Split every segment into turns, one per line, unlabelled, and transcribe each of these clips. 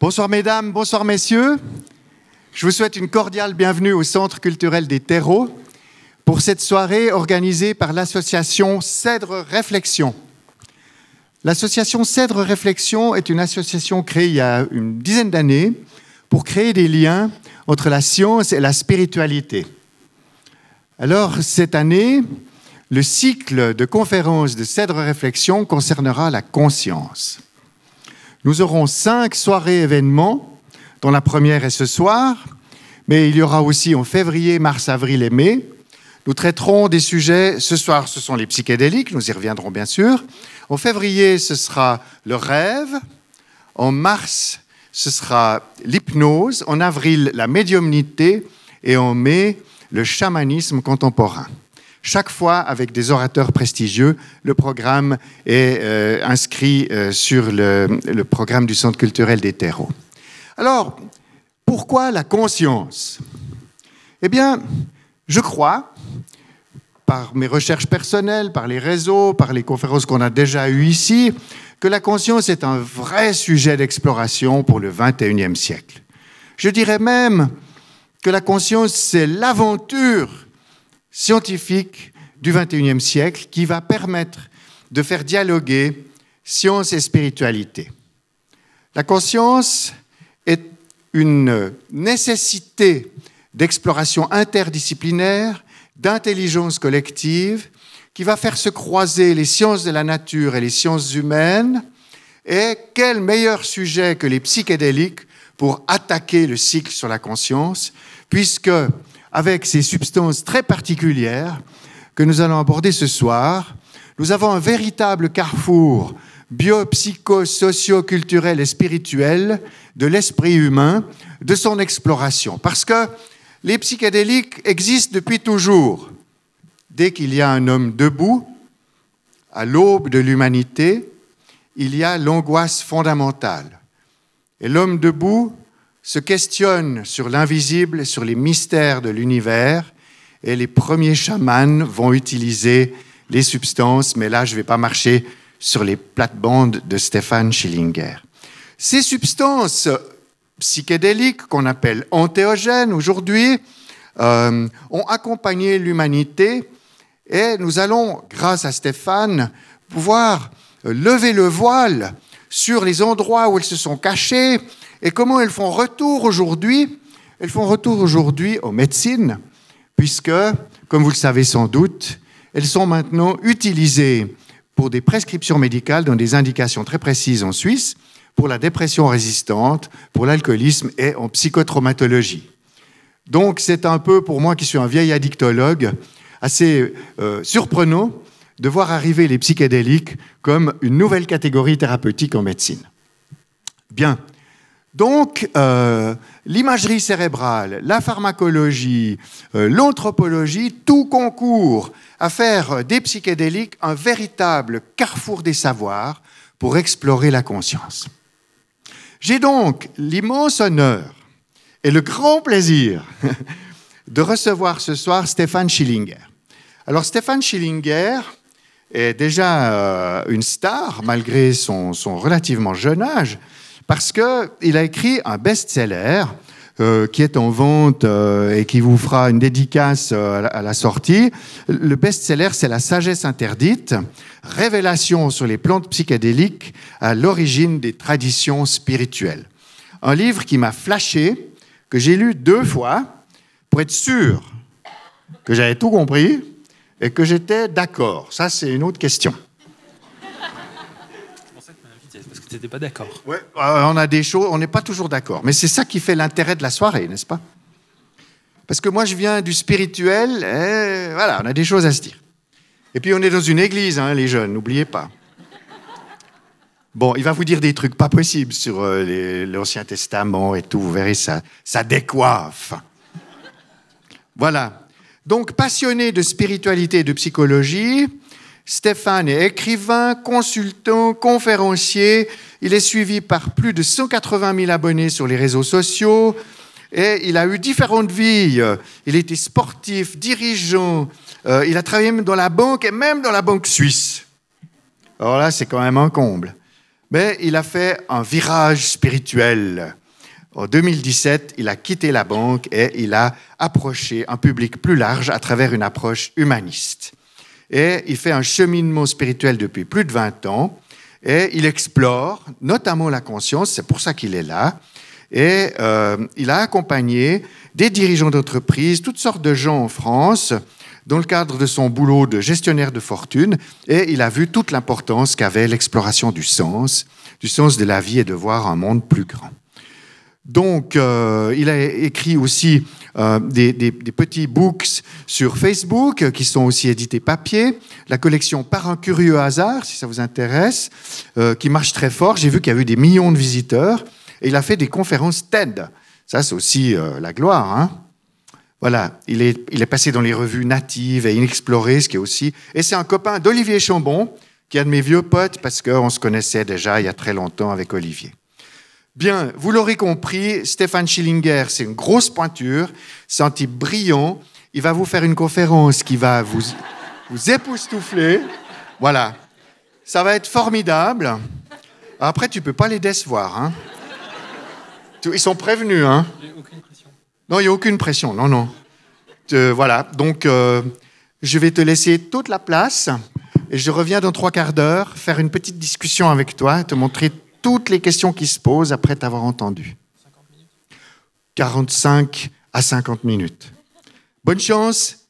Bonsoir mesdames, bonsoir messieurs. Je vous souhaite une cordiale bienvenue au Centre culturel des terreaux pour cette soirée organisée par l'association Cèdre Réflexion. L'association Cèdre Réflexion est une association créée il y a une dizaine d'années pour créer des liens entre la science et la spiritualité. Alors, cette année, le cycle de conférences de Cèdre Réflexion concernera la conscience. Nous aurons cinq soirées événements, dont la première est ce soir, mais il y aura aussi en février, mars, avril et mai. Nous traiterons des sujets, ce soir ce sont les psychédéliques, nous y reviendrons bien sûr. En février, ce sera le rêve. En mars, ce sera l'hypnose. En avril, la médiumnité. Et en mai, le chamanisme contemporain. Chaque fois, avec des orateurs prestigieux, le programme est euh, inscrit euh, sur le, le, programme du Centre culturel des terreaux. Alors, pourquoi la conscience? Eh bien, je crois, par mes recherches personnelles, par les réseaux, par les conférences qu'on a déjà eues ici, que la conscience est un vrai sujet d'exploration pour le XXIe siècle. Je dirais même que la conscience, c'est l'aventure scientifique du XXIe siècle qui va permettre de faire dialoguer science et spiritualité. La conscience est une nécessité d'exploration interdisciplinaire, d'intelligence collective, qui va faire se croiser les sciences de la nature et les sciences humaines. Et quel meilleur sujet que les psychédéliques pour attaquer le cycle sur la conscience, puisque avec ces substances très particulières que nous allons aborder ce soir. Nous avons un véritable carrefour biopsycho, socio-culturel et spirituel de l'esprit humain, de son exploration. Parce que les psychédéliques existent depuis toujours. Dès qu'il y a un homme debout, à l'aube de l'humanité, il y a l'angoisse fondamentale. Et l'homme debout se questionne sur l'invisible, sur les mystères de l'univers, et les premiers chamans vont utiliser les substances, mais là, je ne vais pas marcher sur les plates-bandes de Stéphane Schillinger. Ces substances psychédéliques, qu'on appelle antéogènes aujourd'hui, euh, ont accompagné l'humanité et nous allons, grâce à Stéphane, pouvoir lever le voile sur les endroits où elles se sont cachées, et comment elles font retour aujourd'hui? Elles font retour aujourd'hui aux médecines, puisque, comme vous le savez sans doute, elles sont maintenant utilisées pour des prescriptions médicales dans des indications très précises en Suisse, pour la dépression résistante, pour l'alcoolisme et en psychotraumatologie. Donc c'est un peu, pour moi qui suis un vieil addictologue, assez euh, surprenant de voir arriver les psychédéliques comme une nouvelle catégorie thérapeutique en médecine. Bien, donc, euh, l'imagerie cérébrale, la pharmacologie, euh, l'anthropologie, tout concourt à faire des psychédéliques un véritable carrefour des savoirs pour explorer la conscience. J'ai donc l'immense honneur et le grand plaisir de recevoir ce soir Stéphane Schillinger. Alors Stéphane Schillinger est déjà euh, une star malgré son, son relativement jeune âge parce qu'il a écrit un best-seller euh, qui est en vente euh, et qui vous fera une dédicace euh, à la sortie. Le best-seller, c'est La sagesse interdite, révélation sur les plantes psychédéliques à l'origine des traditions spirituelles. Un livre qui m'a flashé, que j'ai lu deux fois pour être sûr que j'avais tout compris et que j'étais d'accord. Ça, c'est une autre question.
N'étais pas d'accord.
Euh, on a des choses, on n'est pas toujours d'accord. Mais c'est ça qui fait l'intérêt de la soirée, n'est-ce pas? Parce que moi, je viens du spirituel, et voilà, on a des choses à se dire. Et puis, on est dans une église, hein, les jeunes, n'oubliez pas. Bon, il va vous dire des trucs pas possibles sur euh, l'Ancien Testament et tout, vous verrez, ça, ça décoiffe. Voilà. Donc, passionné de spiritualité et de psychologie, Stéphane est écrivain, consultant, conférencier. Il est suivi par plus de 180 000 abonnés sur les réseaux sociaux. Et il a eu différentes vies. Il était sportif, dirigeant. Euh, il a travaillé dans la banque et même dans la banque suisse. Alors là, c'est quand même un comble. Mais il a fait un virage spirituel. En 2017, il a quitté la banque et il a approché un public plus large à travers une approche humaniste. Et il fait un cheminement spirituel depuis plus de 20 ans et il explore notamment la conscience, c'est pour ça qu'il est là. Et euh, il a accompagné des dirigeants d'entreprise, toutes sortes de gens en France, dans le cadre de son boulot de gestionnaire de fortune, et il a vu toute l'importance qu'avait l'exploration du sens, du sens de la vie et de voir un monde plus grand. Donc, euh, il a écrit aussi euh, des, petits books sur Facebook qui sont aussi édités papier. La collection Par un curieux hasard, si ça vous intéresse, euh, qui marche très fort. J'ai vu qu'il y a eu des millions de visiteurs. Et il a fait des conférences TED. Ça, c'est aussi la gloire. Hein voilà, il est, il est passé dans les revues natives et inexplorées, ce qui est aussi. Et c'est un copain d'Olivier Chambon, qui est un de mes vieux potes, parce qu'on se connaissait déjà il y a très longtemps avec Olivier. Bien, vous l'aurez compris, Stéphane Schillinger, c'est une grosse pointure, c'est un type brillant. Il va vous faire une conférence qui va vous, vous époustoufler. Voilà. Ça va être formidable. Après, tu peux pas les décevoir. Hein. Ils sont prévenus. Hein. Il n'y a aucune pression. Non, il n'y a aucune pression. Non, non. voilà. Donc, euh, je vais te laisser toute la place et je reviens dans trois quarts d'heure faire une petite discussion avec toi, te montrer toutes les questions qui se posent après t'avoir entendu. 45 à 50 minutes. Bonne chance.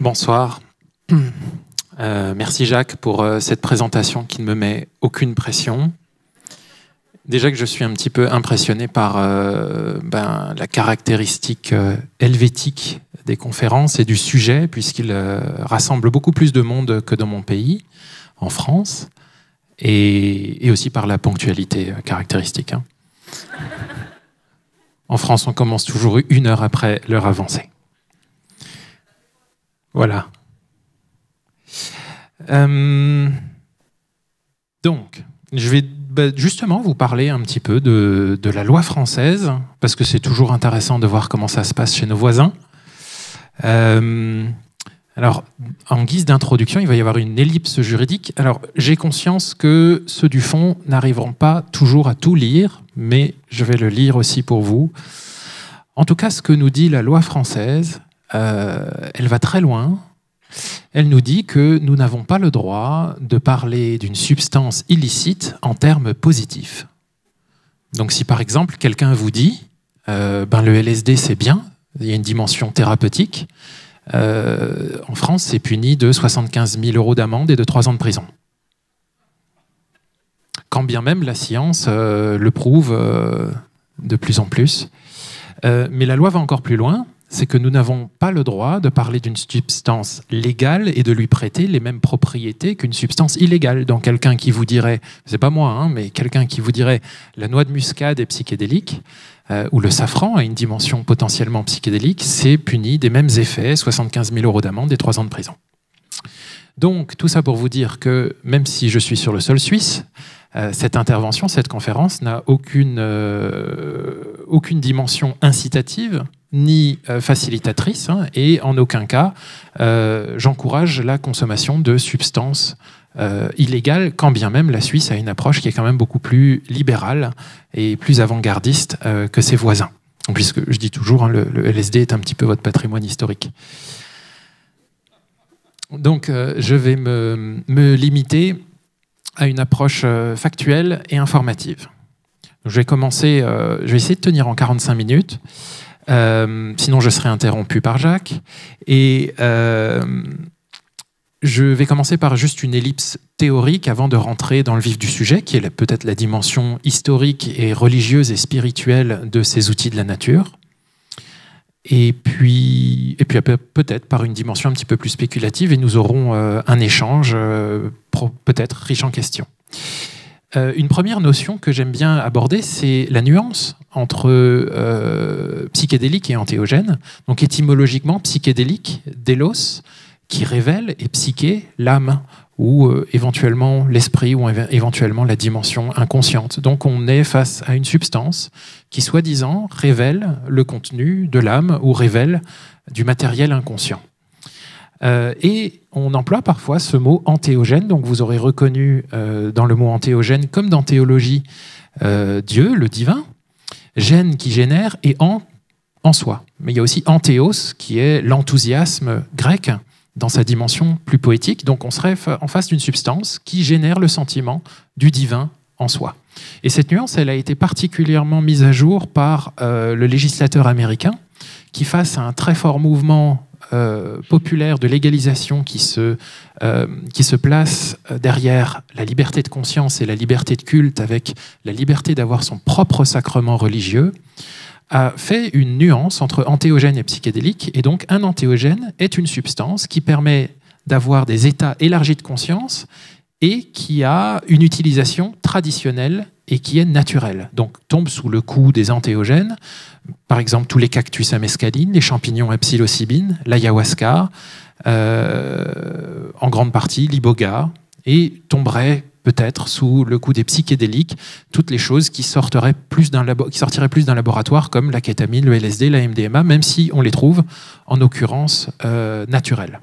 Bonsoir. Euh, merci Jacques pour euh, cette présentation qui ne me met aucune pression. Déjà que je suis un petit peu impressionné par euh, ben, la caractéristique euh, helvétique des conférences et du sujet, puisqu'il euh, rassemble beaucoup plus de monde que dans mon pays, en France, et, aussi par la ponctualité caractéristique. Hein. En France, on commence toujours une heure après l'heure avancée. Voilà. donc, je vais bah, justement vous parler un petit peu de, la loi française, parce que c'est toujours intéressant de voir comment ça se passe chez nos voisins. Euh, alors, en guise d'introduction, il va y avoir une ellipse juridique. Alors, j'ai conscience que ceux du fond n'arriveront pas toujours à tout lire, mais je vais le lire aussi pour vous. En tout cas, ce que nous dit la loi française, euh, elle va très loin elle nous dit que nous n'avons pas le droit de parler d'une substance illicite en termes positifs. Donc si par exemple quelqu'un vous dit euh, ben, le LSD c'est bien, il y a une dimension thérapeutique, euh, en France c'est puni de 75 000 euros d'amende et de 3 ans de prison. Quand bien même la science euh, le prouve de plus en plus. mais la loi va encore plus loin c'est que nous n'avons pas le droit de parler d'une substance légale et de lui prêter les mêmes propriétés qu'une substance illégale. Donc quelqu'un qui vous dirait, c'est pas moi, hein, mais quelqu'un qui vous dirait la noix de muscade est psychédélique, euh, ou le safran a une dimension potentiellement psychédélique, c'est puni des mêmes effets, 75 000 euros d'amende et 3 ans de prison. Donc tout ça pour vous dire que même si je suis sur le sol suisse, euh, cette intervention, cette conférence n'a aucune, euh, aucune dimension incitative ni euh, facilitatrice, hein, et en aucun cas euh, j'encourage la consommation de substances euh, illégales, quand bien même la Suisse a une approche qui est quand même beaucoup plus libérale et plus avant-gardiste que ses voisins. Puisque je dis toujours, hein, le, LSD est un petit peu votre patrimoine historique. Donc je vais me, limiter à une approche factuelle et informative. Je vais commencer, je vais essayer de tenir en 45 minutes. Euh, sinon, je serai interrompu par Jacques. Et euh, je vais commencer par juste une ellipse théorique avant de rentrer dans le vif du sujet, qui est peut-être la dimension historique et religieuse et spirituelle de ces outils de la nature. Et puis, et puis peut-être par une dimension un petit peu plus spéculative, et nous aurons euh, un échange peut-être riche en questions. Euh, une première notion que j'aime bien aborder, c'est la nuance entre euh, psychédélique et antéogène. Donc étymologiquement, psychédélique, délos, qui révèle, et psyché, l'âme ou euh, éventuellement l'esprit ou éventuellement la dimension inconsciente. Donc on est face à une substance qui soi-disant révèle le contenu de l'âme ou révèle du matériel inconscient. Euh, et on emploie parfois ce mot antéogène, donc vous aurez reconnu euh, dans le mot antéogène, comme dans théologie, Dieu, le divin, gène qui génère et en, en soi. Mais il y a aussi antéos, qui est l'enthousiasme grec, dans sa dimension plus poétique. Donc on serait en face d'une substance qui génère le sentiment du divin en soi. Et cette nuance, elle a été particulièrement mise à jour par euh, le législateur américain, qui face à un très fort mouvement euh, populaire de légalisation qui se, euh, qui se place derrière la liberté de conscience et la liberté de culte avec la liberté d'avoir son propre sacrement religieux, a fait une nuance entre antéogène et psychédélique. Et donc, un antéogène est une substance qui permet d'avoir des états élargis de conscience et qui a une utilisation traditionnelle et qui est naturelle. Donc, tombe sous le coup des antéogènes, par exemple tous les cactus à mescaline, les champignons à psilocybine, l'ayahuasca, euh, en grande partie l'iboga, et tomberait peut-être sous le coup des psychédéliques, toutes les choses qui, sortiraient plus d'un laboratoire comme la kétamine, le LSD, la MDMA, même si on les trouve en occurrence euh, naturelles.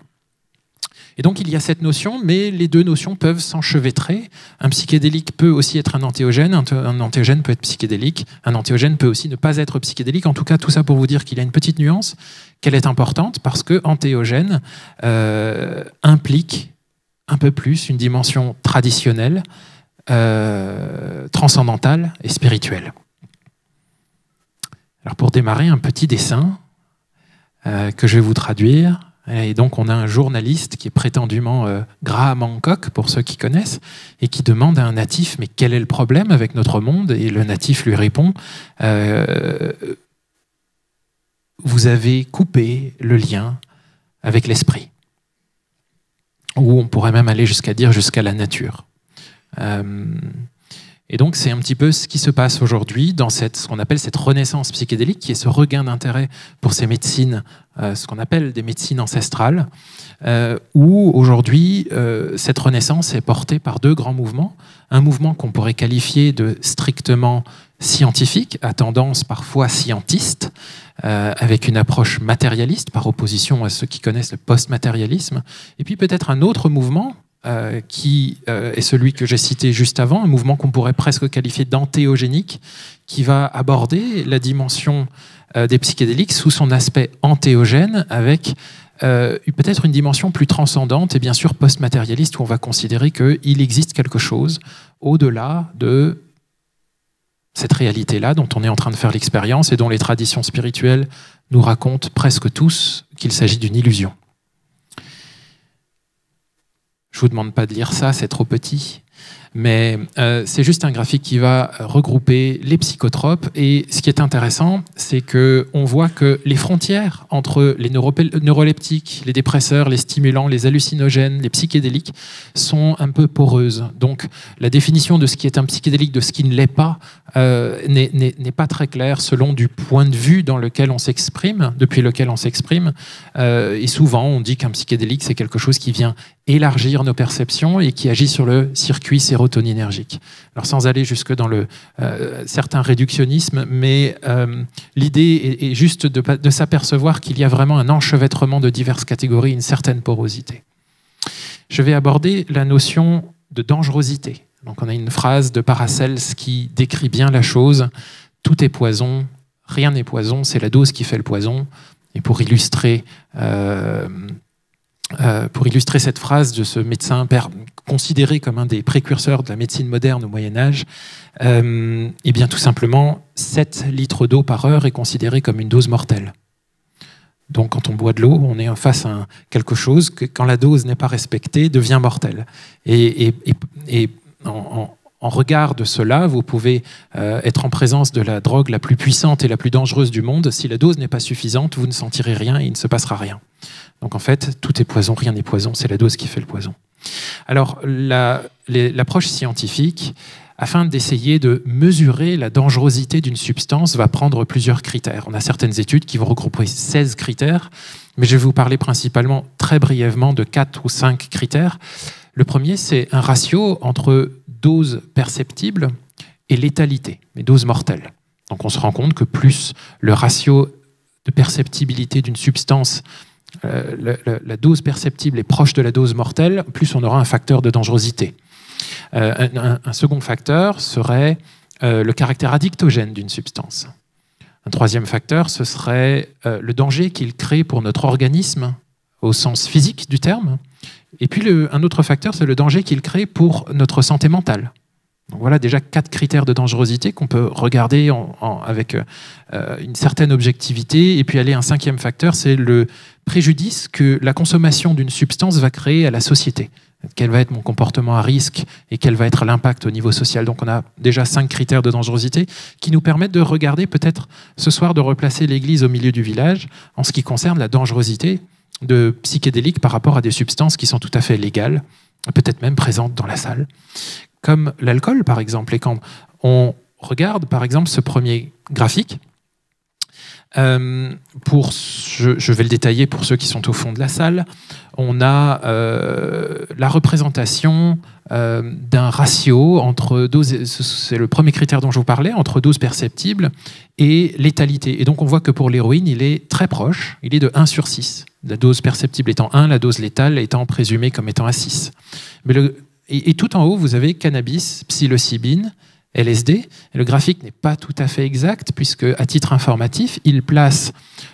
Et donc il y a cette notion, mais les deux notions peuvent s'enchevêtrer. Un psychédélique peut aussi être un antéogène, un antéogène peut être psychédélique, un antéogène peut aussi ne pas être psychédélique. En tout cas, tout ça pour vous dire qu'il y a une petite nuance, qu'elle est importante, parce que antéogène euh, implique un peu plus une dimension traditionnelle, euh, transcendantale et spirituelle. Alors pour démarrer, un petit dessin euh, que je vais vous traduire. Et donc on a un journaliste qui est prétendument euh, Graham Hancock, pour ceux qui connaissent, et qui demande à un natif, mais quel est le problème avec notre monde? Et le natif lui répond, vous avez coupé le lien avec l'esprit ou on pourrait même aller jusqu'à dire jusqu'à la nature. Euh, et donc c'est un petit peu ce qui se passe aujourd'hui dans cette, ce qu'on appelle cette renaissance psychédélique, qui est ce regain d'intérêt pour ces médecines, euh, ce qu'on appelle des médecines ancestrales, euh, où aujourd'hui cette renaissance est portée par deux grands mouvements. Un mouvement qu'on pourrait qualifier de strictement scientifique, à tendance parfois scientiste, euh, avec une approche matérialiste par opposition à ceux qui connaissent le post-matérialisme, et puis peut-être un autre mouvement euh, qui euh, est celui que j'ai cité juste avant, un mouvement qu'on pourrait presque qualifier d'antéogénique, qui va aborder la dimension des psychédéliques sous son aspect antéogène, avec peut-être une dimension plus transcendante et bien sûr post-matérialiste, où on va considérer qu'il existe quelque chose au-delà de cette réalité-là dont on est en train de faire l'expérience et dont les traditions spirituelles nous racontent presque tous qu'il s'agit d'une illusion. Je vous demande pas de lire ça, c'est trop petit mais euh, c'est juste un graphique qui va regrouper les psychotropes. Et ce qui est intéressant, c'est que on voit que les frontières entre les neuroleptiques, les dépresseurs, les stimulants, les hallucinogènes, les psychédéliques sont un peu poreuses. Donc la définition de ce qui est un psychédélique, de ce qui ne l'est pas, euh, n'est pas très claire selon du point de vue dans lequel on s'exprime, depuis lequel on s'exprime. Euh, et souvent, on dit qu'un psychédélique, c'est quelque chose qui vient élargir nos perceptions et qui agit sur le circuit sérotoninergique. Alors sans aller jusque dans le euh, certain réductionnisme, mais euh, l'idée est, juste de, s'apercevoir qu'il y a vraiment un enchevêtrement de diverses catégories, une certaine porosité. Je vais aborder la notion de dangerosité. Donc on a une phrase de Paracels qui décrit bien la chose. Tout est poison, rien n'est poison, c'est la dose qui fait le poison. Et pour illustrer euh, pour illustrer cette phrase de ce médecin considéré comme un des précurseurs de la médecine moderne au Moyen Âge, euh, eh bien tout simplement, 7 litres d'eau par heure est considéré comme une dose mortelle. Donc quand on boit de l'eau, on est face à quelque chose que, quand la dose n'est pas respectée, devient mortelle. Et, en, regard de cela, vous pouvez euh, être en présence de la drogue la plus puissante et la plus dangereuse du monde. Si la dose n'est pas suffisante, vous ne sentirez rien et il ne se passera rien. Donc en fait, tout est poison, rien n'est poison, c'est la dose qui fait le poison. Alors l'approche scientifique, afin d'essayer de mesurer la dangerosité d'une substance, va prendre plusieurs critères. On a certaines études qui vont regrouper 16 critères, mais je vais vous parler principalement très brièvement de 4 ou 5 critères. Le premier, c'est un ratio entre dose perceptible et létalité, mais dose mortelle. Donc on se rend compte que plus le ratio de perceptibilité d'une substance, euh, la, dose perceptible est proche de la dose mortelle, plus on aura un facteur de dangerosité. Euh, un, second facteur serait euh, le caractère addictogène d'une substance. Un troisième facteur, ce serait le danger qu'il crée pour notre organisme au sens physique du terme. Et puis un autre facteur, c'est le danger qu'il crée pour notre santé mentale. Donc voilà déjà quatre critères de dangerosité qu'on peut regarder avec une certaine objectivité. Et puis aller un cinquième facteur, c'est le préjudice que la consommation d'une substance va créer à la société. Quel va être mon comportement à risque et quel va être l'impact au niveau social. Donc on a déjà cinq critères de dangerosité qui nous permettent de regarder peut-être ce soir de replacer l'église au milieu du village en ce qui concerne la dangerosité de psychédéliques par rapport à des substances qui sont tout à fait légales, peut-être même présentes dans la salle comme l'alcool, par exemple. Et quand on regarde, par exemple, ce premier graphique, euh, pour, je, vais le détailler pour ceux qui sont au fond de la salle. On a euh, la représentation euh, d'un ratio entre dose, c'est le premier critère dont je vous parlais, entre dose perceptible et létalité. Et donc on voit que pour l'héroïne, il est très proche, il est de 1 sur 6. La dose perceptible étant 1, la dose létale étant présumée comme étant à 6. Mais le et, tout en haut, vous avez cannabis, psilocybine, LSD. le graphique n'est pas tout à fait exact, puisque, à titre informatif, il place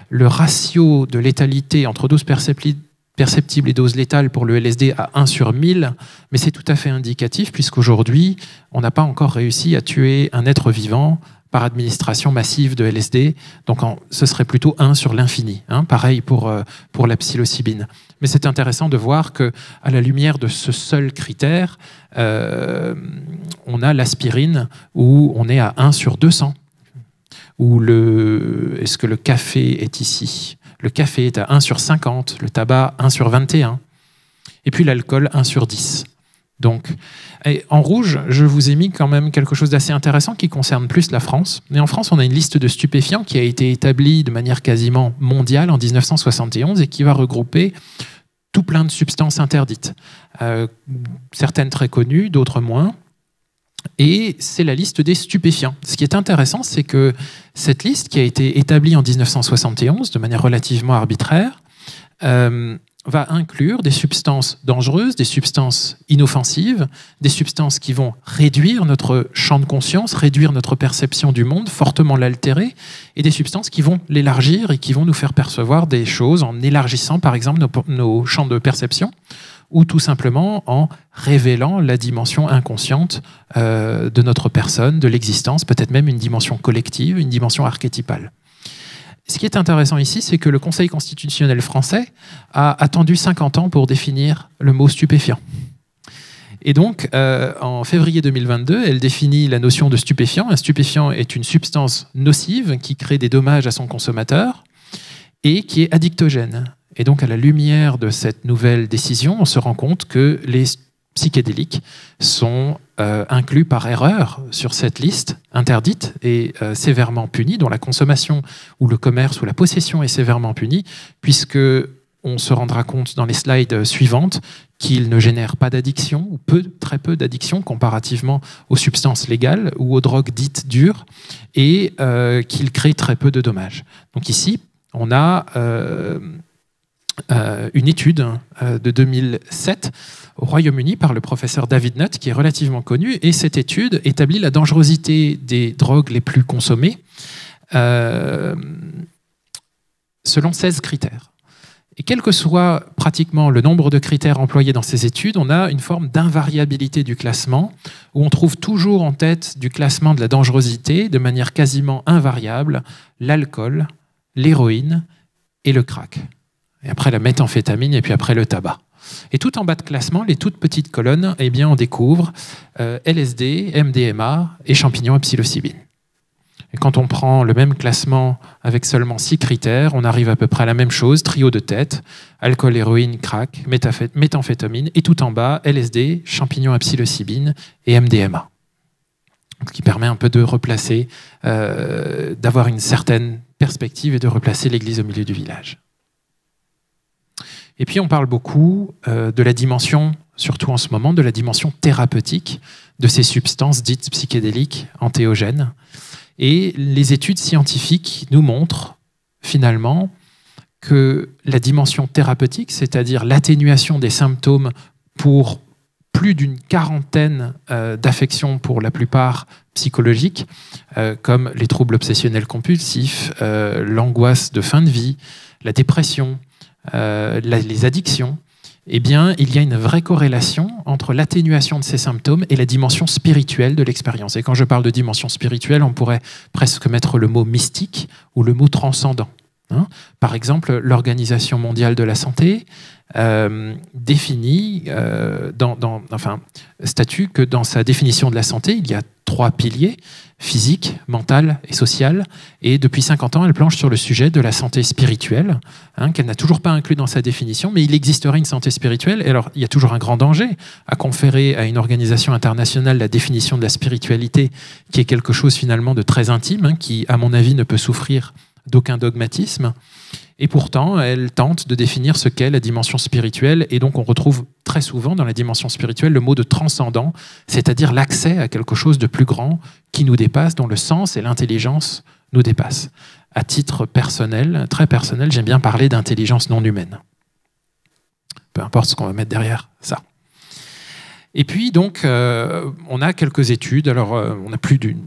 le ratio de létalité entre dose perceptible et dose létale pour le LSD à 1 sur 1000, mais c'est tout à fait indicatif, puisqu'aujourd'hui, on n'a pas encore réussi à tuer un être vivant par administration massive de LSD. Donc ce serait plutôt 1 sur l'infini. Hein. pareil pour, euh, pour la psilocybine. Mais c'est intéressant de voir que, à la lumière de ce seul critère, euh, on a l'aspirine où on est à 1 sur 200. Ou le, est-ce que le café est ici? Le café est à 1 sur 50, le tabac 1 sur 21, et puis l'alcool 1 sur 10. Donc, en rouge, je vous ai mis quand même quelque chose d'assez intéressant qui concerne plus la France. Mais en France, on a une liste de stupéfiants qui a été établie de manière quasiment mondiale en 1971 et qui va regrouper tout plein de substances interdites. Euh, certaines très connues, d'autres moins. Et c'est la liste des stupéfiants. Ce qui est intéressant, c'est que cette liste, qui a été établie en 1971 de manière relativement arbitraire, euh, va inclure des substances dangereuses, des substances inoffensives, des substances qui vont réduire notre champ de conscience, réduire notre perception du monde, fortement l'altérer, et des substances qui vont l'élargir et qui vont nous faire percevoir des choses en élargissant par exemple nos, champs de perception ou tout simplement en révélant la dimension inconsciente euh, de notre personne, de l'existence, peut-être même une dimension collective, une dimension archétypale. Ce qui est intéressant ici, c'est que le Conseil constitutionnel français a attendu 50 ans pour définir le mot stupéfiant. Et donc, euh, en février 2022, elle définit la notion de stupéfiant. Un stupéfiant est une substance nocive qui crée des dommages à son consommateur et qui est addictogène. Et donc, à la lumière de cette nouvelle décision, on se rend compte que les psychédéliques sont euh, inclus par erreur sur cette liste interdite et euh, sévèrement punie, dont la consommation ou le commerce ou la possession est sévèrement punie, puisque on se rendra compte dans les slides suivantes qu'ils ne génèrent pas d'addiction ou peu, très peu d'addiction comparativement aux substances légales ou aux drogues dites dures et euh, qu'ils créent très peu de dommages. Donc ici, on a une étude de 2007 au Royaume-Uni par le professeur David Nutt, qui est relativement connu, et cette étude établit la dangerosité des drogues les plus consommées euh, selon 16 critères. Et quel que soit pratiquement le nombre de critères employés dans ces études, on a une forme d'invariabilité du classement, où on trouve toujours en tête du classement de la dangerosité, de manière quasiment invariable, l'alcool, l'héroïne et le crack. Et après la méthamphétamine, et puis après le tabac. Et tout en bas de classement, les toutes petites colonnes, eh bien, on découvre euh, LSD, MDMA et champignons et psilocybine. Et quand on prend le même classement avec seulement six critères, on arrive à peu près à la même chose, trio de tête, alcool, héroïne, crack, méthamphétamine, et tout en bas, LSD, champignons et psilocybine et MDMA. Ce qui permet un peu de replacer, euh, d'avoir une certaine perspective et de replacer l'église au milieu du village. Et puis on parle beaucoup euh, de la dimension surtout en ce moment, de la dimension thérapeutique de ces substances dites psychédéliques antéogènes. Et les études scientifiques nous montrent finalement que la dimension thérapeutique, c'est-à-dire l'atténuation des symptômes pour plus d'une quarantaine euh, d'affections pour la plupart psychologiques, euh, comme les troubles obsessionnels compulsifs, l'angoisse de fin de vie, la dépression, les addictions, eh bien, il y a une vraie corrélation entre l'atténuation de ces symptômes et la dimension spirituelle de l'expérience. Et quand je parle de dimension spirituelle, on pourrait presque mettre le mot mystique ou le mot transcendant. Hein. Par exemple, l'Organisation mondiale de la santé euh, définit, euh, enfin, statue que dans sa définition de la santé, il y a trois piliers physique, mental et social. Et depuis 50 ans, elle planche sur le sujet de la santé spirituelle, hein, qu'elle n'a toujours pas inclus dans sa définition, mais il existerait une santé spirituelle. Et alors, il y a toujours un grand danger à conférer à une organisation internationale la définition de la spiritualité, qui est quelque chose finalement de très intime, hein, qui, à mon avis, ne peut souffrir d'aucun dogmatisme. Et pourtant, elle tente de définir ce qu'est la dimension spirituelle. Et donc, on retrouve très souvent dans la dimension spirituelle le mot de transcendant, c'est-à-dire l'accès à quelque chose de plus grand qui nous dépasse, dont le sens et l'intelligence nous dépassent. À titre personnel, très personnel, j'aime bien parler d'intelligence non humaine. Peu importe ce qu'on va mettre derrière ça. Et puis, donc, euh, on a quelques études. Alors, euh, on a plus d'une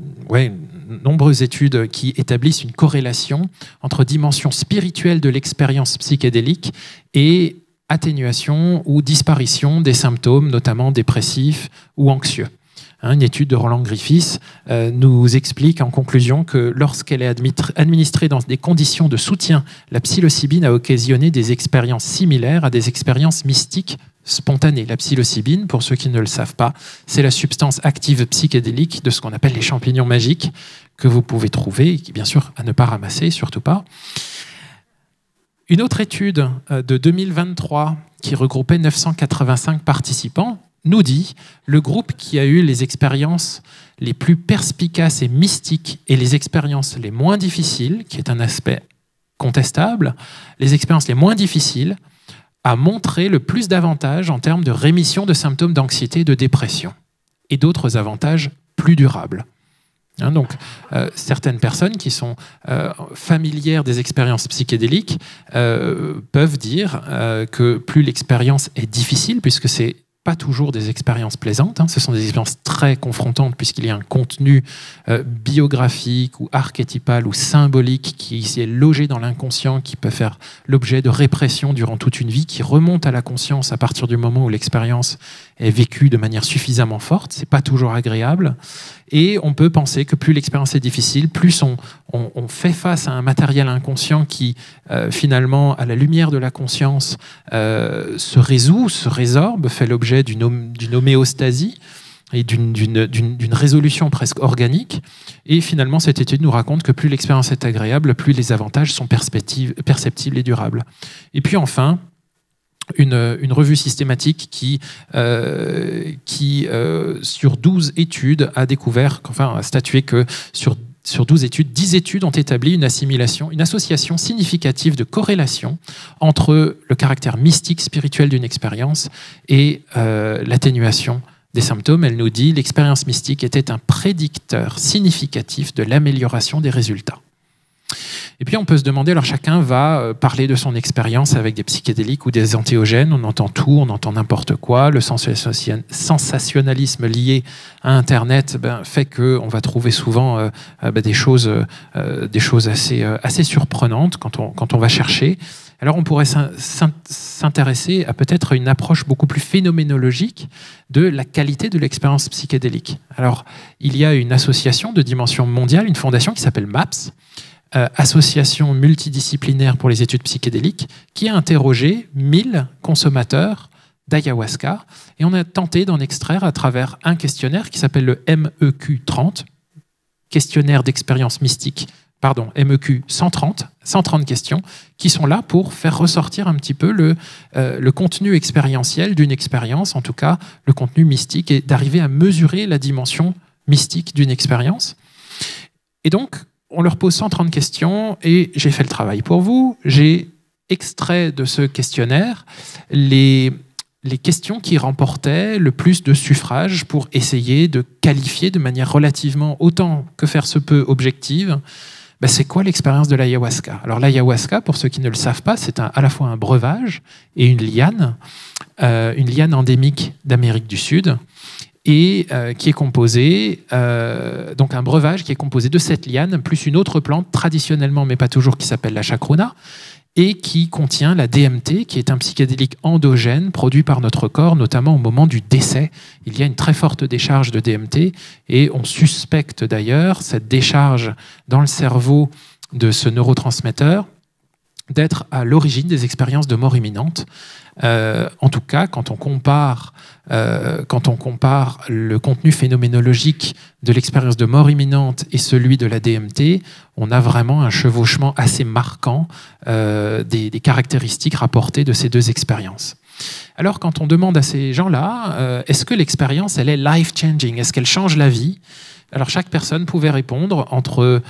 nombreuses études qui établissent une corrélation entre dimension spirituelle de l'expérience psychédélique et atténuation ou disparition des symptômes, notamment dépressifs ou anxieux. Hein, une étude de Roland Griffiths euh, nous explique en conclusion que lorsqu'elle est administrée dans des conditions de soutien, la psilocybine a occasionné des expériences similaires à des expériences mystiques spontanée. La psilocybine, pour ceux qui ne le savent pas, c'est la substance active psychédélique de ce qu'on appelle les champignons magiques que vous pouvez trouver, et qui bien sûr à ne pas ramasser, surtout pas. Une autre étude euh, de 2023 qui regroupait 985 participants nous dit le groupe qui a eu les expériences les plus perspicaces et mystiques et les expériences les moins difficiles, qui est un aspect contestable, les expériences les moins difficiles a montré le plus d'avantages en termes de rémission de symptômes d'anxiété et de dépression, et d'autres avantages plus durables. Hein, donc, euh, certaines personnes qui sont euh, familières des expériences psychédéliques euh, peuvent dire que plus l'expérience est difficile, puisque c'est pas toujours des expériences plaisantes, hein. ce sont des expériences très confrontantes puisqu'il y a un contenu euh, biographique ou archétypal ou symbolique qui est logé dans l'inconscient, qui peut faire l'objet de répression durant toute une vie, qui remonte à la conscience à partir du moment où l'expérience est vécue de manière suffisamment forte. C'est pas toujours agréable. Et on peut penser que plus l'expérience est difficile, plus on, fait face à un matériel inconscient qui, euh, finalement, à la lumière de la conscience, euh, se résout, se résorbe, fait l'objet d'une homéostasie et d'une résolution presque organique. Et finalement, cette étude nous raconte que plus l'expérience est agréable, plus les avantages sont perceptibles et durables. Et puis enfin, une, revue systématique qui, euh, qui euh, sur 12 études, a découvert, enfin, a statué que sur sur 12 études, 10 études ont établi une assimilation, une association significative de corrélation entre le caractère mystique, spirituel d'une expérience et euh, l'atténuation des symptômes. Elle nous dit l'expérience mystique était un prédicteur significatif de l'amélioration des résultats. Et puis on peut se demander, alors chacun va euh, parler de son expérience avec des psychédéliques ou des antéogènes, on entend tout, on entend n'importe quoi, le sensationnalisme lié à Internet ben, fait qu'on va trouver souvent euh, euh, ben, des choses, assez, surprenantes quand on va chercher. Alors on pourrait s'intéresser à peut-être une approche beaucoup plus phénoménologique de la qualité de l'expérience psychédélique. Alors il y a une association de dimension mondiale, une fondation qui s'appelle MAPS, euh, association multidisciplinaire pour les études psychédéliques, qui a interrogé 1000 consommateurs d'ayahuasca et on a tenté d'en extraire à travers un questionnaire qui s'appelle le MEQ 30, questionnaire d'expérience mystique, pardon, MEQ 130, 130 questions, qui sont là pour faire ressortir un petit peu le, euh, le contenu expérientiel d'une expérience, en tout cas le contenu mystique, et d'arriver à mesurer la dimension mystique d'une expérience. Et donc, on leur pose 130 questions et j'ai fait le travail pour vous. J'ai extrait de ce questionnaire les les questions qui remportaient le plus de suffrages pour essayer de qualifier de manière relativement autant que faire se peut objective. Ben, c'est quoi l'expérience de l'ayahuasca? Alors l'ayahuasca, pour ceux qui ne le savent pas, c'est à la fois un breuvage et une liane, euh, une liane endémique d'Amérique du Sud, et euh, qui est composée, euh, donc un breuvage qui est composé de cette liane, plus une autre plante, traditionnellement, mais pas toujours, qui s'appelle la chacruna, et qui contient la DMT, qui est un psychédélique endogène produit par notre corps, notamment au moment du décès. Il y a une très forte décharge de DMT et on suspecte d'ailleurs cette décharge dans le cerveau de ce neurotransmetteur d'être à l'origine des expériences de mort imminente. Euh, en tout cas, quand on compare, euh, quand on compare le contenu phénoménologique de l'expérience de mort imminente et celui de la DMT, on a vraiment un chevauchement assez marquant euh, des, des, caractéristiques rapportées de ces deux expériences. Alors, quand on demande à ces gens-là, est-ce que l'expérience, elle est life-changing? Est-ce qu'elle change la vie? Alors, chaque personne pouvait répondre entre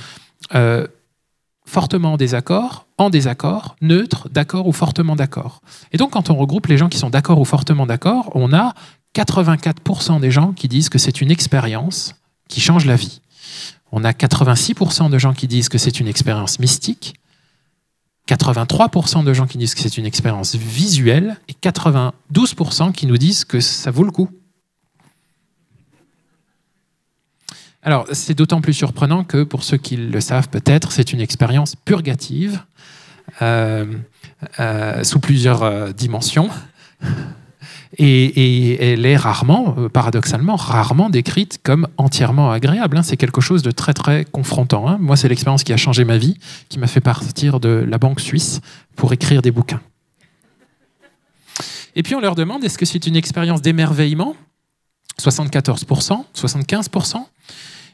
fortement en désaccord, en désaccord, neutre, d'accord ou fortement d'accord. Et donc quand on regroupe les gens qui sont d'accord ou fortement d'accord, on a 84% des gens qui disent que c'est une expérience qui change la vie. On a 86% de gens qui disent que c'est une expérience mystique, 83% de gens qui disent que c'est une expérience visuelle et 92% qui nous disent que ça vaut le coup. Alors, c'est d'autant plus surprenant que, pour ceux qui le savent peut-être, c'est une expérience purgative, euh, euh, sous plusieurs euh, dimensions. Et, elle est rarement, paradoxalement, rarement décrite comme entièrement agréable. Hein. C'est quelque chose de très très confrontant. Hein. Moi, c'est l'expérience qui a changé ma vie, qui m'a fait partir de la banque suisse pour écrire des bouquins. Et puis on leur demande, est-ce que c'est une expérience d'émerveillement? 74%, 75%.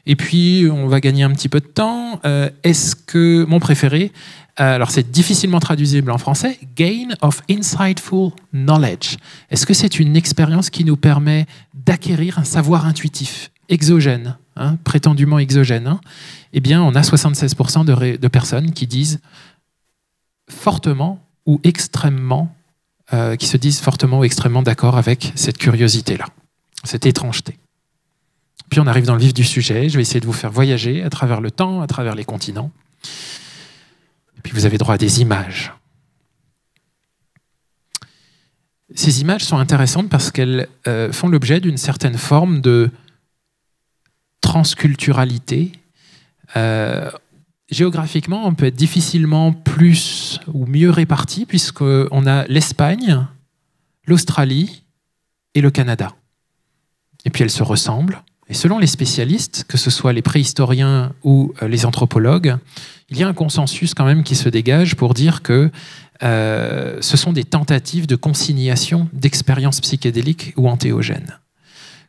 Et puis, on va gagner un petit peu de temps. Euh, est-ce que mon préféré, euh, alors c'est difficilement traduisible en français, gain of insightful knowledge. Est-ce que c'est une expérience qui nous permet d'acquérir un savoir intuitif, exogène, hein, prétendument exogène hein? Eh bien, on a 76% de, personnes qui disent fortement ou extrêmement, euh, qui se disent fortement ou extrêmement d'accord avec cette curiosité-là, cette étrangeté. Puis on arrive dans le vif du sujet. Je vais essayer de vous faire voyager à travers le temps, à travers les continents. Puis vous avez droit à des images. Ces images sont intéressantes parce qu'elles euh, font l'objet d'une certaine forme de transculturalité. Euh, géographiquement, on peut être difficilement plus ou mieux réparti puisqu'on a l'Espagne, l'Australie et le Canada. Et puis elles se ressemblent. Et selon les spécialistes, que ce soit les préhistoriens ou euh, les anthropologues, il y a un consensus quand même qui se dégage pour dire que euh, ce sont des tentatives de consignation d'expériences psychédéliques ou antéogènes.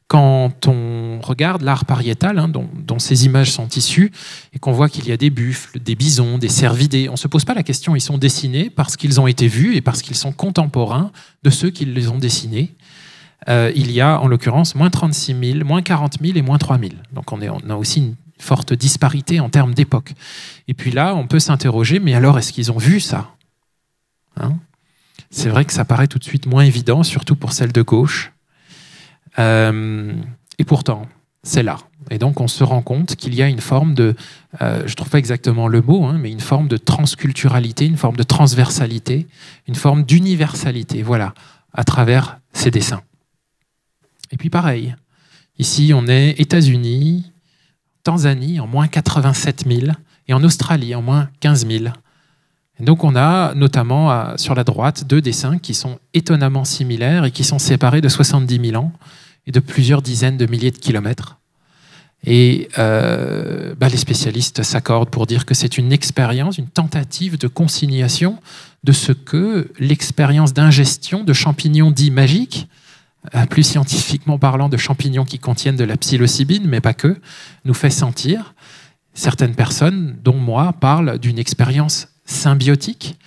Quand on regarde l'art pariétal, hein, dont, dont, ces images sont issues, et qu'on voit qu'il y a des buffles, des bisons, des cervidés, on ne se pose pas la question, ils sont dessinés parce qu'ils ont été vus et parce qu'ils sont contemporains de ceux qui les ont dessinés. Euh, il y a en l'occurrence moins 36 000, moins 40 000 et moins 3 000. Donc on, a aussi une forte disparité en termes d'époque. Et puis là, on peut s'interroger, mais alors est-ce qu'ils ont vu ça hein? C'est vrai que ça paraît tout de suite moins évident, surtout pour celles de gauche. Euh, et pourtant, c'est là. Et donc on se rend compte qu'il y a une forme de, euh, je ne trouve pas exactement le mot, hein, mais une forme de transculturalité, une forme de transversalité, une forme d'universalité, voilà, à travers ces dessins. Et puis pareil, ici on est États-Unis, Tanzanie en moins 87 000 et en Australie en moins 15 000. donc on a notamment sur la droite deux dessins qui sont étonnamment similaires et qui sont séparés de 70 000 ans et de plusieurs dizaines de milliers de kilomètres. Et euh, bah, les spécialistes s'accordent pour dire que c'est une expérience, une tentative de consignation de ce que l'expérience d'ingestion de champignons dits magiques plus scientifiquement parlant, de champignons qui contiennent de la psilocybine, mais pas que, nous fait sentir. Certaines personnes, dont moi, parlent d'une expérience symbiotique.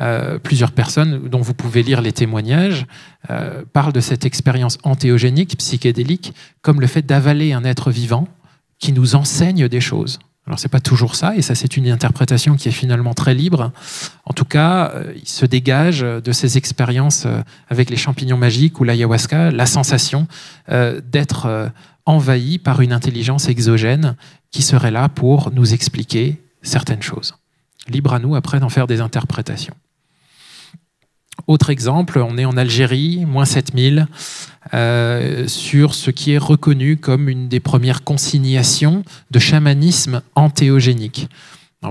Euh, plusieurs personnes, dont vous pouvez lire les témoignages, euh, parlent de cette expérience antéogénique, psychédélique, comme le fait d'avaler un être vivant qui nous enseigne des choses. Alors c'est pas toujours ça, et ça c'est une interprétation qui est finalement très libre. En tout cas, euh, il se dégage de ces expériences euh, avec les champignons magiques ou l'ayahuasca la sensation euh, d'être envahi par une intelligence exogène qui serait là pour nous expliquer certaines choses. Libre à nous après d'en faire des interprétations. Autre exemple, on est en Algérie, moins 7000, euh, sur ce qui est reconnu comme une des premières consignations de chamanisme antéogénique.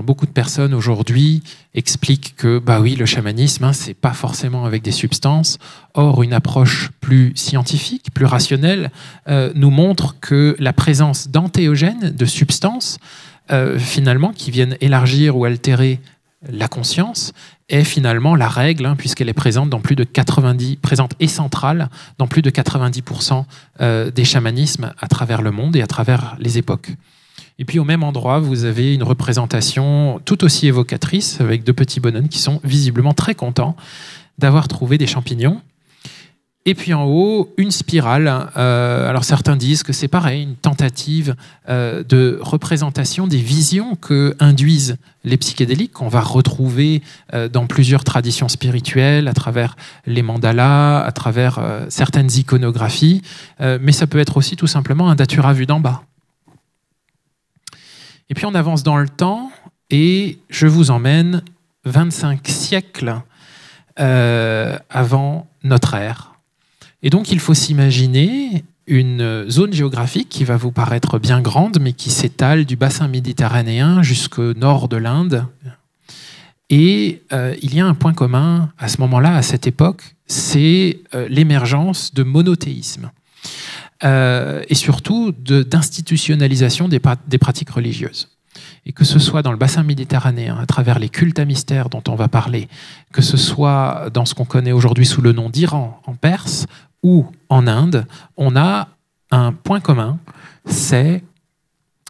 beaucoup de personnes aujourd'hui expliquent que bah oui, le chamanisme, hein, c'est pas forcément avec des substances. Or, une approche plus scientifique, plus rationnelle, euh, nous montre que la présence d'antéogènes, de substances, euh, finalement, qui viennent élargir ou altérer la conscience, est finalement la règle, hein, puisqu'elle est présente dans plus de 90, présente et centrale dans plus de 90% euh, des chamanismes à travers le monde et à travers les époques. Et puis au même endroit, vous avez une représentation tout aussi évocatrice avec deux petits bonhommes qui sont visiblement très contents d'avoir trouvé des champignons et puis en haut, une spirale. Euh, alors certains disent que c'est pareil, une tentative euh, de représentation des visions que induisent les psychédéliques, qu'on va retrouver euh, dans plusieurs traditions spirituelles, à travers les mandalas, à travers certaines iconographies. mais ça peut être aussi tout simplement un datura vu d'en bas. Et puis on avance dans le temps et je vous emmène 25 siècles avant notre ère et donc il faut s'imaginer une zone géographique qui va vous paraître bien grande, mais qui s'étale du bassin méditerranéen jusqu'au nord de l'Inde. Et euh, il y a un point commun à ce moment-là, à cette époque, c'est euh, l'émergence de monothéisme. Euh, et surtout d'institutionnalisation des, des, pratiques religieuses. Et que ce soit dans le bassin méditerranéen, à travers les cultes à mystère dont on va parler, que ce soit dans ce qu'on connaît aujourd'hui sous le nom d'Iran en Perse, ou en Inde, on a un point commun, c'est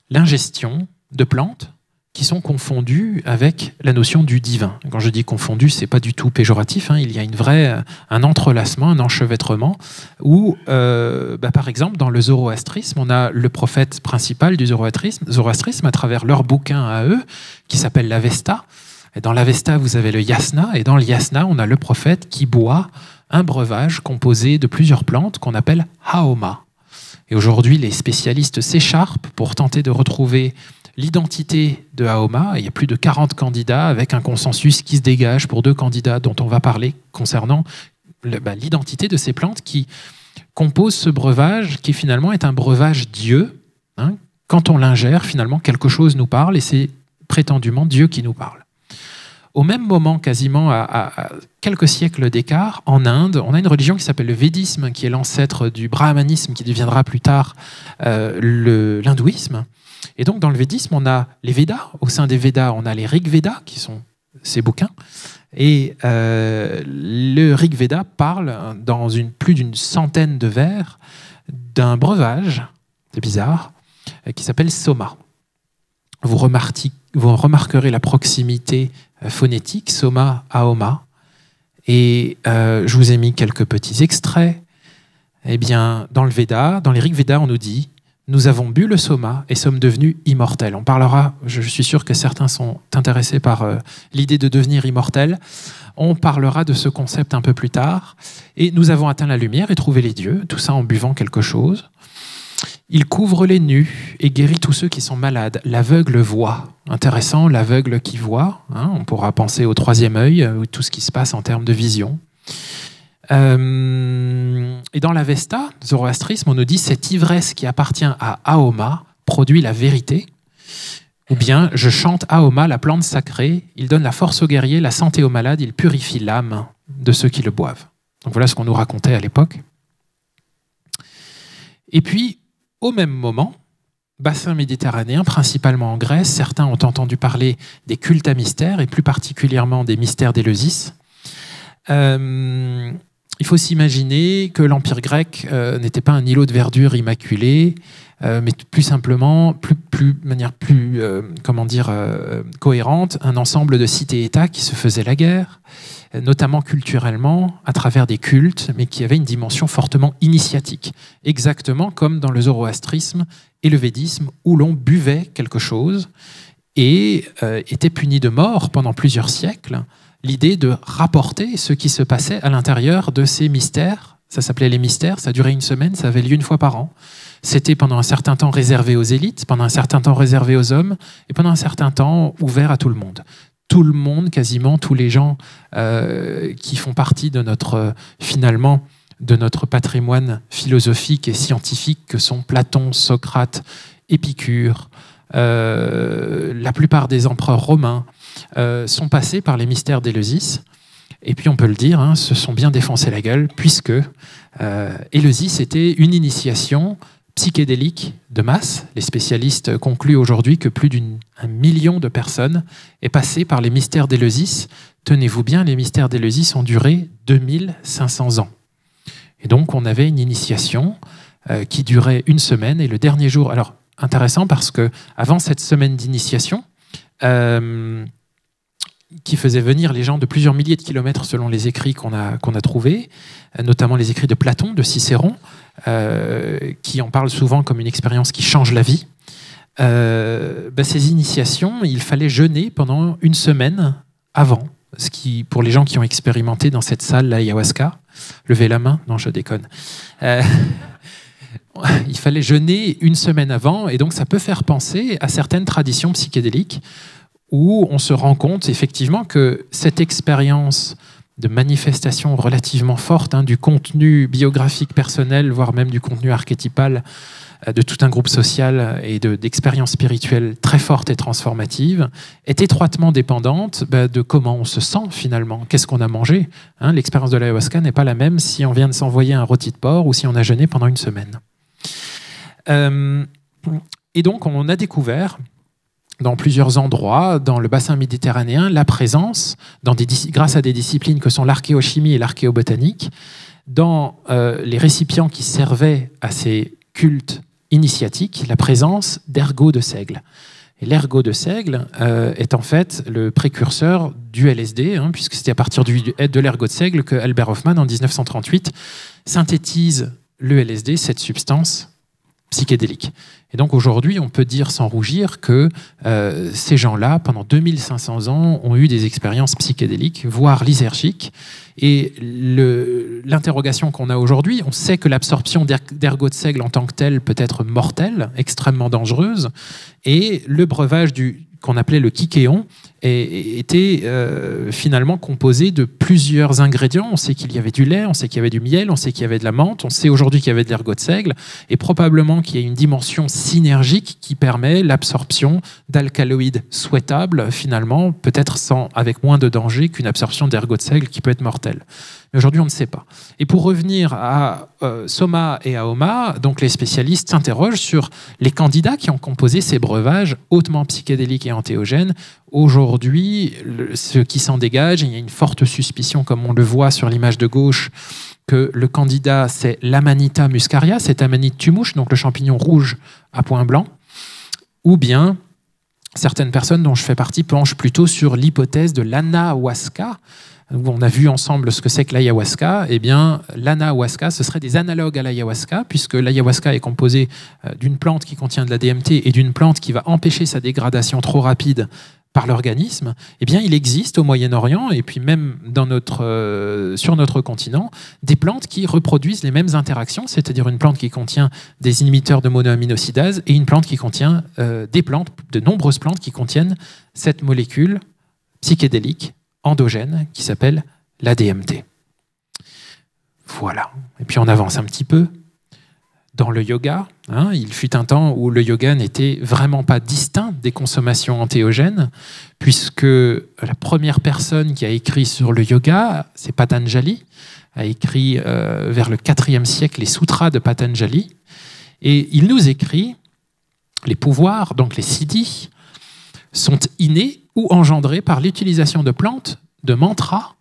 l'ingestion de plantes qui sont confondues avec la notion du divin. Quand je dis confondu, c'est pas du tout péjoratif. Hein. il y a une vraie, un entrelacement, un enchevêtrement. Où, euh, bah, par exemple, dans le zoroastrisme, on a le prophète principal du zoroastrisme, zoroastrisme à travers leur bouquin à eux, qui s'appelle l'Avesta. Dans l'Avesta, vous avez le yasna, et dans le yasna, on a le prophète qui boit un breuvage composé de plusieurs plantes qu'on appelle Haoma. Et aujourd'hui, les spécialistes s'écharpent pour tenter de retrouver l'identité de Haoma. Il y a plus de 40 candidats avec un consensus qui se dégage pour deux candidats dont on va parler concernant bah, l'identité de ces plantes qui composent ce breuvage qui finalement est un breuvage Dieu. Hein. Quand on l'ingère, finalement, quelque chose nous parle et c'est prétendument Dieu qui nous parle. Au même moment, quasiment à, quelques siècles d'écart, en Inde, on a une religion qui s'appelle le védisme, qui est l'ancêtre du brahmanisme, qui deviendra plus tard euh, l'hindouisme. Et donc, dans le védisme, on a les Védas. Au sein des Védas, on a les Rig Vedas, qui sont ces bouquins. Et euh, le Rig Veda parle, dans plus d'une centaine de vers, d'un breuvage, c'est bizarre, euh, qui s'appelle Soma. Vous, remarquerez la proximité phonétique, soma, aoma. Et euh, je vous ai mis quelques petits extraits. Eh bien, dans le Veda, dans les Rig Veda, on nous dit nous avons bu le soma et sommes devenus immortels. On parlera, je suis sûr que certains sont intéressés par euh, l'idée de devenir immortel. On parlera de ce concept un peu plus tard. Et nous avons atteint la lumière et trouvé les dieux, tout ça en buvant quelque chose. Il couvre les nus et guérit tous ceux qui sont malades. L'aveugle voit. Intéressant, l'aveugle qui voit. Hein, on pourra penser au troisième œil, euh, tout ce qui se passe en termes de vision. Euh, et dans l'Avesta, zoroastrisme, on nous dit cette ivresse qui appartient à Aoma produit la vérité. Ou bien je chante Aoma, la plante sacrée. Il donne la force aux guerriers, la santé aux malades, il purifie l'âme de ceux qui le boivent. Donc voilà ce qu'on nous racontait à l'époque. Et puis, au même moment, bassin méditerranéen, principalement en Grèce, certains ont entendu parler des cultes à mystères, et plus particulièrement des mystères d'Éleusis. Euh, il faut s'imaginer que l'Empire grec euh, n'était pas un îlot de verdure immaculé, euh, mais plus simplement, de manière plus comment dire, cohérente, un ensemble de cités-États qui se faisaient la guerre, notamment culturellement, à travers des cultes, mais qui avaient une dimension fortement initiatique, exactement comme dans le zoroastrisme et le védisme, où l'on buvait quelque chose et euh, était puni de mort pendant plusieurs siècles. L'idée de rapporter ce qui se passait à l'intérieur de ces mystères, ça s'appelait les mystères, ça durait une semaine, ça avait lieu une fois par an. C'était pendant un certain temps réservé aux élites, pendant un certain temps réservé aux hommes, et pendant un certain temps ouvert à tout le monde. Tout le monde, quasiment tous les gens euh, qui font partie de notre, finalement, de notre patrimoine philosophique et scientifique, que sont Platon, Socrate, Épicure, euh, la plupart des empereurs romains, euh, sont passés par les mystères d'Éleusis. Et puis on peut le dire, hein, se sont bien défoncés la gueule, puisque euh, était une initiation psychédélique de masse. Les spécialistes concluent aujourd'hui que plus d'un million de personnes est passé par les mystères d'Éleusis. Tenez-vous bien, les mystères d'Éleusis ont duré 2500 ans. Et donc on avait une initiation euh, qui durait une semaine et le dernier jour. Alors intéressant parce que avant cette semaine d'initiation, euh, qui faisait venir les gens de plusieurs milliers de kilomètres selon les écrits qu'on a, a trouvés, euh, notamment les écrits de Platon, de Cicéron, euh, qui en parlent souvent comme une expérience qui change la vie. Euh, ben, ces initiations, il fallait jeûner pendant une semaine avant, ce qui, pour les gens qui ont expérimenté dans cette salle l'ayahuasca, levez la main, non je déconne. il fallait jeûner une semaine avant, et donc ça peut faire penser à certaines traditions psychédéliques où on se rend compte effectivement que cette expérience de manifestation relativement forte hein, du contenu biographique personnel, voire même du contenu archétypal euh, de tout un groupe social et d'expériences spirituelles très fortes et transformatives, est étroitement dépendante bah, de comment on se sent finalement, qu'est-ce qu'on a mangé. Hein. L'expérience de l'ayahuasca n'est pas la même si on vient de s'envoyer un rôti de porc ou si on a jeûné pendant une semaine. Euh, et donc on a découvert dans plusieurs endroits dans le bassin méditerranéen la présence, grâce à des disciplines que sont l'archéochimie et l'archéobotanique, dans euh, les récipients qui servaient à ces cultes initiatiques, la présence d'ergots de seigle. L'ergot de seigle euh, est en fait le précurseur du LSD, hein, puisque c'était à partir de l'ergot de seigle que Albert Hoffman, en 1938, synthétise le LSD, cette substance psychédélique. Et donc aujourd'hui, on peut dire sans rougir que euh, ces gens-là, pendant 2500 ans, ont eu des expériences psychédéliques, voire lysergiques. Et l'interrogation qu'on a aujourd'hui, on sait que l'absorption d'ergot de seigle en tant que telle peut être mortelle, extrêmement dangereuse, et le breuvage du, qu'on appelait le kikéon était euh, finalement composé de plusieurs ingrédients. On sait qu'il y avait du lait, on sait qu'il y avait du miel, on sait qu'il y avait de la menthe, on sait aujourd'hui qu'il y avait de l'ergot de seigle, et probablement qu'il y a une dimension synergique qui permet l'absorption d'alcaloïdes souhaitables, finalement, peut-être sans, avec moins de danger qu'une absorption d'ergot de seigle qui peut être mortelle. Mais aujourd'hui, on ne sait pas. Et pour revenir à euh, Soma et à Oma, donc les spécialistes s'interrogent sur les candidats qui ont composé ces breuvages hautement psychédéliques et antéogènes. Aujourd'hui, ce qui s'en dégage, il y a une forte suspicion, comme on le voit sur l'image de gauche, que le candidat, c'est l'Amanita muscaria, c'est Amanite tumouche, donc le champignon rouge à point blanc, ou bien certaines personnes dont je fais partie penchent plutôt sur l'hypothèse de l'anahuasca, on a vu ensemble ce que c'est que l'ayahuasca, eh bien, l'anahuasca, ce serait des analogues à l'ayahuasca, puisque l'ayahuasca est composé euh, d'une plante qui contient de la DMT et d'une plante qui va empêcher sa dégradation trop rapide par l'organisme, eh bien, il existe au Moyen-Orient et puis même euh, sur notre continent des plantes qui reproduisent les mêmes interactions, c'est-à-dire une plante qui contient des inhibiteurs de monoaminocidase et une plante qui contient euh, des plantes, de nombreuses plantes qui contiennent cette molécule psychédélique endogène qui s'appelle la DMT. Voilà. Et puis on avance un petit peu. Dans le yoga, hein, il fut un temps où le yoga n'était vraiment pas distinct des consommations antéogènes, puisque la première personne qui a écrit sur le yoga, c'est Patanjali, a écrit euh, vers le IVe siècle les sutras de Patanjali, et il nous écrit les pouvoirs, donc les siddhis, sont innés ou engendrés par l'utilisation de plantes, de mantras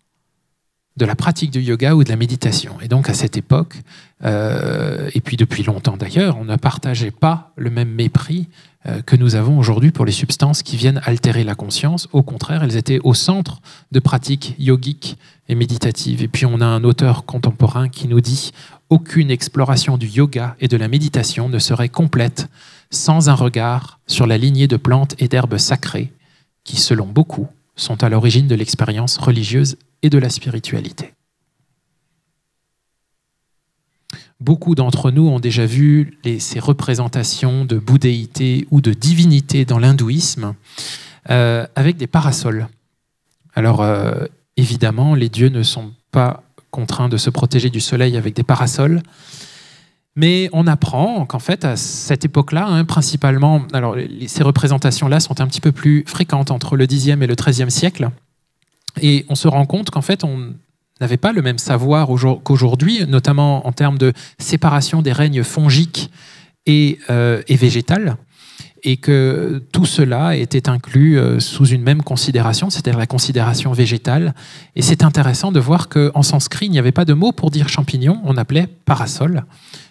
de la pratique du yoga ou de la méditation. Et donc à cette époque, euh, et puis depuis longtemps d'ailleurs, on ne partageait pas le même mépris euh, que nous avons aujourd'hui pour les substances qui viennent altérer la conscience. Au contraire, elles étaient au centre de pratiques yogiques et méditatives. Et puis on a un auteur contemporain qui nous dit aucune exploration du yoga et de la méditation ne serait complète sans un regard sur la lignée de plantes et d'herbes sacrées qui, selon beaucoup, sont à l'origine de l'expérience religieuse et de la spiritualité. Beaucoup d'entre nous ont déjà vu ces représentations de bouddhéité ou de divinité dans l'hindouisme euh, avec des parasols. Alors euh, évidemment, les dieux ne sont pas contraints de se protéger du soleil avec des parasols, mais on apprend qu'en fait, à cette époque-là, hein, principalement, alors ces représentations-là sont un petit peu plus fréquentes entre le Xe et le XIIIe siècle, et on se rend compte qu'en fait, on n'avait pas le même savoir qu'aujourd'hui, notamment en termes de séparation des règnes fongiques et, euh, et végétales, et que tout cela était inclus euh, sous une même considération, c'est-à-dire la considération végétale. Et c'est intéressant de voir qu'en sanskrit, il n'y avait pas de mot pour dire champignon, on appelait parasol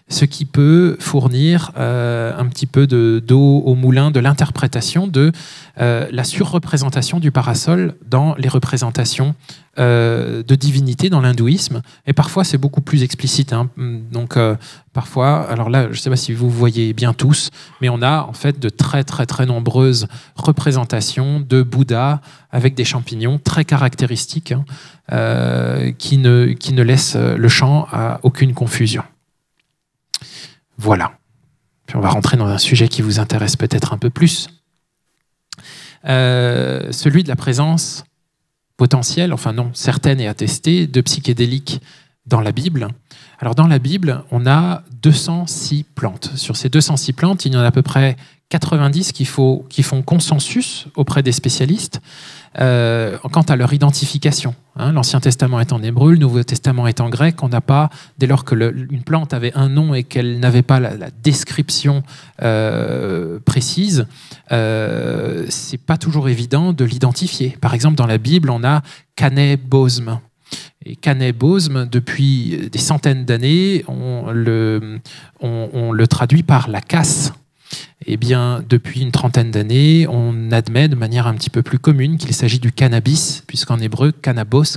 ce qui peut fournir euh, un petit peu d'eau au moulin de l'interprétation de euh, la surreprésentation du parasol dans les représentations euh, de divinité dans l'hindouisme. Et parfois, c'est beaucoup plus explicite. Hein. Donc, parfois, alors là, je ne sais pas si vous voyez bien tous, mais on a en fait de très, très, très nombreuses représentations de Bouddha avec des champignons très caractéristiques hein, qui, ne, qui ne laissent le champ à aucune confusion. Voilà. Puis on va rentrer dans un sujet qui vous intéresse peut-être un peu plus. Euh, celui de la présence potentielle, enfin non, certaine et attestée, de psychédéliques dans la Bible. Alors dans la Bible, on a 206 plantes. Sur ces 206 plantes, il y en a à peu près 90 qui, font consensus auprès des spécialistes. Euh, quant à leur identification. Hein. L'Ancien Testament est en hébreu, le Nouveau Testament est en grec. On n'a pas, dès lors que une plante avait un nom et qu'elle n'avait pas la, description euh, précise, euh, c'est pas toujours évident de l'identifier. Par exemple, dans la Bible, on a Bosme. Et Bosme, depuis des centaines d'années, on le traduit par la casse eh bien, depuis une trentaine d'années, on admet de manière un petit peu plus commune qu'il s'agit du cannabis, puisqu'en hébreu, cannabos,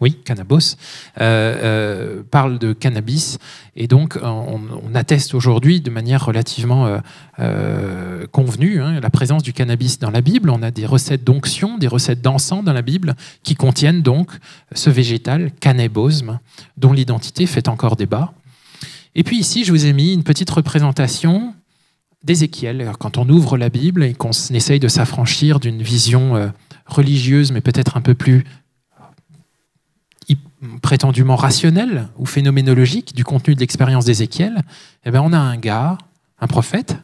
oui, cannabis, euh, euh, parle de cannabis. Et donc, on, atteste aujourd'hui de manière relativement euh, convenue hein, la présence du cannabis dans la Bible. On a des recettes d'onction, des recettes d'encens dans la Bible qui contiennent donc ce végétal, cannabosme, dont l'identité fait encore débat. Et puis ici, je vous ai mis une petite représentation d'Ézéchiel, quand on ouvre la Bible et qu'on essaye de s'affranchir d'une vision euh, religieuse, mais peut-être un peu plus euh, prétendument rationnelle ou phénoménologique du contenu de l'expérience d'Ézéchiel, eh bien on a un gars, un prophète,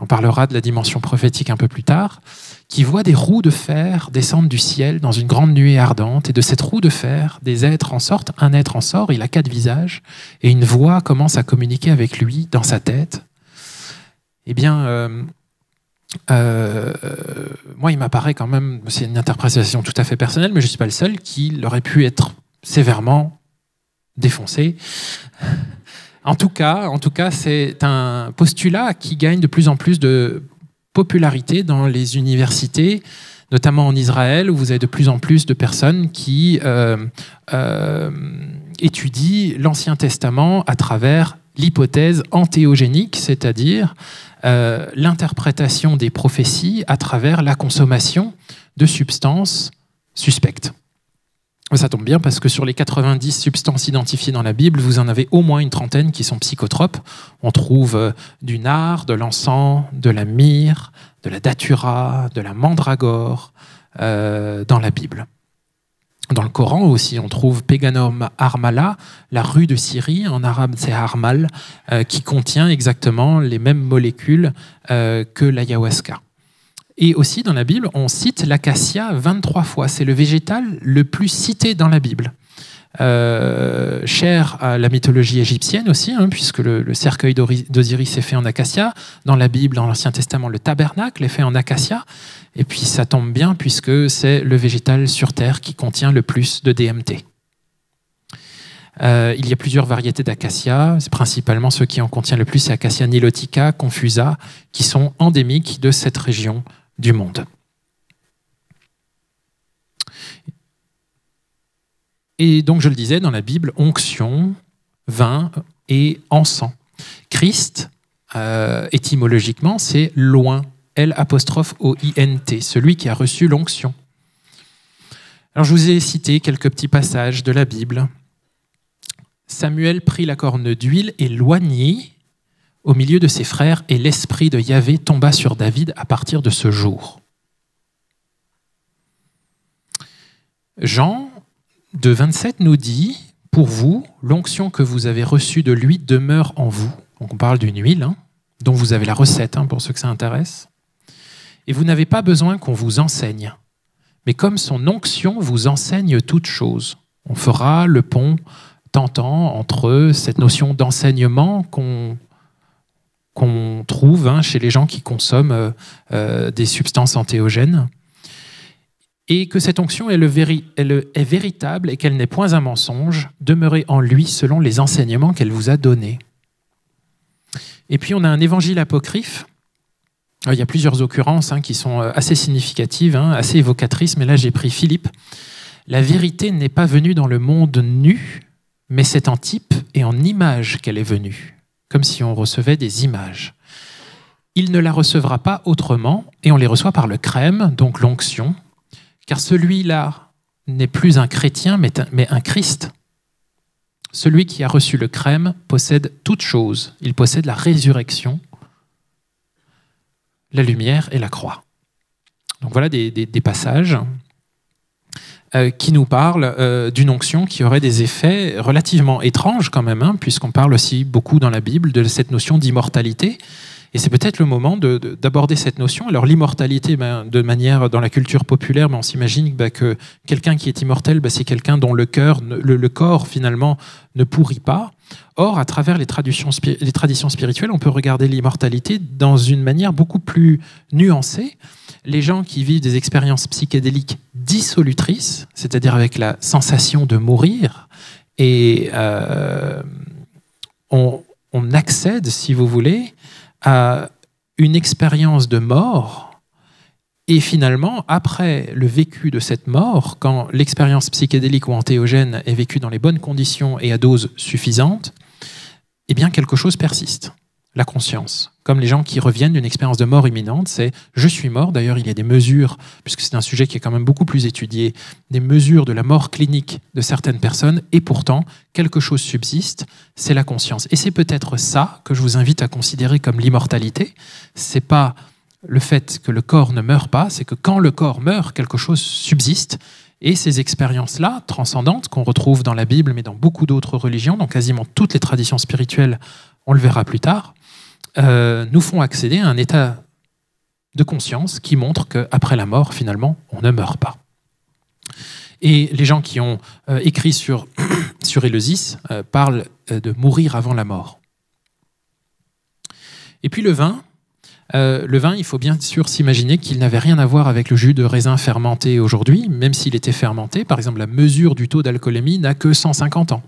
on parlera de la dimension prophétique un peu plus tard, qui voit des roues de fer descendre du ciel dans une grande nuée ardente, et de cette roue de fer, des êtres en sortent, un être en sort, il a quatre visages, et une voix commence à communiquer avec lui dans sa tête, eh bien, euh, euh, moi, il m'apparaît quand même, c'est une interprétation tout à fait personnelle, mais je ne suis pas le seul, qu'il aurait pu être sévèrement défoncé. En tout cas, c'est un postulat qui gagne de plus en plus de popularité dans les universités, notamment en Israël, où vous avez de plus en plus de personnes qui euh, étudient l'Ancien Testament à travers l'hypothèse antéogénique, c'est-à-dire euh, l'interprétation des prophéties à travers la consommation de substances suspectes. Ça tombe bien parce que sur les 90 substances identifiées dans la Bible, vous en avez au moins une trentaine qui sont psychotropes. On trouve euh, du nard, de l'encens, de la myrrhe, de la datura, de la mandragore euh, dans la Bible. Dans le Coran aussi, on trouve Peganom Armala, la rue de Syrie, en arabe c'est Armal, euh, qui contient exactement les mêmes molécules euh, que l'ayahuasca. Et aussi dans la Bible, on cite l'acacia 23 fois. C'est le végétal le plus cité dans la Bible. Euh, cher à la mythologie égyptienne aussi, hein, puisque le, cercueil d'Osiris est fait en acacia. Dans la Bible, dans l'Ancien Testament, le tabernacle est fait en acacia. Et puis ça tombe bien, puisque c'est le végétal sur Terre qui contient le plus de DMT. Euh, il y a plusieurs variétés d'acacia, principalement ceux qui en contiennent le plus, c'est Acacia nilotica, confusa, qui sont endémiques de cette région du monde. Et donc, je le disais, dans la Bible, onction, vin et encens. Christ, euh, étymologiquement, c'est loin, L apostrophe O I N T, celui qui a reçu l'onction. Alors, je vous ai cité quelques petits passages de la Bible. Samuel prit la corne d'huile et loignit au milieu de ses frères, et l'esprit de Yahvé tomba sur David à partir de ce jour. Jean de 27 nous dit, pour vous, l'onction que vous avez reçue de lui demeure en vous. Donc on parle d'une huile, hein, dont vous avez la recette hein, pour ceux que ça intéresse. Et vous n'avez pas besoin qu'on vous enseigne. Mais comme son onction vous enseigne toutes choses, on fera le pont tentant entre cette notion d'enseignement qu'on trouve hein, chez les gens qui consomment euh, euh, des substances antéogènes et que cette onction est, véritable et qu'elle n'est point un mensonge, demeurez en lui selon les enseignements qu'elle vous a donnés. Et puis on a un évangile apocryphe. Il y a plusieurs occurrences hein, qui sont euh, assez significatives, hein, assez évocatrices, mais là j'ai pris Philippe. La vérité n'est pas venue dans le monde nu, mais c'est en type et en image qu'elle est venue, comme si on recevait des images. Il ne la recevra pas autrement, et on les reçoit par le crème, donc l'onction, car celui-là n'est plus un chrétien, mais un Christ. Celui qui a reçu le crème possède toute chose. Il possède la résurrection, la lumière et la croix. Donc voilà des, passages euh, qui nous parlent euh, d'une onction qui aurait des effets relativement étranges quand même, hein, puisqu'on parle aussi beaucoup dans la Bible de cette notion d'immortalité. Et c'est peut-être le moment d'aborder cette notion. Alors l'immortalité, ben, de manière dans la culture populaire, ben, on s'imagine ben, que quelqu'un qui est immortel, c'est quelqu'un dont le cœur, le, corps finalement ne pourrit pas. Or, à travers les traditions, les traditions spirituelles, on peut regarder l'immortalité dans une manière beaucoup plus nuancée. Les gens qui vivent des expériences psychédéliques dissolutrices, c'est-à-dire avec la sensation de mourir, et euh, on accède, si vous voulez, à une expérience de mort. Et finalement, après le vécu de cette mort, quand l'expérience psychédélique ou antéogène est vécue dans les bonnes conditions et à dose suffisante, eh bien quelque chose persiste la conscience. Comme les gens qui reviennent d'une expérience de mort imminente, c'est je suis mort. D'ailleurs, il y a des mesures, puisque c'est un sujet qui est quand même beaucoup plus étudié, des mesures de la mort clinique de certaines personnes, et pourtant, quelque chose subsiste, c'est la conscience. Et c'est peut-être ça que je vous invite à considérer comme l'immortalité. C'est pas le fait que le corps ne meurt pas, c'est que quand le corps meurt, quelque chose subsiste. Et ces expériences-là, transcendantes, qu'on retrouve dans la Bible, mais dans beaucoup d'autres religions, dans quasiment toutes les traditions spirituelles, on le verra plus tard, euh, nous font accéder à un état de conscience qui montre qu'après la mort, finalement, on ne meurt pas. Et les gens qui ont euh, écrit sur, sur euh, parlent de mourir avant la mort. Et puis le vin, le vin, il faut bien sûr s'imaginer qu'il n'avait rien à voir avec le jus de raisin fermenté aujourd'hui, même s'il était fermenté. Par exemple, la mesure du taux d'alcoolémie n'a que 150 ans.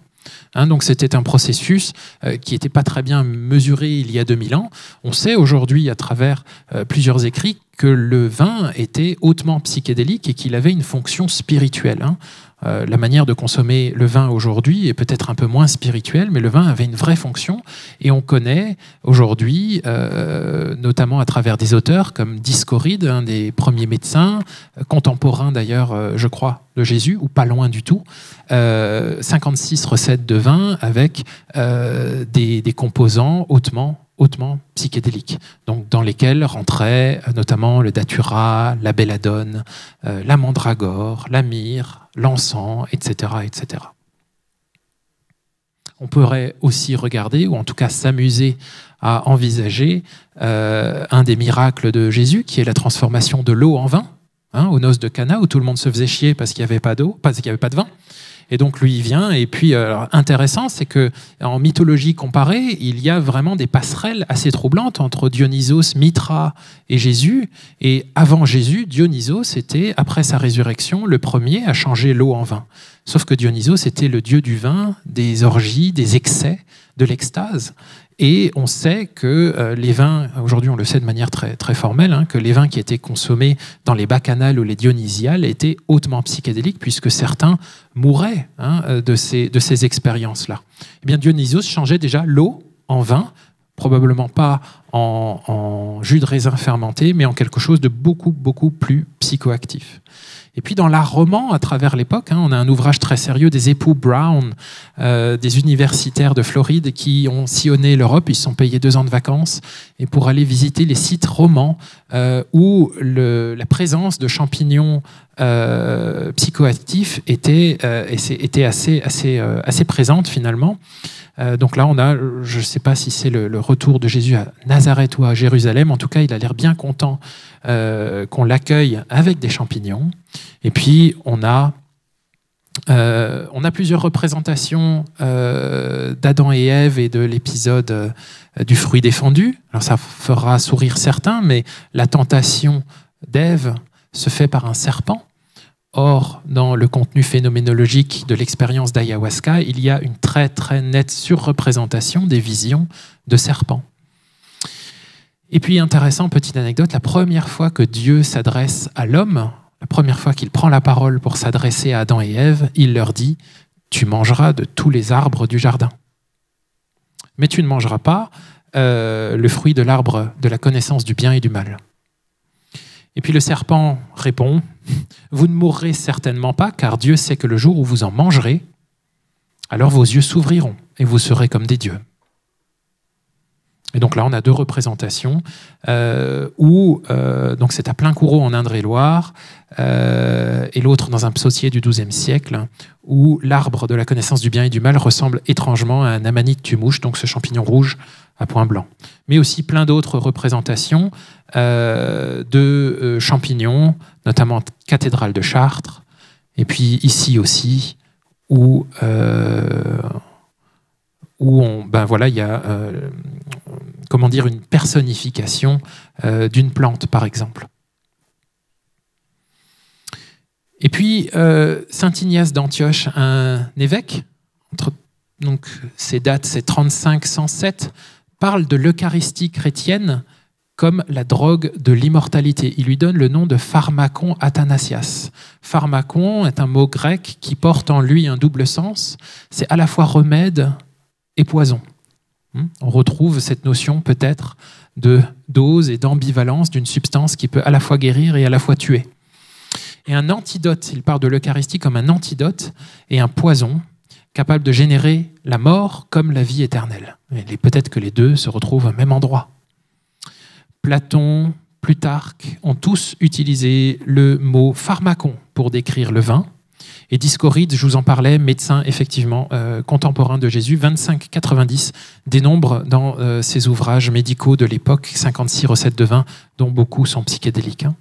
Hein, donc c'était un processus euh, qui n'était pas très bien mesuré il y a 2000 ans. On sait aujourd'hui à travers euh, plusieurs écrits que le vin était hautement psychédélique et qu'il avait une fonction spirituelle. Hein. Euh, la manière de consommer le vin aujourd'hui est peut-être un peu moins spirituelle, mais le vin avait une vraie fonction. Et on connaît aujourd'hui, euh, notamment à travers des auteurs comme Discoride, un des premiers médecins, euh, contemporains d'ailleurs, je crois, de Jésus, ou pas loin du tout, 56 recettes de vin avec des, composants hautement hautement psychédéliques, donc dans lesquels rentraient notamment le datura, la belladone, la mandragore, la myrrhe, l'encens, etc., etc. On pourrait aussi regarder, ou en tout cas s'amuser à envisager euh, un des miracles de Jésus, qui est la transformation de l'eau en vin, hein, aux noces de Cana, où tout le monde se faisait chier parce qu'il n'y avait pas d'eau, parce qu'il n'y avait pas de vin. Et donc lui, il vient. Et puis, euh, intéressant, c'est que en mythologie comparée, il y a vraiment des passerelles assez troublantes entre Dionysos, Mitra et Jésus. Et avant Jésus, Dionysos était, après sa résurrection, le premier à changer l'eau en vin. Sauf que Dionysos était le dieu du vin, des orgies, des excès, de l'extase. Et on sait que euh, les vins, aujourd'hui on le sait de manière très, très formelle, hein, que les vins qui étaient consommés dans les bacchanales ou les dionysiales étaient hautement psychédéliques, puisque certains mouraient hein, euh, de ces, de ces expériences-là. Eh bien, Dionysos changeait déjà l'eau en vin, probablement pas en, en jus de raisin fermenté, mais en quelque chose de beaucoup, beaucoup plus psychoactif. Et puis dans l'art roman, à travers l'époque, hein, on a un ouvrage très sérieux des époux Brown, euh, des universitaires de Floride qui ont sillonné l'Europe. Ils se sont payés deux ans de vacances et pour aller visiter les sites romans euh, où le, la présence de champignons euh, psychoactifs était, euh, était assez, assez, euh, assez présente finalement. Donc là, on a, je ne sais pas si c'est le, le, retour de Jésus à Nazareth ou à Jérusalem. En tout cas, il a l'air bien content qu'on l'accueille avec des champignons. Et puis, on a, euh, on a plusieurs représentations euh, d'Adam et Ève et de l'épisode euh, du fruit défendu. Alors, ça fera sourire certains, mais la tentation d'Ève se fait par un serpent. Or, dans le contenu phénoménologique de l'expérience d'ayahuasca, il y a une très très nette surreprésentation des visions de serpents. Et puis, intéressant, petite anecdote, la première fois que Dieu s'adresse à l'homme, la première fois qu'il prend la parole pour s'adresser à Adam et Ève, il leur dit Tu mangeras de tous les arbres du jardin. Mais tu ne mangeras pas euh, le fruit de l'arbre de la connaissance du bien et du mal. Et puis le serpent répond Vous ne mourrez certainement pas, car Dieu sait que le jour où vous en mangerez, alors vos yeux s'ouvriront et vous serez comme des dieux. Et donc là, on a deux représentations euh, où euh, donc c'est à plein courroux en Indre-et-Loire euh, et l'autre dans un psautier du XIIe siècle où l'arbre de la connaissance du bien et du mal ressemble étrangement à un amanite tumouche, donc ce champignon rouge à point blanc. Mais aussi plein d'autres représentations de champignons, notamment cathédrale de Chartres, et puis ici aussi où où ben il y a euh, comment dire une personnification euh, d'une plante, par exemple. Et puis euh, saint Ignace d'Antioche, un évêque, entre, donc ces dates, c'est 35-107, parle de l'Eucharistie chrétienne comme la drogue de l'immortalité. Il lui donne le nom de pharmacon Athanasias. Pharmacon est un mot grec qui porte en lui un double sens. C'est à la fois remède et poison. Hmm? On retrouve cette notion peut-être de dose et d'ambivalence d'une substance qui peut à la fois guérir et à la fois tuer. Et un antidote, il parle de l'Eucharistie comme un antidote et un poison capable de générer la mort comme la vie éternelle. Et peut-être que les deux se retrouvent au même endroit. Platon, Plutarque ont tous utilisé le mot pharmacon pour décrire le vin, et Discoride, je vous en parlais, médecin effectivement euh, contemporain de Jésus, 25-90 dénombre dans euh, ses ouvrages médicaux de l'époque 56 recettes de vin, dont beaucoup sont psychédéliques. Hein.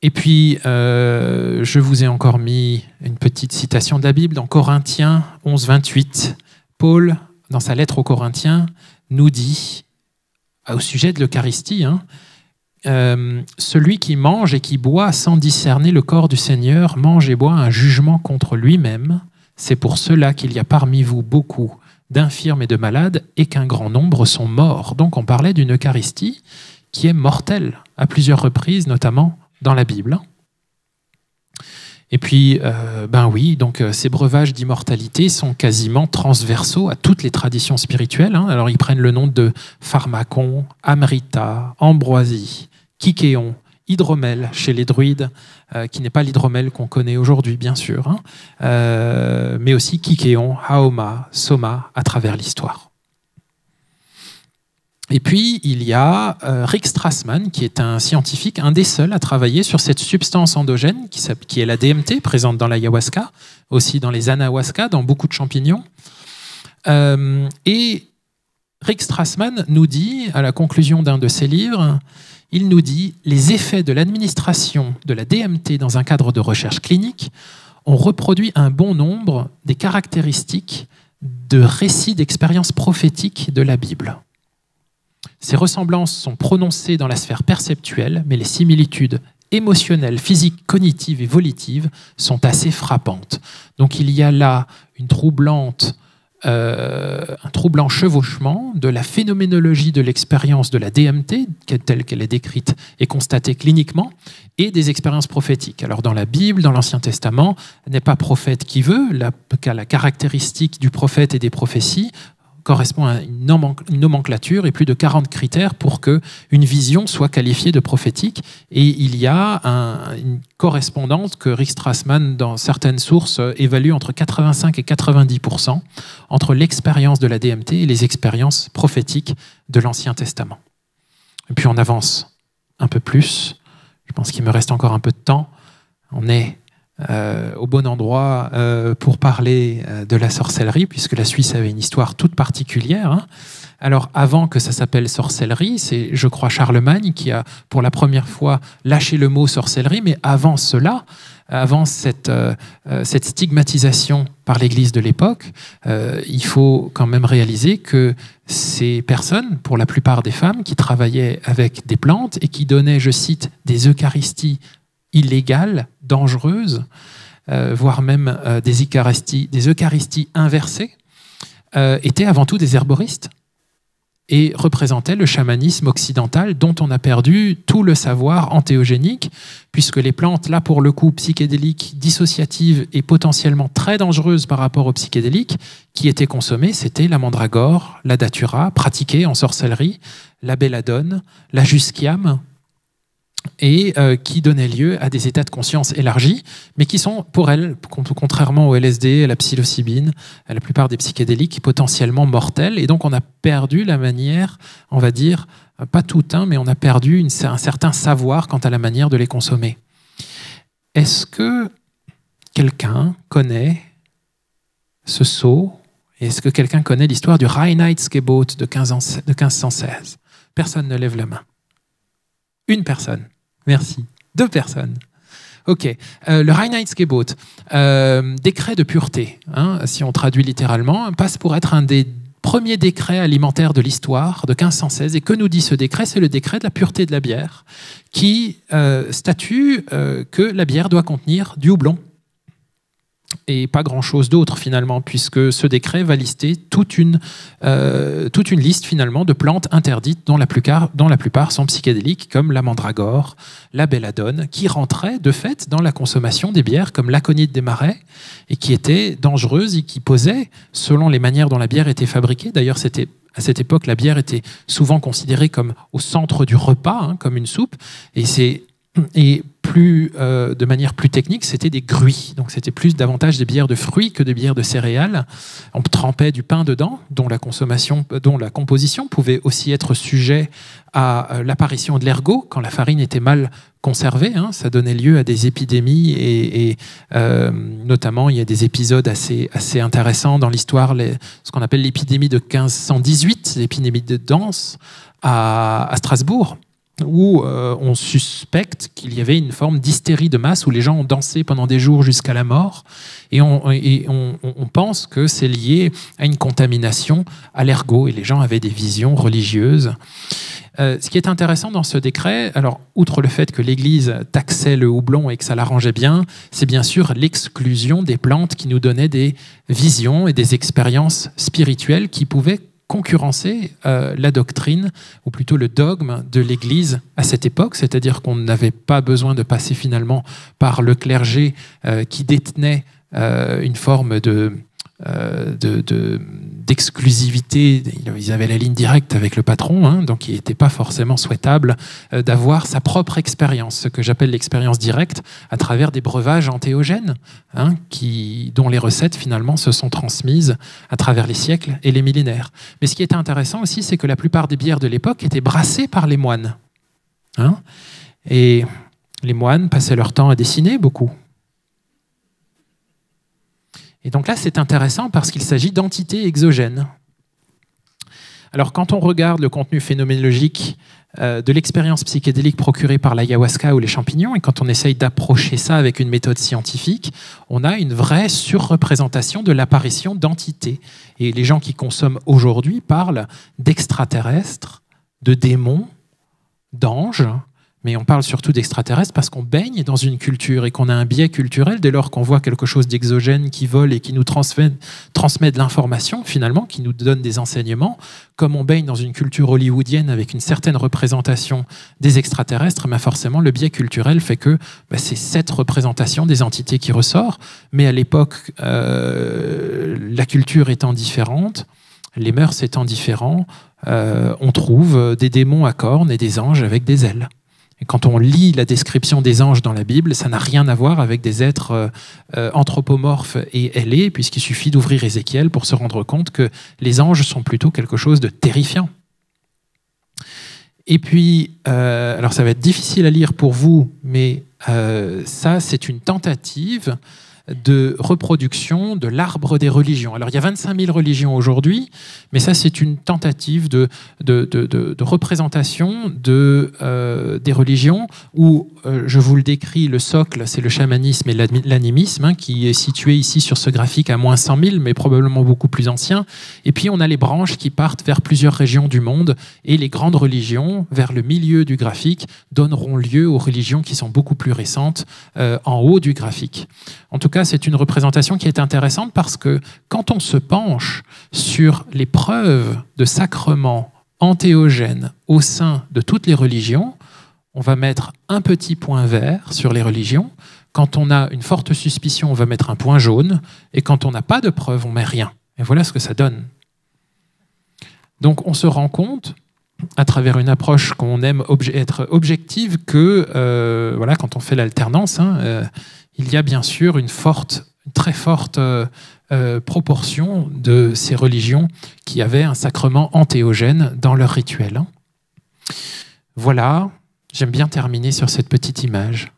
Et puis, euh, je vous ai encore mis une petite citation de la Bible dans Corinthiens 11, 28. Paul, dans sa lettre aux Corinthiens, nous dit, au sujet de l'Eucharistie, hein, euh, celui qui mange et qui boit sans discerner le corps du Seigneur mange et boit un jugement contre lui-même. C'est pour cela qu'il y a parmi vous beaucoup d'infirmes et de malades et qu'un grand nombre sont morts. Donc on parlait d'une Eucharistie qui est mortelle à plusieurs reprises, notamment dans la Bible. Et puis, euh, ben oui, donc euh, ces breuvages d'immortalité sont quasiment transversaux à toutes les traditions spirituelles. Hein. Alors ils prennent le nom de pharmacon, amrita, ambroisie, kikéon, hydromel chez les druides, euh, qui n'est pas l'hydromel qu'on connaît aujourd'hui, bien sûr, hein, euh, mais aussi kikéon, haoma, soma à travers l'histoire. Et puis, il y a euh, Rick Strassman, qui est un scientifique, un des seuls à travailler sur cette substance endogène, qui, est la DMT, présente dans l'ayahuasca, aussi dans les anahuasca, dans beaucoup de champignons. Rick Strassman nous dit, à la conclusion d'un de ses livres, il nous dit les effets de l'administration de la DMT dans un cadre de recherche clinique ont reproduit un bon nombre des caractéristiques de récits d'expériences prophétiques de la Bible. Ces ressemblances sont prononcées dans la sphère perceptuelle, mais les similitudes émotionnelles, physiques, cognitives et volitives sont assez frappantes. Donc il y a là une troublante euh, un troublant chevauchement de la phénoménologie de l'expérience de la DMT, telle qu'elle est décrite et constatée cliniquement, et des expériences prophétiques. Alors dans la Bible, dans l'Ancien Testament, n'est pas prophète qui veut, la, la caractéristique du prophète et des prophéties correspond à une nomenclature et plus de 40 critères pour que une vision soit qualifiée de prophétique. Et il y a une correspondance que Rick Strassman, dans certaines sources, évalue entre 85 et 90% entre l'expérience de la DMT et les expériences prophétiques de l'Ancien Testament. Et puis on avance un peu plus. Je pense qu'il me reste encore un peu de temps. On est euh, au bon endroit euh, pour parler euh, de la sorcellerie, puisque la Suisse avait une histoire toute particulière. Hein. Alors, avant que ça s'appelle sorcellerie, c'est, je crois, Charlemagne qui a pour la première fois lâché le mot sorcellerie, mais avant cela, avant cette, cette stigmatisation par l'Église de l'époque, il faut quand même réaliser que ces personnes, pour la plupart des femmes, qui travaillaient avec des plantes et qui donnaient, je cite, des Eucharisties illégales, dangereuses, euh, voire même euh, des, eucharisties, inversées, euh, étaient avant tout des herboristes et représentaient le chamanisme occidental dont on a perdu tout le savoir antéogénique, puisque les plantes, là pour le coup psychédéliques, dissociatives et potentiellement très dangereuses par rapport aux psychédéliques, qui étaient consommées, c'était la mandragore, la datura, pratiquée en sorcellerie, la belladone, la jusquiame, et euh, qui donnaient lieu à des états de conscience élargis, mais qui sont, pour elles, contrairement au LSD, à la psilocybine, à la plupart des psychédéliques, potentiellement mortels. Et donc on a perdu la manière, on va dire, pas tout un, mais on a perdu un certain savoir quant à la manière de les consommer. Est-ce que quelqu'un connaît ce saut? Est-ce que quelqu'un connaît l'histoire du Reinheitsgebot de 1516 Personne ne lève la main. Une personne. Merci. Deux personnes. Ok. Euh, le Reinheitsgebot, euh, décret de pureté, hein, si on traduit littéralement, passe pour être un des premiers décrets alimentaires de l'histoire de 1516. Et que nous dit ce décret? C'est le décret de la pureté de la bière, qui euh, statue que la bière doit contenir du houblon et pas grand-chose d'autre finalement, puisque ce décret va lister toute une, euh, toute une liste finalement de plantes interdites dont la, plupart, sont psychédéliques, comme la mandragore, la belladone, qui rentraient de fait dans la consommation des bières comme l'aconite des marais, et qui étaient dangereuses et qui posaient, selon les manières dont la bière était fabriquée, d'ailleurs c'était à cette époque, la bière était souvent considérée comme au centre du repas, hein, comme une soupe, et c'est et plus, euh, de manière plus technique, c'était des gruits. Donc c'était plus davantage des bières de fruits que des bières de céréales. On trempait du pain dedans, dont la consommation, dont la composition pouvait aussi être sujet à euh, l'apparition de l'ergot quand la farine était mal conservée. Hein. ça donnait lieu à des épidémies et, euh, notamment il y a des épisodes assez, assez intéressants dans l'histoire, ce qu'on appelle l'épidémie de 1518, l'épidémie de danse à Strasbourg où euh, on suspecte qu'il y avait une forme d'hystérie de masse où les gens ont dansé pendant des jours jusqu'à la mort et on, pense que c'est lié à une contamination à l'ergot et les gens avaient des visions religieuses. Euh, ce qui est intéressant dans ce décret, alors outre le fait que l'Église taxait le houblon et que ça l'arrangeait bien, c'est bien sûr l'exclusion des plantes qui nous donnaient des visions et des expériences spirituelles qui pouvaient concurrencer euh, la doctrine, ou plutôt le dogme de l'Église à cette époque, c'est-à-dire qu'on n'avait pas besoin de passer finalement par le clergé euh, qui détenait euh, une forme de, euh, d'exclusivité. ils avaient la ligne directe avec le patron, hein, donc il n'était pas forcément souhaitable euh, d'avoir sa propre expérience, ce que j'appelle l'expérience directe, à travers des breuvages antéogènes, hein, qui, dont les recettes finalement se sont transmises à travers les siècles et les millénaires. Mais ce qui était intéressant aussi, c'est que la plupart des bières de l'époque étaient brassées par les moines. Hein, et les moines passaient leur temps à dessiner beaucoup. Et donc là, c'est intéressant parce qu'il s'agit d'entités exogènes. Alors quand on regarde le contenu phénoménologique euh, de l'expérience psychédélique procurée par l'ayahuasca ou les champignons, et quand on essaye d'approcher ça avec une méthode scientifique, on a une vraie surreprésentation de l'apparition d'entités. Et les gens qui consomment aujourd'hui parlent d'extraterrestres, de démons, d'anges, mais on parle surtout d'extraterrestres parce qu'on baigne dans une culture et qu'on a un biais culturel dès lors qu'on voit quelque chose d'exogène qui vole et qui nous transmet, de l'information finalement, qui nous donne des enseignements. Comme on baigne dans une culture hollywoodienne avec une certaine représentation des extraterrestres, mais forcément le biais culturel fait que bah, c'est cette représentation des entités qui ressort. Mais à l'époque, euh, la culture étant différente, les mœurs étant différents, euh, on trouve des démons à cornes et des anges avec des ailes. Quand on lit la description des anges dans la Bible, ça n'a rien à voir avec des êtres euh, euh, anthropomorphes et ailés, puisqu'il suffit d'ouvrir Ézéchiel pour se rendre compte que les anges sont plutôt quelque chose de terrifiant. Et puis, alors ça va être difficile à lire pour vous, mais ça, c'est une tentative de reproduction de l'arbre des religions. Alors il y a 25 000 religions aujourd'hui, mais ça c'est une tentative de, représentation euh, des religions où, euh, je vous le décris, le socle c'est le chamanisme et l'animisme, hein, qui est situé ici sur ce graphique à moins 100 000, mais probablement beaucoup plus ancien. Et puis on a les branches qui partent vers plusieurs régions du monde, et les grandes religions, vers le milieu du graphique, donneront lieu aux religions qui sont beaucoup plus récentes euh, en haut du graphique. En tout cas, c'est une représentation qui est intéressante parce que quand on se penche sur les preuves de sacrements antéogènes au sein de toutes les religions, on va mettre un petit point vert sur les religions. Quand on a une forte suspicion, on va mettre un point jaune. Et quand on n'a pas de preuves, on met rien. Et voilà ce que ça donne. Donc on se rend compte, à travers une approche qu'on aime être objective, que euh, voilà, quand on fait l'alternance, hein, euh, il y a bien sûr une forte, très forte euh, euh, proportion de ces religions qui avaient un sacrement antéogène dans leur rituel. Voilà, j'aime bien terminer sur cette petite image.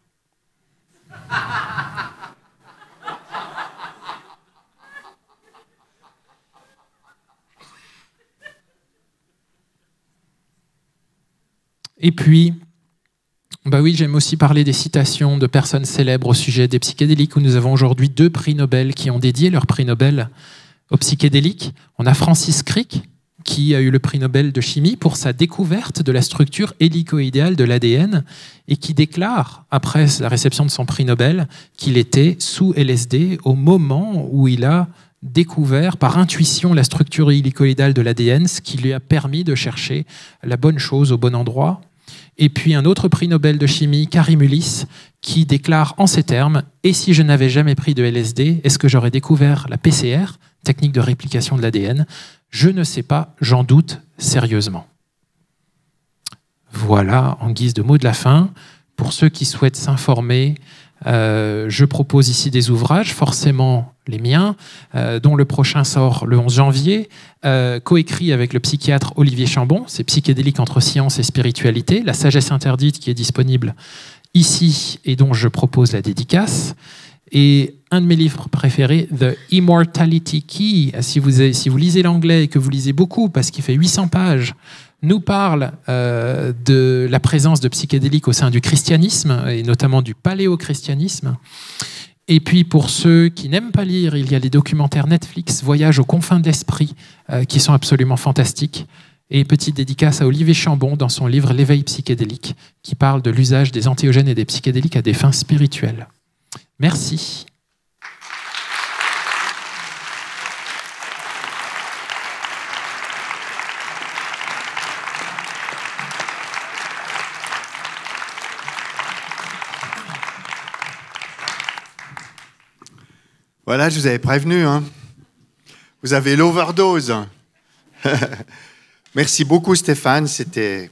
Et puis, bah oui, j'aime aussi parler des citations de personnes célèbres au sujet des psychédéliques, où nous avons aujourd'hui deux prix Nobel qui ont dédié leur prix Nobel aux psychédéliques. On a Francis Crick, qui a eu le prix Nobel de chimie pour sa découverte de la structure hélicoïdéale de l'ADN et qui déclare, après la réception de son prix Nobel, qu'il était sous LSD au moment où il a découvert par intuition la structure hélicoïdale de l'ADN, ce qui lui a permis de chercher la bonne chose au bon endroit et puis un autre prix Nobel de chimie, Karim Ulysse, qui déclare en ces termes Et si je n'avais jamais pris de LSD, est-ce que j'aurais découvert la PCR, technique de réplication de l'ADN Je ne sais pas, j'en doute sérieusement. Voilà, en guise de mot de la fin, pour ceux qui souhaitent s'informer, euh, je propose ici des ouvrages, forcément les miens, euh, dont le prochain sort le 11 janvier, euh, coécrit avec le psychiatre Olivier Chambon, c'est Psychédélique entre science et spiritualité, La sagesse interdite qui est disponible ici et dont je propose la dédicace. Et un de mes livres préférés, The Immortality Key, si vous, si vous lisez l'anglais et que vous lisez beaucoup, parce qu'il fait 800 pages, nous parle euh, de la présence de psychédéliques au sein du christianisme, et notamment du paléochristianisme. Et puis pour ceux qui n'aiment pas lire, il y a les documentaires Netflix Voyage aux confins de l'esprit euh, qui sont absolument fantastiques. Et petite dédicace à Olivier Chambon dans son livre L'éveil psychédélique, qui parle de l'usage des antéogènes et des psychédéliques à des fins spirituelles. Merci.
Voilà, je vous avais prévenu. Hein. Vous avez l'overdose. Merci beaucoup Stéphane, c'était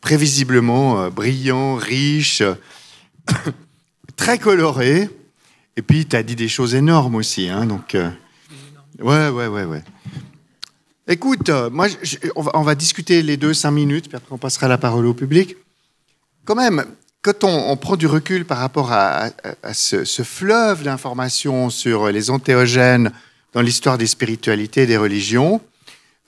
prévisiblement euh, brillant, riche, très coloré. Et puis tu as dit des choses énormes aussi. Hein, donc, euh, ouais, ouais, ouais, ouais. Écoute, euh, moi, on, va, on, va, discuter les deux cinq minutes, puis après on passera la parole au public. Quand même, quand on, prend du recul par rapport à, ce, fleuve d'informations sur les antéogènes dans l'histoire des spiritualités et des religions,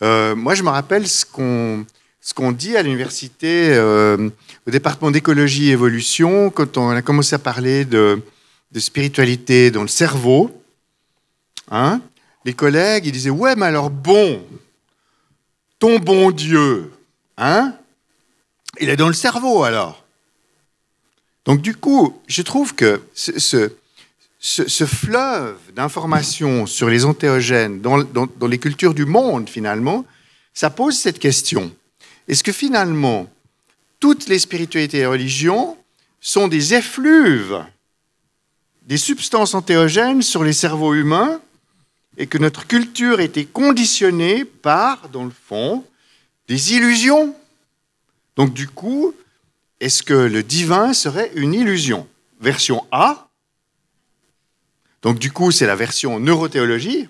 euh, moi je me rappelle ce qu'on ce qu'on dit à l'université, euh, au département d'écologie et évolution, quand on a commencé à parler de, de spiritualité dans le cerveau. Hein, les collègues, ils disaient Ouais, mais alors bon, ton bon Dieu, hein, il est dans le cerveau alors. Donc du coup, je trouve que ce, fleuve d'informations sur les entéogènes dans, les cultures du monde, finalement, ça pose cette question. Est-ce que finalement, toutes les spiritualités et religions sont des effluves des substances entéogènes sur les cerveaux humains et que notre culture était conditionnée par, dans le fond, des illusions? Donc du coup, est-ce que le divin serait une illusion? Version A. Donc du coup, c'est la version neurothéologie,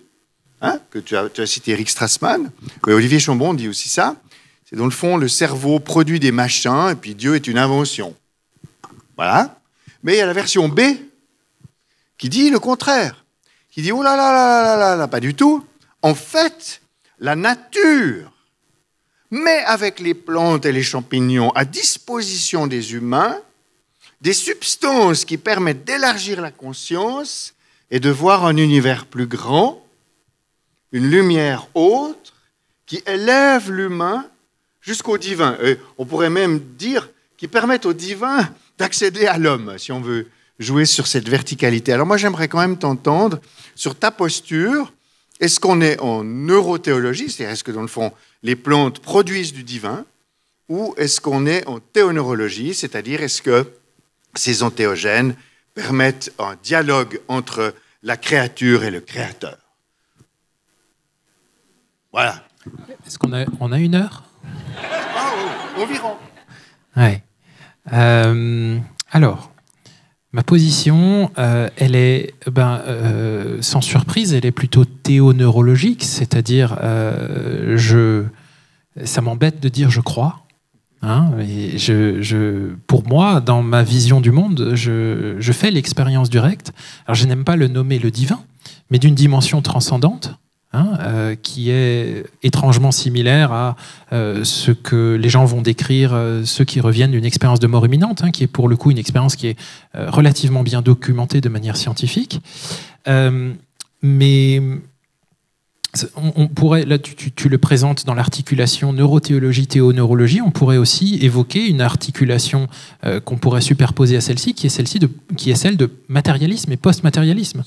hein, que tu as, cité Eric Strassman. Olivier Chambon dit aussi ça. C'est dans le fond, le cerveau produit des machins et puis Dieu est une invention. Voilà. Mais il y a la version B qui dit le contraire qui dit, oh là là là là là là, pas du tout. En fait, la nature met avec les plantes et les champignons à disposition des humains des substances qui permettent d'élargir la conscience et de voir un univers plus grand, une lumière autre qui élève l'humain jusqu'au divin. Et on pourrait même dire qui permettent au divin d'accéder à l'homme, si on veut jouer sur cette verticalité. Alors moi, j'aimerais quand même t'entendre sur ta posture. Est-ce qu'on est en neurothéologie, c'est-à-dire est-ce que dans le fond, les plantes produisent du divin, ou est-ce qu'on est en théoneurologie, c'est-à-dire est-ce que ces entéogènes permettent un dialogue entre la créature et le créateur? Voilà.
Est-ce qu'on a, on a une heure?
Oh, Environ.
Ouais. Euh, alors, Ma position, euh, elle est, ben, euh, sans surprise, elle est plutôt théoneurologique, c'est-à-dire, euh, je, ça m'embête de dire je crois. Hein, et pour moi, dans ma vision du monde, je, je fais l'expérience du rect. Alors, je n'aime pas le nommer le divin, mais d'une dimension transcendante. Hein, euh, qui est étrangement similaire à euh, ce que les gens vont décrire, euh, ceux qui reviennent d'une expérience de mort imminente, hein, qui est pour le coup une expérience qui est relativement bien documentée de manière scientifique. mais on, pourrait, là tu, le présentes dans l'articulation neurothéologie, théoneurologie, on pourrait aussi évoquer une articulation euh, qu'on pourrait superposer à celle-ci, qui est, celle-ci de, qui est celle de matérialisme et post-matérialisme.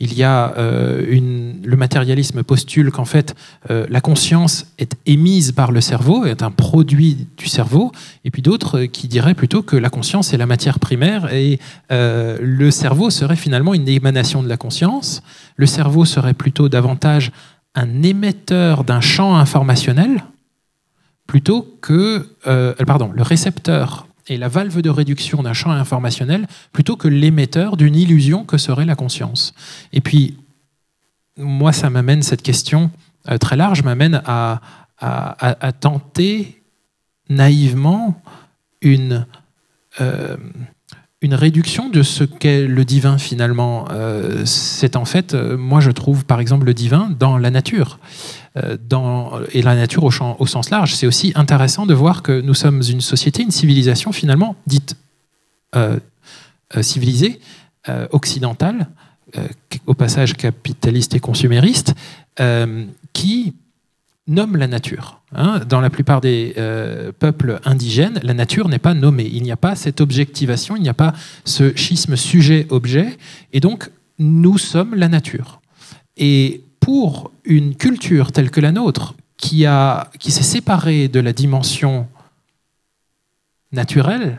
Il y a euh, une, le matérialisme postule qu'en fait euh, la conscience est émise par le cerveau, est un produit du cerveau, et puis d'autres qui diraient plutôt que la conscience est la matière primaire et le cerveau serait finalement une émanation de la conscience. Le cerveau serait plutôt davantage un émetteur d'un champ informationnel plutôt que, euh, pardon, le récepteur et la valve de réduction d'un champ informationnel plutôt que l'émetteur d'une illusion que serait la conscience. Et puis, moi, ça m'amène, cette question euh, très large, m'amène à, tenter naïvement une, euh, une réduction de ce qu'est le divin finalement. Euh, c'est en fait, euh, moi je trouve par exemple le divin dans la nature. Euh, dans, et la nature au, sens large. C'est aussi intéressant de voir que nous sommes une société, une civilisation finalement dite civilisée, occidentale, au passage capitaliste et consumériste, qui nomme la nature. Hein. Dans la plupart des euh, peuples indigènes, la nature n'est pas nommée. Il n'y a pas cette objectivation, il n'y a pas ce schisme sujet-objet. Et donc, nous sommes la nature. Et pour une culture telle que la nôtre, qui, a, qui s'est séparée de la dimension naturelle,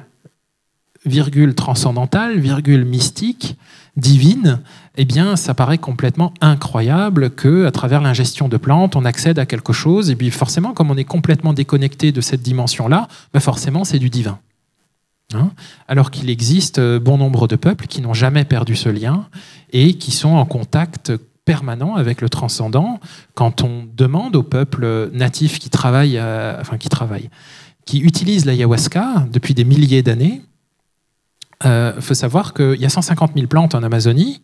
virgule transcendantale, virgule mystique, divine, eh bien, ça paraît complètement incroyable que, à travers l'ingestion de plantes, on accède à quelque chose. Et puis, forcément, comme on est complètement déconnecté de cette dimension-là, bah forcément, c'est du divin. Hein Alors qu'il existe euh, bon nombre de peuples qui n'ont jamais perdu ce lien et qui sont en contact permanent avec le transcendant. Quand on demande aux peuples natifs qui travaillent, euh, enfin qui travaillent, qui utilisent l'ayahuasca depuis des milliers d'années, il euh, faut savoir qu'il y a 150 000 plantes en Amazonie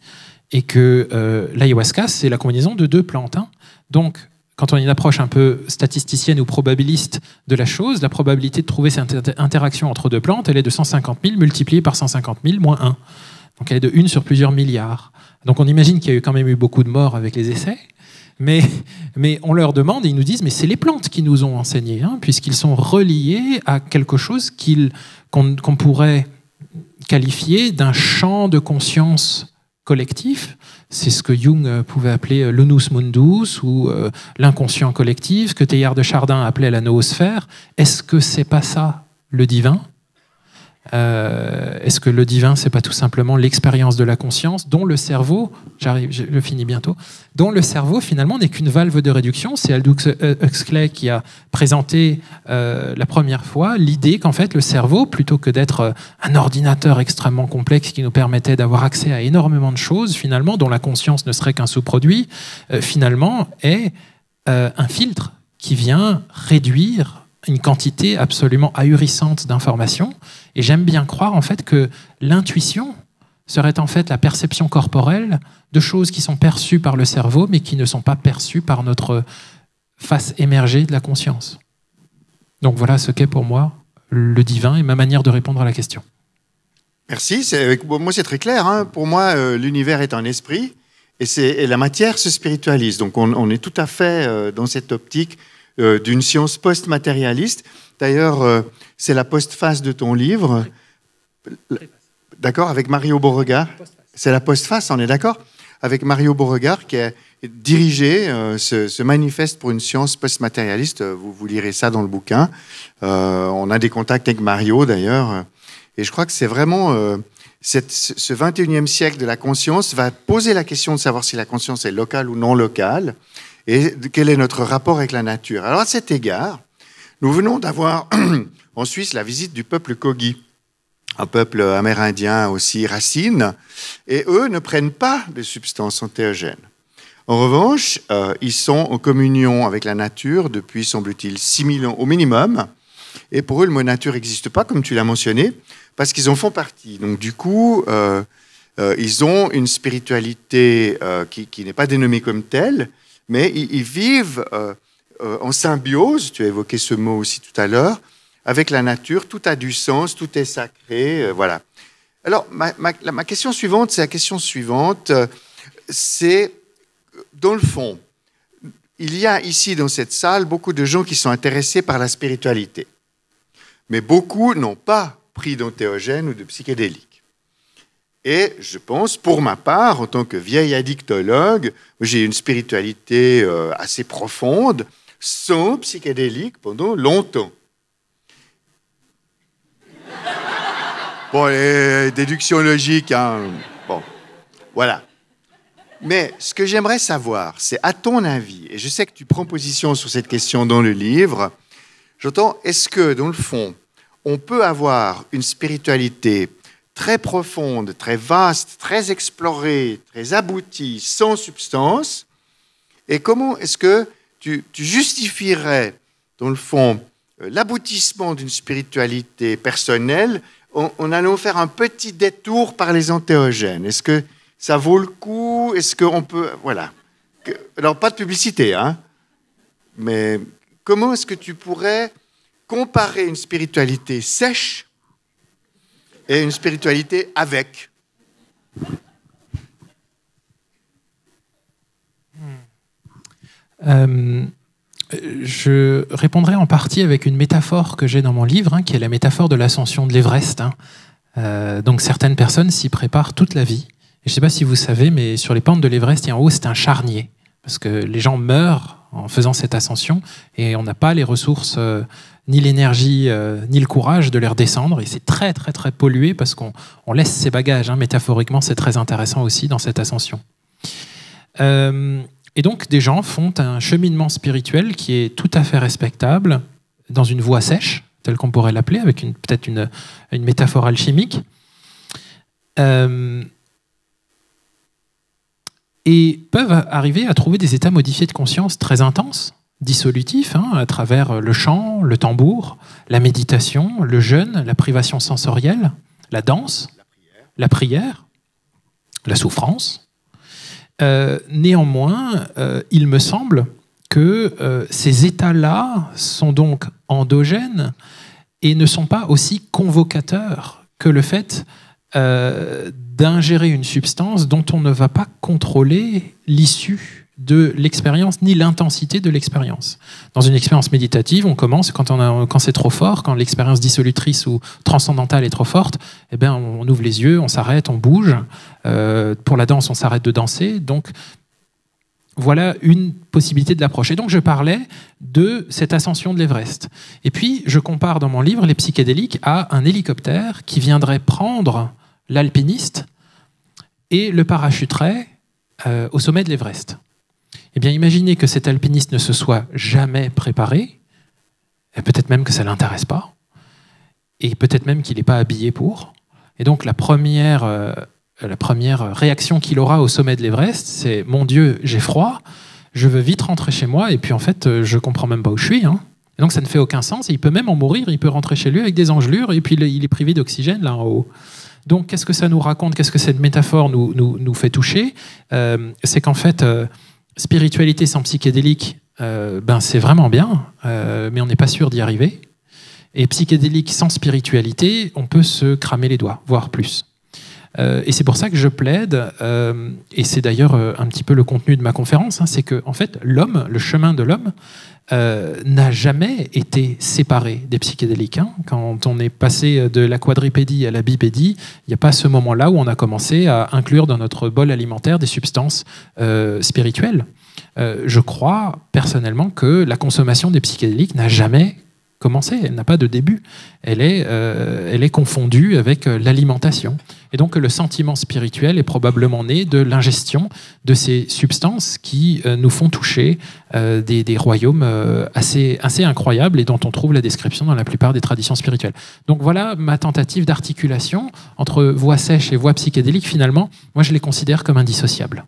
et que euh, l'ayahuasca, c'est la combinaison de deux plantes. Hein. Donc, quand on a une approche un peu statisticienne ou probabiliste de la chose, la probabilité de trouver cette interaction entre deux plantes, elle est de 150 000 multipliée par 150 000 moins 1. Donc elle est de 1 sur plusieurs milliards. Donc on imagine qu'il y a eu quand même eu beaucoup de morts avec les essais. Mais, on leur demande et ils nous disent mais c'est les plantes qui nous ont enseigné, hein, puisqu'ils sont reliés à quelque chose qu'on pourrait qualifié d'un champ de conscience collectif. C'est ce que Jung pouvait appeler l'unus mundus ou l'inconscient collectif, que Teilhard de Chardin appelait la noosphère. Est-ce que c'est pas ça le divin? Euh, est-ce que le divin, c'est pas tout simplement l'expérience de la conscience, dont le cerveau, j'arrive, je le finis bientôt, dont le cerveau finalement n'est qu'une valve de réduction? C'est Aldous Huxley qui a présenté euh, la première fois l'idée qu'en fait le cerveau, plutôt que d'être euh, un ordinateur extrêmement complexe qui nous permettait d'avoir accès à énormément de choses, finalement, dont la conscience ne serait qu'un sous-produit, finalement est un filtre qui vient réduire une quantité absolument ahurissante d'informations. Et j'aime bien croire en fait que l'intuition serait en fait la perception corporelle de choses qui sont perçues par le cerveau, mais qui ne sont pas perçues par notre face émergée de la conscience. Donc voilà ce qu'est pour moi le divin et ma manière de répondre à la question.
Merci. moi, c'est très clair. Hein. Pour moi, euh, l'univers est un esprit et, et, la matière se spiritualise. Donc on, on est tout à fait euh, dans cette optique euh, d'une science post-matérialiste. D'ailleurs, euh, c'est la postface de ton livre. D'accord Avec Mario Beauregard. C'est la postface, on est d'accord Avec Mario Beauregard qui a dirigé euh, ce, manifeste pour une science post-matérialiste. Vous, lirez ça dans le bouquin. on a des contacts avec Mario d'ailleurs. Et je crois que c'est vraiment ce 21e siècle de la conscience va poser la question de savoir si la conscience est locale ou non locale et quel est notre rapport avec la nature? Alors à cet égard, nous venons d'avoir en Suisse la visite du peuple Kogi, un peuple amérindien aussi racine, et eux ne prennent pas de substances entéogènes. En revanche, euh, ils sont en communion avec la nature depuis, semble-t-il, 6 000 ans au minimum. Et pour eux, le mot nature n'existe pas, comme tu l'as mentionné, parce qu'ils en font partie. Donc du coup, euh, euh, ils ont une spiritualité qui n'est pas dénommée comme telle, mais ils, vivent euh, euh, en symbiose, tu as évoqué ce mot aussi tout à l'heure, avec la nature, tout a du sens, tout est sacré, euh, voilà. Alors, ma, question suivante, c'est la question suivante, c'est, dans le fond, il y a ici dans cette salle beaucoup de gens qui sont intéressés par la spiritualité, mais beaucoup n'ont pas pris d'antéogène ou de psychédélique. Et je pense, pour ma part, en tant que vieil addictologue, j'ai une spiritualité euh, assez profonde, sans psychédélique pendant longtemps. Bon, les déductions logiques, hein. Bon, voilà. Mais ce que j'aimerais savoir, c'est à ton avis, et je sais que tu prends position sur cette question dans le livre, j'entends, est-ce que, dans le fond, on peut avoir une spiritualité très profonde, très vaste, très explorée, très aboutie, sans substance. Et comment est-ce que tu, justifierais, dans le fond, euh, l'aboutissement d'une spiritualité personnelle en, allant faire un petit détour par les antéogènes? Est-ce que ça vaut le coup? Est-ce qu'on peut... Voilà. Alors, pas de publicité, hein Mais comment est-ce que tu pourrais comparer une spiritualité sèche et une spiritualité avec.
Euh, je répondrai en partie avec une métaphore que j'ai dans mon livre, hein, qui est la métaphore de l'ascension de l'Everest. Hein. Euh, donc certaines personnes s'y préparent toute la vie. je ne sais pas si vous savez, mais sur les pentes de l'Everest, en haut, c'est un charnier. Parce que les gens meurent en faisant cette ascension et on n'a pas les ressources euh, ni l'énergie, euh, ni le courage de les redescendre. Et c'est très, très, très pollué parce qu'on laisse ses bagages. Hein. Métaphoriquement, c'est très intéressant aussi dans cette ascension. Euh, et donc, des gens font un cheminement spirituel qui est tout à fait respectable dans une voie sèche, telle qu'on pourrait l'appeler, avec peut-être une, métaphore alchimique. Euh, et peuvent arriver à trouver des états modifiés de conscience très intenses dissolutif, hein, à travers le chant, le tambour, la méditation, le jeûne, la privation sensorielle, la danse, la prière, la, souffrance. Euh, néanmoins, euh, il me semble que euh, ces états-là sont donc endogènes et ne sont pas aussi convocateurs que le fait d'ingérer une substance dont on ne va pas contrôler l'issue de l'expérience ni l'intensité de l'expérience. Dans une expérience méditative, on commence quand, c'est trop fort, quand l'expérience dissolutrice ou transcendantale est trop forte, eh bien, on ouvre les yeux, on s'arrête, on bouge. Euh, pour la danse, on s'arrête de danser. Donc, voilà une possibilité de l'approche. Et donc, je parlais de cette ascension de l'Everest. Et puis, je compare dans mon livre les psychédéliques à un hélicoptère qui viendrait prendre l'alpiniste et le parachuterait euh, au sommet de l'Everest. Eh bien, imaginez que cet alpiniste ne se soit jamais préparé, et peut-être même que ça ne l'intéresse pas, et peut-être même qu'il n'est pas habillé pour. Et donc, la première, euh, la première réaction qu'il aura au sommet de l'Everest, c'est Mon Dieu, j'ai froid, je veux vite rentrer chez moi, et puis en fait, je comprends même pas où je suis. Hein. Et donc, ça ne fait aucun sens, et il peut même en mourir, il peut rentrer chez lui avec des engelures, et puis il est privé d'oxygène là en haut. Donc, qu'est-ce que ça nous raconte? Qu'est-ce que cette métaphore nous, nous, fait toucher? Euh, C'est qu'en fait, euh, spiritualité sans psychédélique, euh, ben, c'est vraiment bien, mais on n'est pas sûr d'y arriver. Et psychédélique sans spiritualité, on peut se cramer les doigts, voire plus. Et c'est pour ça que je plaide, et c'est d'ailleurs un petit peu le contenu de ma conférence, hein, c'est que en fait l'homme, le chemin de l'homme, euh, n'a jamais été séparé des psychédéliques. Hein. Quand on est passé de la quadripédie à la bipédie, il n'y a pas ce moment-là où on a commencé à inclure dans notre bol alimentaire des substances euh, spirituelles. Euh, je crois personnellement que la consommation des psychédéliques n'a jamais commencé, elle n'a pas de début, elle est, euh, elle est confondue avec euh, l'alimentation. Et donc le sentiment spirituel est probablement né de l'ingestion de ces substances qui euh, nous font toucher des, des, royaumes assez, assez incroyables et dont on trouve la description dans la plupart des traditions spirituelles. Donc voilà ma tentative d'articulation entre voix sèche et voix psychédélique. Finalement, moi je les considère comme indissociables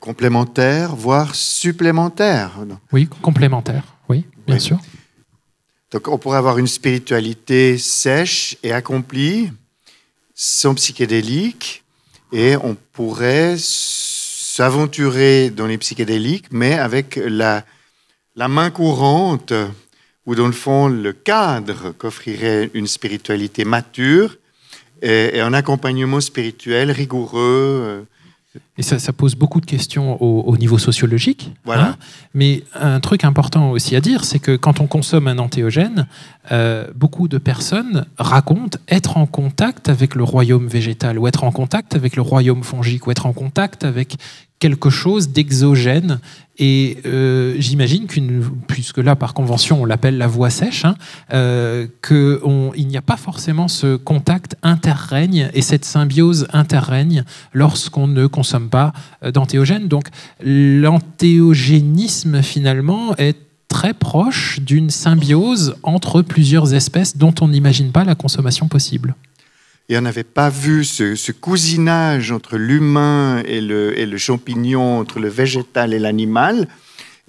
complémentaire, voire supplémentaire.
Oui, complémentaire, oui, bien sûr.
Donc on pourrait avoir une spiritualité sèche et accomplie, sans psychédélique, et on pourrait s'aventurer dans les psychédéliques, mais avec la, main courante, ou dans le fond le cadre qu'offrirait une spiritualité mature, et, et, un accompagnement spirituel rigoureux, euh,
et ça, pose beaucoup de questions au, niveau sociologique.
Voilà. Hein.
mais un truc important aussi à dire, c'est que quand on consomme un antéogène, euh, beaucoup de personnes racontent être en contact avec le royaume végétal, ou être en contact avec le royaume fongique, ou être en contact avec quelque chose d'exogène. Et euh, j'imagine qu'une, puisque là par convention on l'appelle la voie sèche, hein, euh, qu'il n'y a pas forcément ce contact interrègne et cette symbiose interrègne lorsqu'on ne consomme pas euh, d'antéogène. Donc l'antéogénisme finalement est très proche d'une symbiose entre plusieurs espèces dont on n'imagine pas la consommation possible
et on n'avait pas vu ce, cousinage entre l'humain et le, champignon, entre le végétal et l'animal.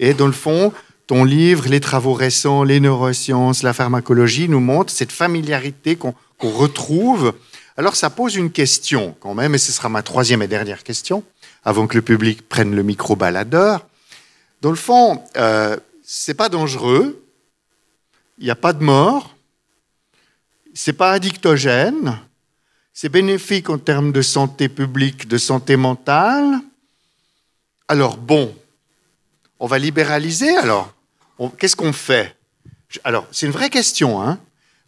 Et dans le fond, ton livre, les travaux récents, les neurosciences, la pharmacologie nous montrent cette familiarité qu'on retrouve. Alors ça pose une question quand même, et ce sera ma troisième et dernière question, avant que le public prenne le micro baladeur. Dans le fond, euh, c'est pas dangereux, il n'y a pas de mort, c'est pas addictogène, c'est bénéfique en termes de santé publique, de santé mentale. Alors bon, on va libéraliser alors. Qu'est-ce qu'on fait? Alors, c'est une vraie question, hein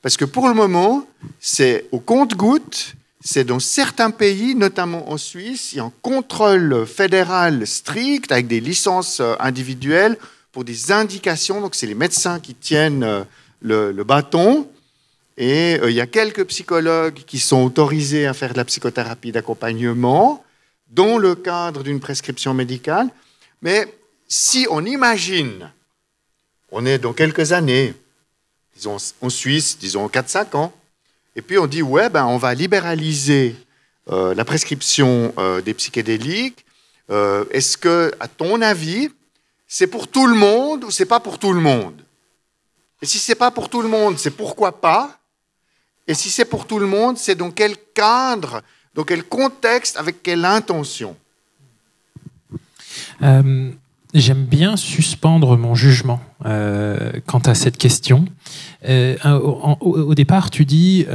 parce que pour le moment, c'est au compte-goutte, c'est dans certains pays, notamment en Suisse, il y a un contrôle fédéral strict avec des licences euh, individuelles pour des indications. Donc, c'est les médecins qui tiennent euh, le, le bâton. Et euh, il y a quelques psychologues qui sont autorisés à faire de la psychothérapie d'accompagnement dans le cadre d'une prescription médicale. Mais si on imagine, on est dans quelques années, disons en Suisse, disons 4-5 ans, et puis on dit, ouais, ben, on va libéraliser euh, la prescription euh, des psychédéliques. Est-ce que, à ton avis, c'est pour tout le monde ou c'est pas pour tout le monde? Et si c'est pas pour tout le monde, c'est pourquoi pas? Et si c'est pour tout le monde, c'est dans quel cadre, dans quel contexte, avec quelle intention?
Euh, J'aime bien suspendre mon jugement euh, quant à cette question. Euh, au, départ, tu dis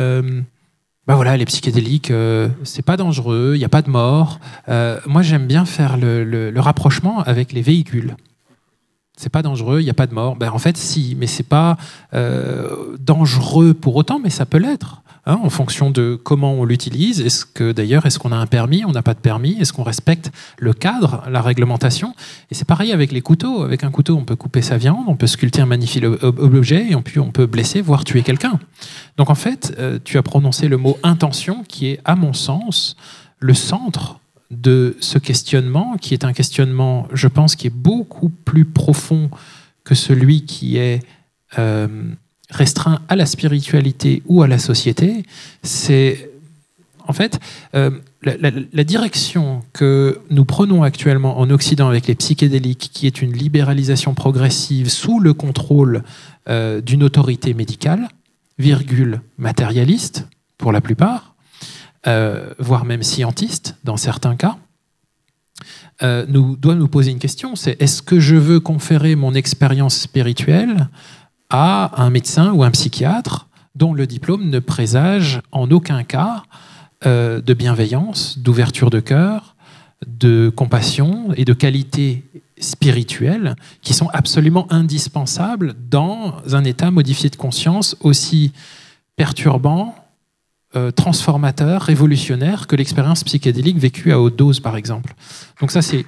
bah voilà, les psychédéliques, euh, c'est pas dangereux, il n'y a pas de mort. Moi, j'aime bien faire le, rapprochement avec les véhicules. C'est pas dangereux, il n'y a pas de mort. Ben, en fait, si, mais c'est pas euh, dangereux pour autant, mais ça peut l'être. Hein, en fonction de comment on l'utilise. Est-ce que d'ailleurs, est-ce qu'on a un permis, on n'a pas de permis, est-ce qu'on respecte le cadre, la réglementation? Et c'est pareil avec les couteaux. Avec un couteau, on peut couper sa viande, on peut sculpter un magnifique objet, et puis on peut blesser, voire tuer quelqu'un. Donc en fait, euh, tu as prononcé le mot intention, qui est, à mon sens, le centre de ce questionnement, qui est un questionnement, je pense, qui est beaucoup plus profond que celui qui est euh, restreint à la spiritualité ou à la société, c'est en fait euh, la, direction que nous prenons actuellement en Occident avec les psychédéliques, qui est une libéralisation progressive sous le contrôle euh, d'une autorité médicale, virgule matérialiste pour la plupart, euh, voire même scientiste dans certains cas, nous, doit nous poser une question, c'est est-ce que je veux conférer mon expérience spirituelle à un médecin ou un psychiatre dont le diplôme ne présage en aucun cas euh, de bienveillance, d'ouverture de cœur, de compassion et de qualité spirituelle qui sont absolument indispensables dans un état modifié de conscience aussi perturbant, euh, transformateur, révolutionnaire que l'expérience psychédélique vécue à haute dose, par exemple. Donc ça, c'est...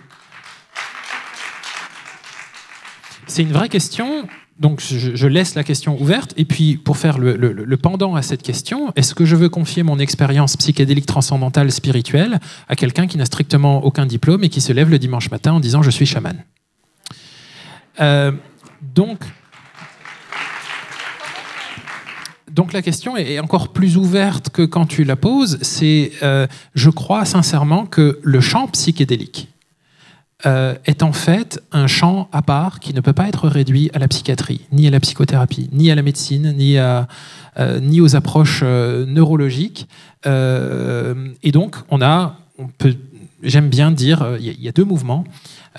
C'est une vraie question donc je, laisse la question ouverte. Et puis, pour faire le, pendant à cette question, est-ce que je veux confier mon expérience psychédélique transcendantale spirituelle à quelqu'un qui n'a strictement aucun diplôme et qui se lève le dimanche matin en disant je suis chaman euh, Donc. Donc la question est encore plus ouverte que quand tu la poses. C'est, euh, je crois sincèrement que le champ psychédélique, euh, est en fait un champ à part qui ne peut pas être réduit à la psychiatrie, ni à la psychothérapie, ni à la médecine, ni, à, euh, ni aux approches neurologiques. et donc, on a, on peut, j'aime bien dire, il y, a deux mouvements.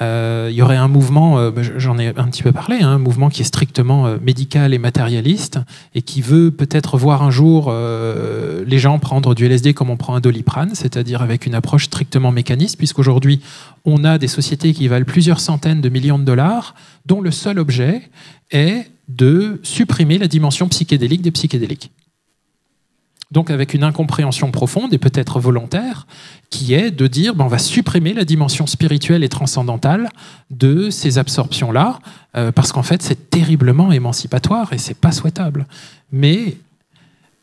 Euh, il y aurait un mouvement, euh, j'en ai un petit peu parlé, hein, un mouvement qui est strictement euh, médical et matérialiste et qui veut peut-être voir un jour les gens prendre du LSD comme on prend un doliprane, c'est-à-dire avec une approche strictement mécaniste, puisqu'aujourd'hui on a des sociétés qui valent plusieurs centaines de millions de dollars, dont le seul objet est de supprimer la dimension psychédélique des psychédéliques donc avec une incompréhension profonde et peut-être volontaire, qui est de dire ben, on va supprimer la dimension spirituelle et transcendantale de ces absorptions-là, euh, parce qu'en fait c'est terriblement émancipatoire et c'est pas souhaitable. Mais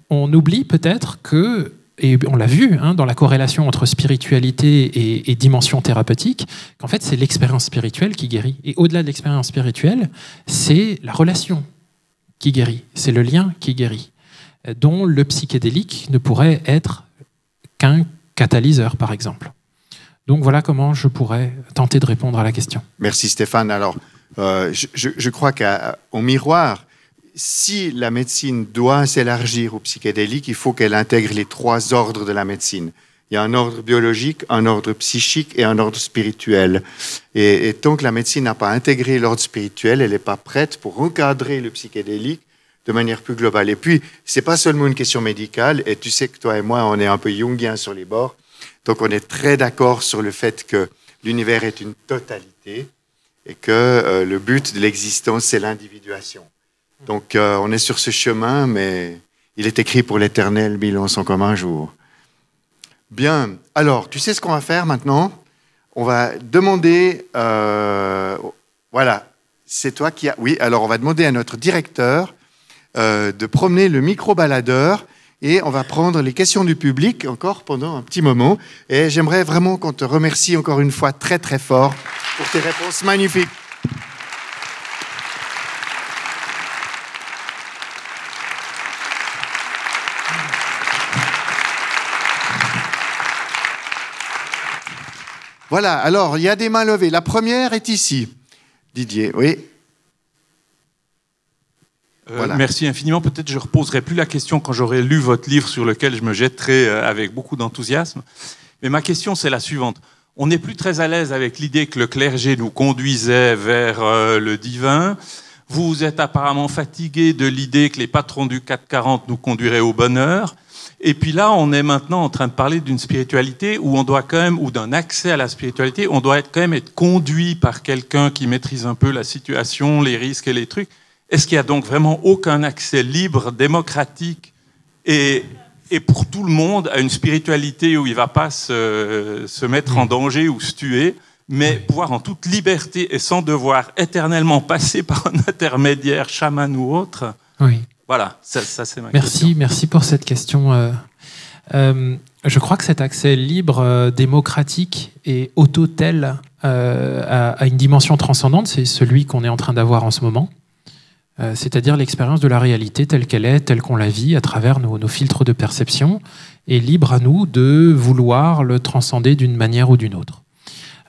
on oublie peut-être que, et on l'a vu hein, dans la corrélation entre spiritualité et, et dimension thérapeutique, qu'en fait c'est l'expérience spirituelle qui guérit. Et au-delà de l'expérience spirituelle, c'est la relation qui guérit, c'est le lien qui guérit dont le psychédélique ne pourrait être qu'un catalyseur, par exemple. Donc voilà comment je pourrais tenter de répondre à la question.
Merci Stéphane. Alors, euh, je, crois qu'au miroir, si la médecine doit s'élargir au psychédélique, il faut qu'elle intègre les trois ordres de la médecine. Il y a un ordre biologique, un ordre psychique et un ordre spirituel. Et, et tant que la médecine n'a pas intégré l'ordre spirituel, elle n'est pas prête pour encadrer le psychédélique de manière plus globale. Et puis, c'est pas seulement une question médicale, et tu sais que toi et moi, on est un peu jungiens sur les bords, donc on est très d'accord sur le fait que l'univers est une totalité et que euh, le but de l'existence, c'est l'individuation. Donc, euh, on est sur ce chemin, mais il est écrit pour l'éternel, bilan sans comme un jour. Bien, alors, tu sais ce qu'on va faire maintenant? On va demander, euh, voilà, c'est toi qui as... Oui, alors on va demander à notre directeur euh, de promener le micro-baladeur et on va prendre les questions du public encore pendant un petit moment. Et j'aimerais vraiment qu'on te remercie encore une fois très très fort pour tes réponses magnifiques. Voilà, alors il y a des mains levées. La première est ici. Didier, oui.
Euh, merci infiniment. Peut-être je ne reposerai plus la question quand j'aurai lu votre livre sur lequel je me jetterai euh, avec beaucoup d'enthousiasme. Mais ma question, c'est la suivante. On n'est plus très à l'aise avec l'idée que le clergé nous conduisait vers euh, le divin. Vous êtes apparemment fatigué de l'idée que les patrons du 440 nous conduiraient au bonheur. Et puis là, on est maintenant en train de parler d'une spiritualité où on doit quand même, ou d'un accès à la spiritualité, on doit être quand même être conduit par quelqu'un qui maîtrise un peu la situation, les risques et les trucs. Est-ce qu'il y a donc vraiment aucun accès libre, démocratique et, et pour tout le monde à une spiritualité où il ne va pas se, se mettre en danger ou se tuer mais pouvoir en toute liberté et sans devoir éternellement passer par un intermédiaire, chaman ou autre?
Oui.
Voilà, ça, ça c'est ma
merci,
question.
Merci pour cette question. Euh, euh, je crois que cet accès libre, euh, démocratique et auto-tel à, à, une dimension transcendante, c'est celui qu'on est en train d'avoir en ce moment. Euh, c'est-à-dire l'expérience de la réalité telle qu'elle est, telle qu'on la vit à travers nos, filtres de perception, et libre à nous de vouloir le transcender d'une manière ou d'une autre.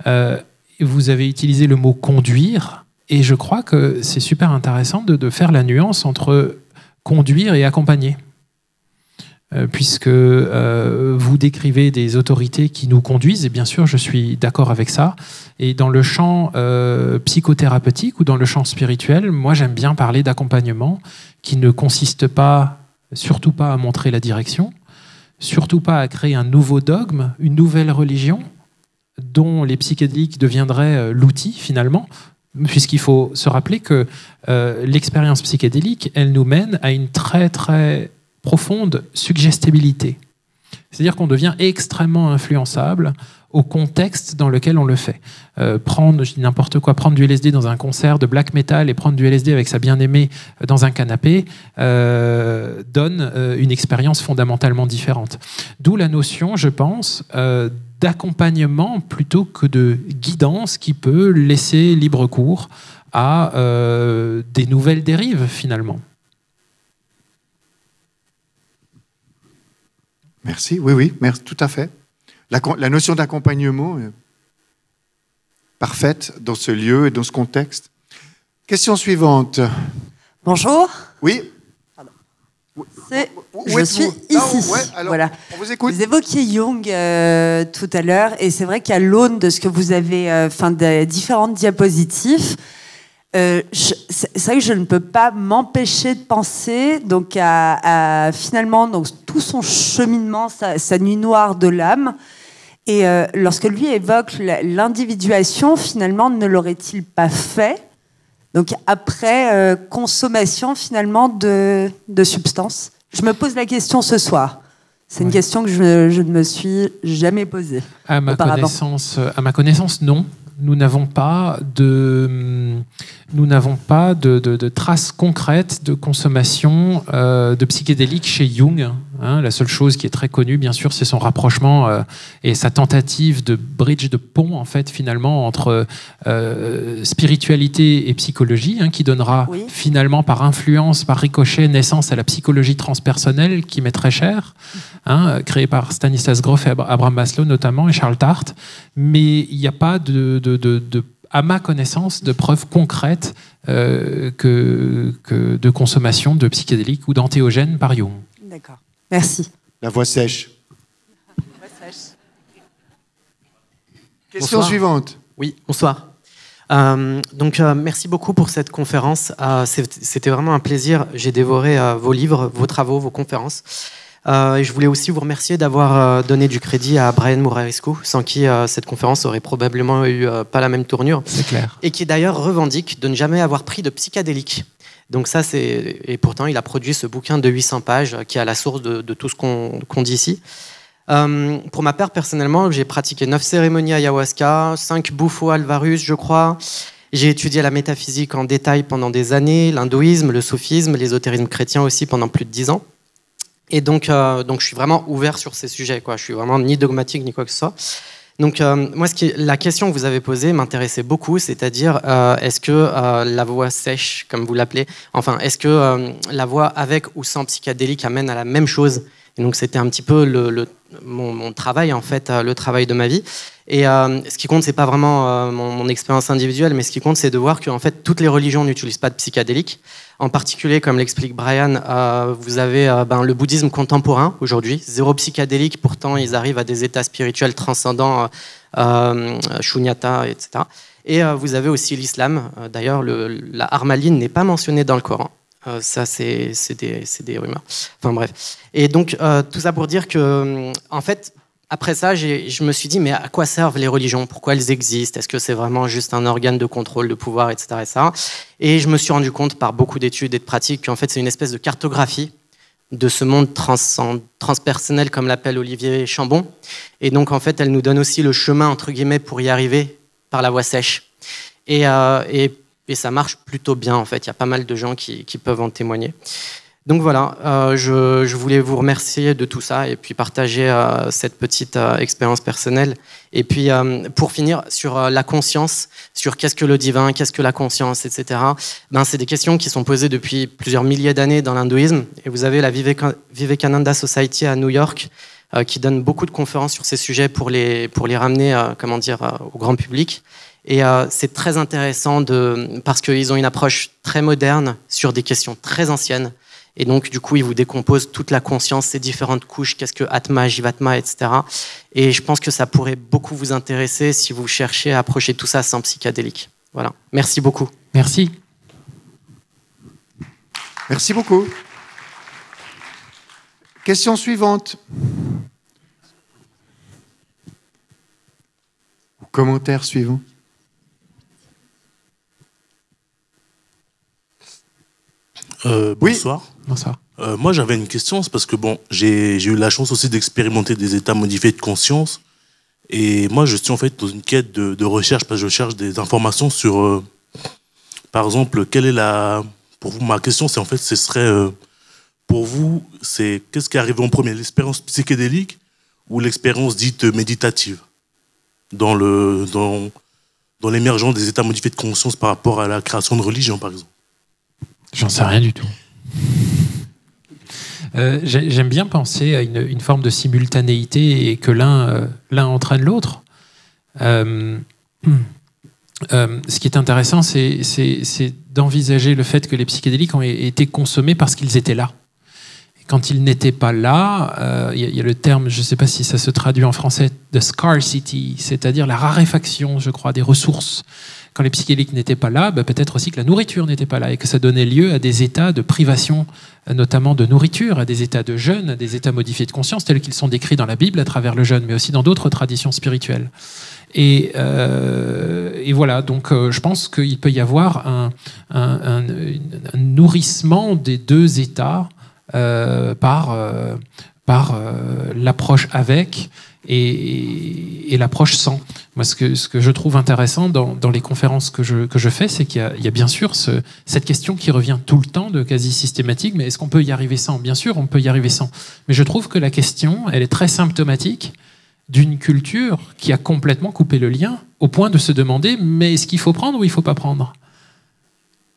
Euh, vous avez utilisé le mot conduire, et je crois que c'est super intéressant de, faire la nuance entre conduire et accompagner. Euh, puisque euh, vous décrivez des autorités qui nous conduisent, et bien sûr, je suis d'accord avec ça. Et dans le champ euh, psychothérapeutique ou dans le champ spirituel, moi, j'aime bien parler d'accompagnement qui ne consiste pas, surtout pas à montrer la direction, surtout pas à créer un nouveau dogme, une nouvelle religion, dont les psychédéliques deviendraient l'outil finalement, puisqu'il faut se rappeler que l'expérience psychédélique, elle nous mène à une très très profonde suggestibilité. C'est-à-dire qu'on devient extrêmement influençable au contexte dans lequel on le fait. Euh, prendre, je dis n'importe quoi, prendre du LSD dans un concert de black metal et prendre du LSD avec sa bien-aimée dans un canapé euh, donne euh, une expérience fondamentalement différente. D'où la notion, je pense, euh, d'accompagnement plutôt que de guidance qui peut laisser libre cours à euh, des nouvelles dérives finalement.
Merci, oui, oui, merci, tout à fait. La, la notion d'accompagnement est parfaite dans ce lieu et dans ce contexte. Question suivante.
Bonjour.
Oui.
Je suis ici.
Ouais, alors,
voilà.
On vous écoute.
Vous évoquiez Jung euh, tout à l'heure, et c'est vrai qu'à l'aune de ce que vous avez, enfin, euh, des différentes diapositives, euh, c'est vrai que je ne peux pas m'empêcher de penser donc à, à, finalement donc tout son cheminement, sa, sa nuit noire de l'âme. Et euh, lorsque lui évoque l'individuation, finalement, ne l'aurait-il pas fait Donc après euh, consommation finalement de, de, substances? Je me pose la question ce soir. C'est une question que je, je, ne me suis jamais posée.
À ma connaissance, à ma connaissance, non nous n'avons pas de, nous n'avons pas de, de, de, traces concrètes de consommation euh, de psychédéliques chez Jung. Hein. La seule chose qui est très connue, bien sûr, c'est son rapprochement euh, et sa tentative de bridge, de pont, en fait, finalement, entre euh, spiritualité et psychologie, hein, qui donnera oui. finalement, par influence, par ricochet, naissance à la psychologie transpersonnelle, qui m'est très chère, hein, créée par Stanislas Grof et Abraham Maslow notamment, et Charles Tart. Mais il n'y a pas de, de, de, de à ma connaissance, de preuves concrètes euh, que, que, de consommation de psychédéliques ou d'antéogènes par Jung.
D'accord. Merci.
La voix sèche. La voix sèche. Question bonsoir. suivante.
Oui, bonsoir. Euh, donc, euh, merci beaucoup pour cette conférence. C'était vraiment un plaisir. J'ai dévoré vos livres, vos travaux, vos conférences. Euh, et je voulais aussi vous remercier d'avoir euh, donné du crédit à Brian Murarescu, sans qui euh, cette conférence aurait probablement eu pas la même tournure.
C'est clair.
Et qui d'ailleurs revendique de ne jamais avoir pris de psychédélique. Donc ça, c'est et pourtant il a produit ce bouquin de 800 pages qui est à la source de, de tout ce qu'on qu dit ici. Euh, pour ma part, personnellement, j'ai pratiqué 9 cérémonies ayahuasca, 5 bouffos alvarus, je crois. J'ai étudié la métaphysique en détail pendant des années, l'hindouisme, le soufisme, l'ésotérisme chrétien aussi pendant plus de 10 ans. Et donc, euh, donc, je suis vraiment ouvert sur ces sujets. Quoi. Je suis vraiment ni dogmatique ni quoi que ce soit. Donc, euh, moi, la question que vous avez posée m'intéressait beaucoup, c'est-à-dire, euh, est-ce que la voix sèche, comme vous l'appelez, enfin, est-ce que la voix avec ou sans psychédélique amène à la même chose Et donc, c'était un petit peu le, mon, travail, en fait, le travail de ma vie. Et ce qui compte, c'est pas vraiment mon, mon expérience individuelle, mais ce qui compte, c'est de voir que, en fait, toutes les religions n'utilisent pas de psychédélique. En particulier, comme l'explique Brian, euh, vous avez euh, ben, le bouddhisme contemporain aujourd'hui, zéro psychédélique, pourtant ils arrivent à des états spirituels transcendants, euh, shunyata, etc. Et vous avez aussi l'islam. D'ailleurs, la harmaline n'est pas mentionnée dans le Coran. Euh, ça, c'est des, rumeurs. Enfin bref. Et donc, euh, tout ça pour dire que, en fait, après ça, je me suis dit, mais à quoi servent les religions? Pourquoi elles existent? Est-ce que c'est vraiment juste un organe de contrôle, de pouvoir, etc. Et, et je me suis rendu compte par beaucoup d'études et de pratiques qu'en fait, c'est une espèce de cartographie de ce monde transpersonnel, comme l'appelle Olivier Chambon. Et donc, en fait, elle nous donne aussi le chemin, entre guillemets, pour y arriver par la voie sèche. Et, euh, et, et, ça marche plutôt bien, en fait. Il y a pas mal de gens qui, peuvent en témoigner. Donc voilà, euh, je, voulais vous remercier de tout ça et puis partager euh, cette petite euh, expérience personnelle. Et puis pour finir sur la conscience, sur qu'est-ce que le divin, qu'est-ce que la conscience, etc. Ben c'est des questions qui sont posées depuis plusieurs milliers d'années dans l'hindouisme. Et vous avez la Vivekananda Society à New York qui donne beaucoup de conférences sur ces sujets pour les pour les ramener, comment dire, au grand public. Et euh, c'est très intéressant de, parce qu'ils ont une approche très moderne sur des questions très anciennes. Et donc, du coup, ils vous décomposent toute la conscience, ces différentes couches, qu'est-ce que Atma, Jivatma, etc. Et je pense que ça pourrait beaucoup vous intéresser si vous cherchez à approcher tout ça sans psychédélique. Voilà. Merci beaucoup.
Merci.
Merci beaucoup. Question suivante. Commentaire suivant.
Euh, bonsoir.
Bonsoir.
Euh, moi, j'avais une question, c'est parce que bon, j'ai eu la chance aussi d'expérimenter des états modifiés de conscience. Et moi, je suis en fait dans une quête de, recherche, parce que je cherche des informations sur, euh, par exemple, quelle est la. Pour vous, ma question, c'est en fait, ce serait. pour vous, c'est qu'est-ce qui arrive en premier, l'expérience psychédélique ou l'expérience dite méditative dans le dans, dans l'émergence des états modifiés de conscience par rapport à la création de religion, par exemple?
J'en sais rien du tout. Euh, j'aime bien penser à une, forme de simultanéité et que l'un euh, l'un entraîne l'autre. Euh, ce qui est intéressant, c'est d'envisager le fait que les psychédéliques ont été consommés parce qu'ils étaient là. quand ils n'étaient pas là, il y, a le terme, je ne sais pas si ça se traduit en français, de scarcity, c'est-à-dire la raréfaction, je crois, des ressources quand les psychédéliques n'étaient pas là, bah, peut-être aussi que la nourriture n'était pas là et que ça donnait lieu à des états de privation, notamment de nourriture, à des états de jeûne, à des états modifiés de conscience tels qu'ils sont décrits dans la Bible à travers le jeûne, mais aussi dans d'autres traditions spirituelles. Et, euh, voilà, donc euh, je pense qu'il peut y avoir un, nourrissement des deux états euh, par, par l'approche avec et, l'approche sans. Moi, ce que, je trouve intéressant dans, les conférences que je, fais, c'est qu'il y, a bien sûr ce, cette question qui revient tout le temps, de quasi systématique, mais est-ce qu'on peut y arriver sans? Bien sûr, on peut y arriver sans. Mais je trouve que la question, elle est très symptomatique d'une culture qui a complètement coupé le lien, au point de se demander, mais est-ce qu'il faut prendre ou il ne faut pas prendre?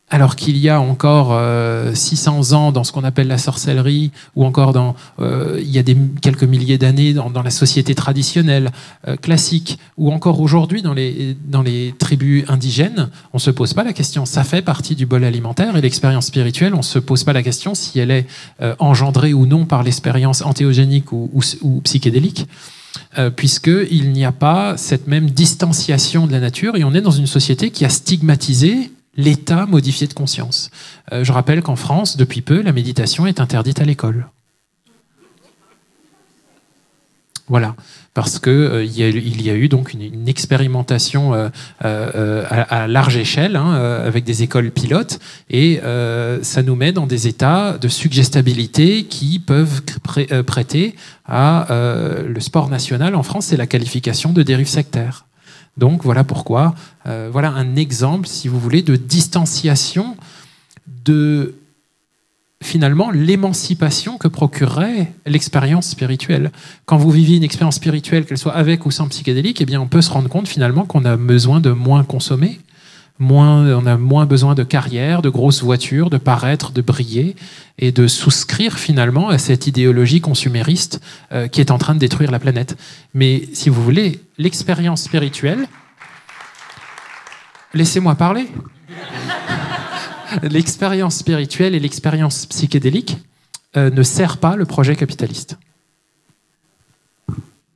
Alors qu'il y a encore 600 euh, ans dans ce qu'on appelle la sorcellerie, ou encore dans, euh, il y a des, quelques milliers d'années dans, la société traditionnelle, euh, classique, ou encore aujourd'hui dans les, dans les tribus indigènes, on ne se pose pas la question. Ça fait partie du bol alimentaire et l'expérience spirituelle, on ne se pose pas la question si elle est engendrée ou non par l'expérience antéogénique ou, ou, ou psychédélique. puisqu'il n'y a pas cette même distanciation de la nature et on est dans une société qui a stigmatisé l'état modifié de conscience. Euh, je rappelle qu'en France, depuis peu, la méditation est interdite à l'école. Voilà, parce qu'il euh, y, a eu donc une, expérimentation euh, à, large échelle hein, avec des écoles pilotes, et ça nous met dans des états de suggestabilité qui peuvent prêter à le sport national en France, c'est la qualification de dérive sectaire. Donc voilà pourquoi, euh, voilà un exemple, si vous voulez, de distanciation de finalement l'émancipation que procurerait l'expérience spirituelle. Quand vous vivez une expérience spirituelle, qu'elle soit avec ou sans psychédélique, eh bien on peut se rendre compte finalement qu'on a besoin de moins consommer, on a moins besoin de carrière, de grosses voitures, de paraître, de briller, et de souscrire finalement à cette idéologie consumériste euh, qui est en train de détruire la planète. Mais si vous voulez, l'expérience spirituelle, laissez-moi parler. l'expérience spirituelle et l'expérience psychédélique euh, ne sert pas le projet capitaliste.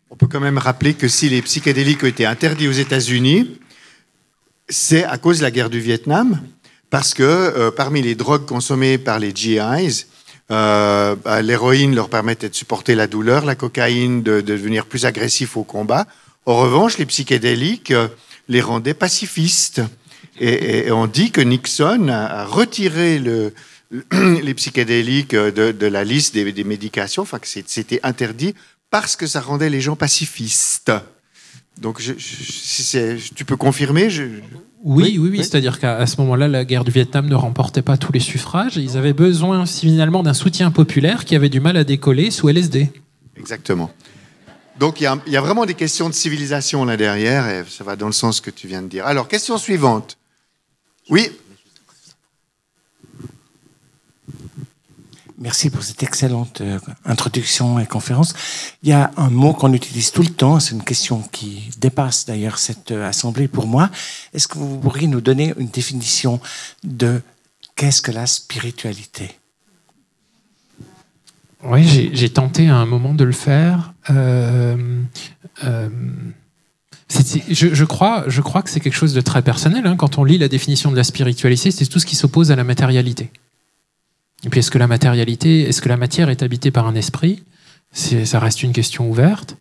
On peut quand même rappeler que si les psychédéliques ont été interdits aux États-Unis, c'est à cause de la guerre du Vietnam, Parce que euh, parmi les drogues consommées par les GIs, euh, bah, l'héroïne leur permettait de supporter la douleur, la cocaïne de, de devenir plus agressif au combat. En revanche, les psychédéliques euh, les rendaient pacifistes. Et, et- on dit que Nixon a, retiré le, les psychédéliques de, de la liste des, des médications, enfin que c'était interdit parce que ça rendait les gens pacifistes. Donc, je, je- si c'est- tu peux confirmer je-
Oui,
Oui,
oui. C'est-à-dire qu'à ce moment-là, la guerre du Vietnam ne remportait pas tous les suffrages. et Ils avaient besoin finalement d'un soutien populaire qui avait du mal à décoller sous LSD.
Exactement. Donc, il y, y a vraiment des questions de civilisation là derrière, et ça va dans le sens que tu viens de dire. Alors, question suivante. Oui,
Merci pour cette excellente euh, introduction et conférence. Il y a un mot qu'on utilise tout le temps, c'est une question qui dépasse d'ailleurs cette euh, assemblée pour moi. Est-ce que vous pourriez nous donner une définition de qu'est-ce que la spiritualité?
Oui, j'ai tenté à un moment de le faire. Euh, je crois, je crois que c'est quelque chose de très personnel. hein. Quand on lit la définition de la spiritualité, c'est tout ce qui s'oppose à la matérialité. Et puis, est-ce que la matérialité, est-ce que la matière est habitée par un esprit? Ça reste une question ouverte.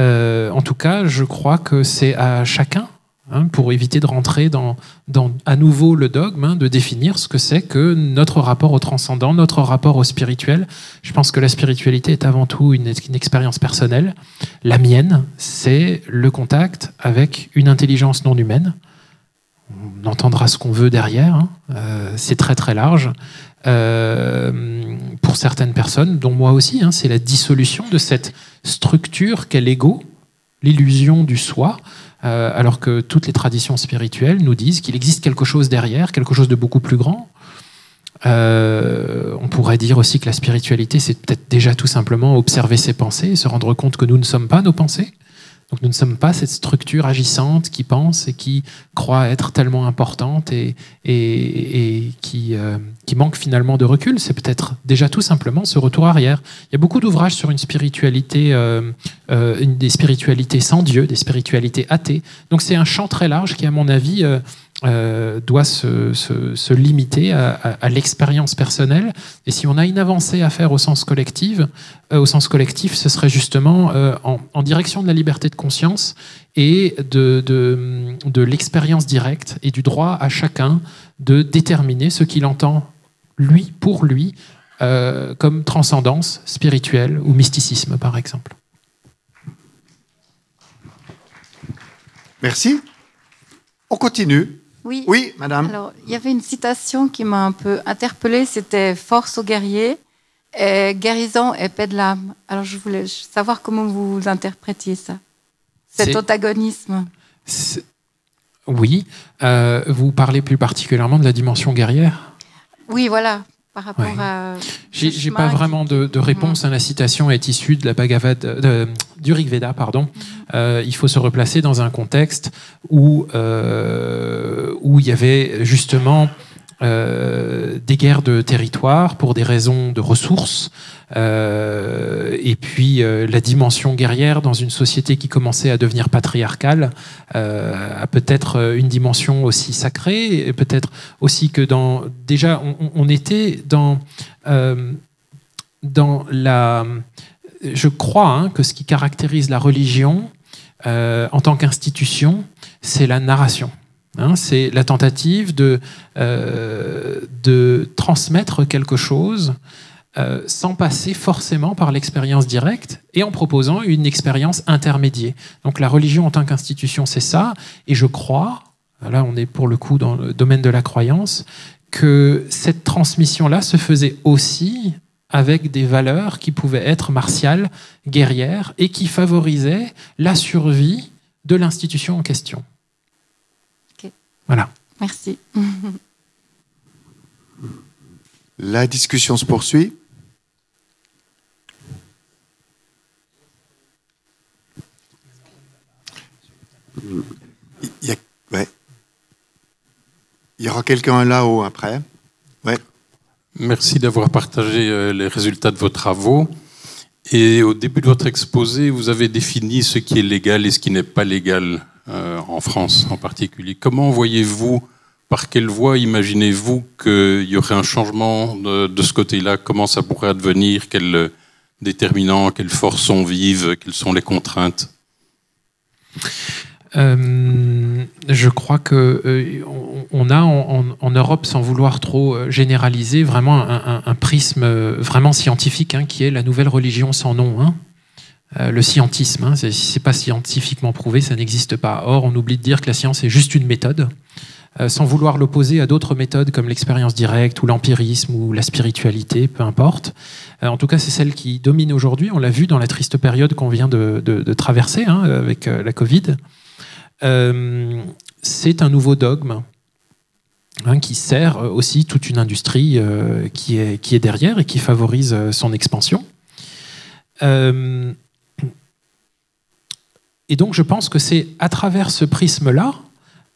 Euh, en tout cas, je crois que c'est à chacun, hein, pour éviter de rentrer dans, à nouveau le dogme, hein, de définir ce que c'est que notre rapport au transcendant, notre rapport au spirituel. Je pense que la spiritualité est avant tout une, une expérience personnelle. La mienne, c'est le contact avec une intelligence non humaine. On entendra ce qu'on veut derrière. hein. Euh, c'est très très large. Euh, pour certaines personnes, dont moi aussi, hein, c'est la dissolution de cette structure qu'est l'ego, l'illusion du soi, euh, alors que toutes les traditions spirituelles nous disent qu'il existe quelque chose derrière, quelque chose de beaucoup plus grand. Euh, on pourrait dire aussi que la spiritualité, c'est peut-être déjà tout simplement observer ses pensées et se rendre compte que nous ne sommes pas nos pensées. Donc nous ne sommes pas cette structure agissante qui pense et qui croit être tellement importante et, et, et qui, euh, qui manque finalement de recul. C'est peut-être déjà tout simplement ce retour arrière. Il y a beaucoup d'ouvrages sur une spiritualité, euh, euh, des spiritualités sans Dieu, des spiritualités athées. Donc c'est un champ très large qui, à mon avis, euh, doit se, se- se limiter à, à- l'expérience personnelle. Et si on a une avancée à faire au sens collectif, euh, au sens collectif, ce serait justement euh, en, en direction de la liberté de conscience et de, de, de l'expérience directe et du droit à chacun de déterminer ce qu'il entend, lui, pour lui, comme transcendance spirituelle ou mysticisme, par exemple.
merci. On continue.
Oui.
Oui, madame.
Alors, il y avait une citation qui m'a un peu interpellée, c'était Force aux guerriers, et guérison et paix de l'âme. Alors, je voulais savoir comment vous interprétiez ça, cet antagonisme.
Oui, euh, vous parlez plus particulièrement de la dimension guerrière?
Oui, voilà, par rapport
Ouais.
à.
J'ai pas vraiment de, de réponse. hein. La citation est issue de la Bhagavad, de- du Rig Veda, pardon. Euh, il faut se replacer dans un contexte où euh, où il y avait justement euh, des guerres de territoire pour des raisons de ressources, euh, et puis euh, la dimension guerrière dans une société qui commençait à devenir patriarcale euh, a peut-être une dimension aussi sacrée, et peut-être aussi que dans déjà on, était dans dans la je crois hein, que ce qui caractérise la religion en tant qu'institution, c'est la narration. Hein, c'est la tentative de, de transmettre quelque chose euh, sans passer forcément par l'expérience directe et en proposant une expérience intermédiaire. Donc la religion en tant qu'institution, c'est ça. Et je crois, là on est pour le coup dans le domaine de la croyance, que cette transmission-là se faisait aussi avec des valeurs qui pouvaient être martiales, guerrières, et qui favorisaient la survie de l'institution en question.
Ok.
Voilà.
Merci.
La discussion se poursuit. Il y, aura quelqu'un là-haut après. Ouais.
Merci d'avoir partagé euh, les résultats de vos travaux. Et au début de votre exposé, vous avez défini ce qui est légal et ce qui n'est pas légal euh, en France en particulier. Comment voyez-vous par quelle voie imaginez-vous qu'il y aurait un changement de, de ce côté-là? Comment ça pourrait advenir? Quels déterminants, quelles forces sont vives? Quelles sont les contraintes?
Euh, je crois que euh, on- a en, Europe, sans vouloir trop euh, généraliser, vraiment un, prisme vraiment scientifique hein, qui est la nouvelle religion sans nom. hein. Le scientisme, hein, si c'est pas scientifiquement prouvé, ça n'existe pas. Or, on oublie de dire que la science est juste une méthode, sans vouloir l'opposer à d'autres méthodes comme l'expérience directe ou l'empirisme ou la spiritualité, peu importe. En tout cas, c'est celle qui domine aujourd'hui. On l'a vu dans la triste période qu'on vient de, traverser hein, avec la Covid. Euh, c'est un nouveau dogme hein, qui sert euh, aussi toute une industrie euh, qui, est, derrière et qui favorise son expansion. Et donc je pense que c'est à travers ce prisme-là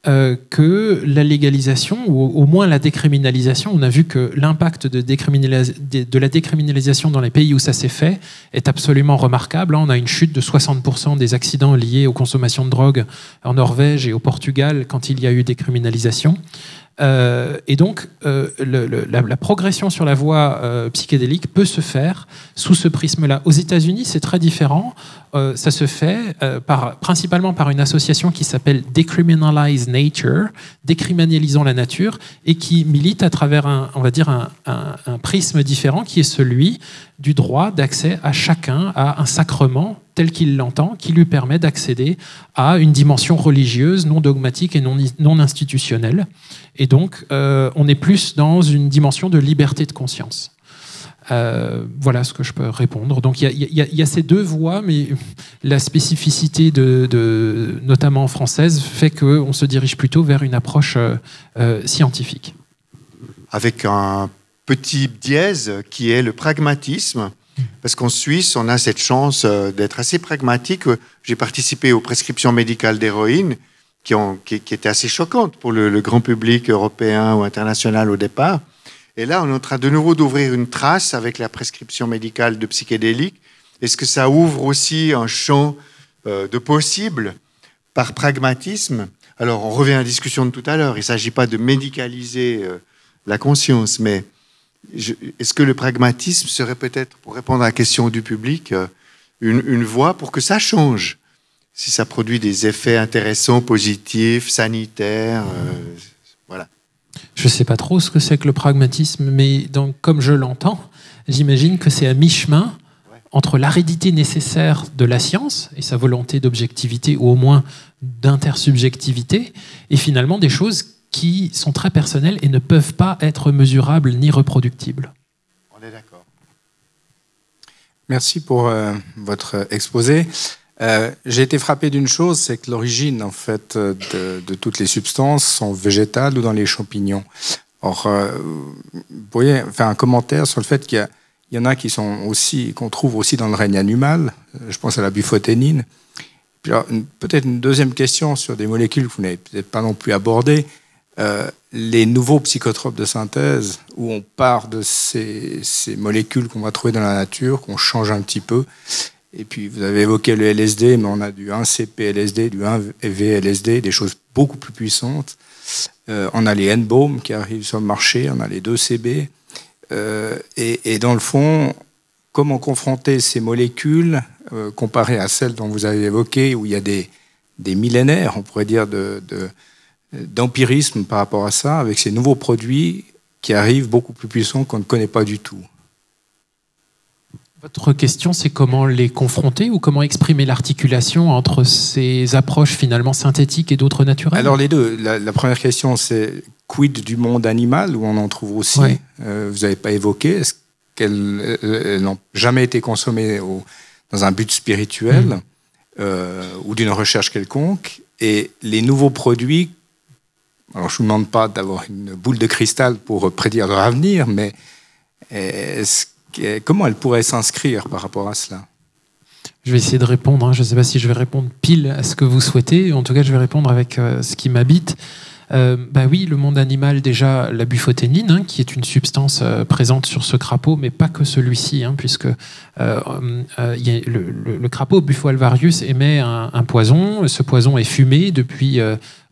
euh, que la légalisation, ou au moins la décriminalisation, on a vu que l'impact de, de- la décriminalisation dans les pays où ça s'est fait est absolument remarquable. Là, on a une chute de 60% des accidents liés aux consommations de drogue en Norvège et au Portugal quand il y a eu décriminalisation. Euh, et donc, euh, la, progression sur la voie euh, psychédélique peut se faire sous ce prisme-là. Aux États-Unis, c'est très différent. Ça se fait principalement par une association qui s'appelle Decriminalize Nature, décriminalisons la nature, et qui milite à travers un, on va dire un, prisme différent, qui est celui du droit d'accès à chacun à un sacrement tel qu'il l'entend, qui lui permet d'accéder à une dimension religieuse non dogmatique et non institutionnelle. Et donc, euh, on est plus dans une dimension de liberté de conscience. Euh, voilà ce que je peux répondre. Donc il y, a- ces deux voies, mais la spécificité, notamment française, fait qu'on se dirige plutôt vers une approche euh, scientifique.
avec un petit dièse qui est le pragmatisme. Parce qu'en Suisse, on a cette chance d'être assez pragmatique. J'ai participé aux prescriptions médicales d'héroïne qui, ont, qui, qui étaient assez choquantes pour le, le grand public européen ou international au départ. Et là, on est en train de nouveau d'ouvrir une trace avec la prescription médicale de psychédéliques. Est-ce que ça ouvre aussi un champ euh, de possibles par pragmatisme? Alors, on revient à la discussion de tout à l'heure. Il ne s'agit pas de médicaliser euh, la conscience, mais est-ce que le pragmatisme serait peut-être, pour répondre à la question du public, euh, une, une voie pour que ça change? Si ça produit des effets intéressants, positifs, sanitaires, euh, voilà.
Je ne sais pas trop ce que c'est que le pragmatisme, mais donc, comme je l'entends, j'imagine que c'est à mi-chemin entre l'aridité nécessaire de la science et sa volonté d'objectivité, ou au moins d'intersubjectivité, et finalement des choses qui sont très personnelles et ne peuvent pas être mesurables ni reproductibles.
On est d'accord.
Merci pour euh, votre exposé. Euh, J'ai été frappé d'une chose, c'est que l'origine en fait euh, de, toutes les substances sont végétales ou dans les champignons. Or, euh, vous pourriez faire un commentaire sur le fait qu'il y, en a qui sont aussi qu'on trouve aussi dans le règne animal. Je pense à la bufoténine. Peut-être une deuxième question sur des molécules que vous n'avez peut-être pas non plus abordées. Les nouveaux psychotropes de synthèse, où on part de ces molécules qu'on va trouver dans la nature, qu'on change un petit peu. Et puis, vous avez évoqué le LSD, mais on a du 1CP-LSD, du 1V-LSD, des choses beaucoup plus puissantes. Euh, on a les N-Baum qui arrivent sur le marché, on a les 2CB. Euh, et, dans le fond, comment confronter ces molécules euh, comparées à celles dont vous avez évoqué, où il y a des, millénaires, on pourrait dire, de, de- d'empirisme par rapport à ça, avec ces nouveaux produits qui arrivent beaucoup plus puissants qu'on ne connaît pas du tout?
Votre question, c'est comment les confronter ou comment exprimer l'articulation entre ces approches finalement synthétiques et d'autres naturelles
Alors les deux. La, la première question, c'est quid du monde animal, où on en trouve aussi.
Ouais.
Euh, vous n'avez pas évoqué. Est-ce qu'elles euh, n'ont jamais été consommées au- dans un but spirituel
Mhm.
euh, ou d'une recherche quelconque? Et les nouveaux produits, alors je ne vous demande pas d'avoir une boule de cristal pour prédire leur avenir, mais est-ce que- comment elles pourraient s'inscrire par rapport à cela?
Je vais essayer de répondre. hein. Je ne sais pas si je vais répondre pile à ce que vous souhaitez. En tout cas, je vais répondre avec euh, ce qui m'habite. Euh, bah oui, le monde animal, déjà, la bufoténine, hein, qui est une substance euh, présente sur ce crapaud, mais pas que celui-ci, hein, puisque a le, crapaud Bufo alvarius émet un, poison. Ce poison est fumé depuis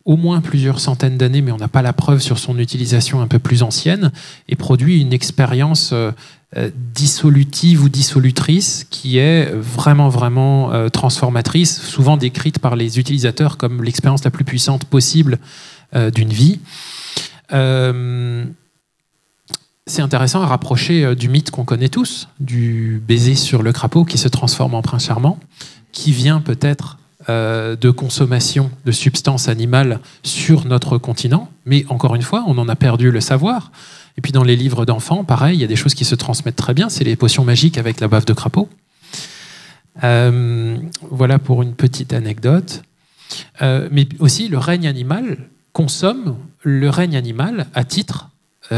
au moins plusieurs centaines d'années, mais on n'a pas la preuve sur son utilisation un peu plus ancienne, et produit une expérience dissolutive ou dissolutrice qui est vraiment, vraiment euh, transformatrice, souvent décrite par les utilisateurs comme l'expérience la plus puissante possible d'une vie. c'est intéressant à rapprocher du mythe qu'on connaît tous, du baiser sur le crapaud qui se transforme en prince charmant, qui vient peut-être euh, de consommation de substances animales sur notre continent. Mais encore une fois, on en a perdu le savoir. Et puis dans les livres d'enfants, pareil, il y a des choses qui se transmettent très bien. C'est les potions magiques avec la bave de crapaud. Euh, voilà pour une petite anecdote. Euh, mais aussi, le règne animal consomme le règne animal à titre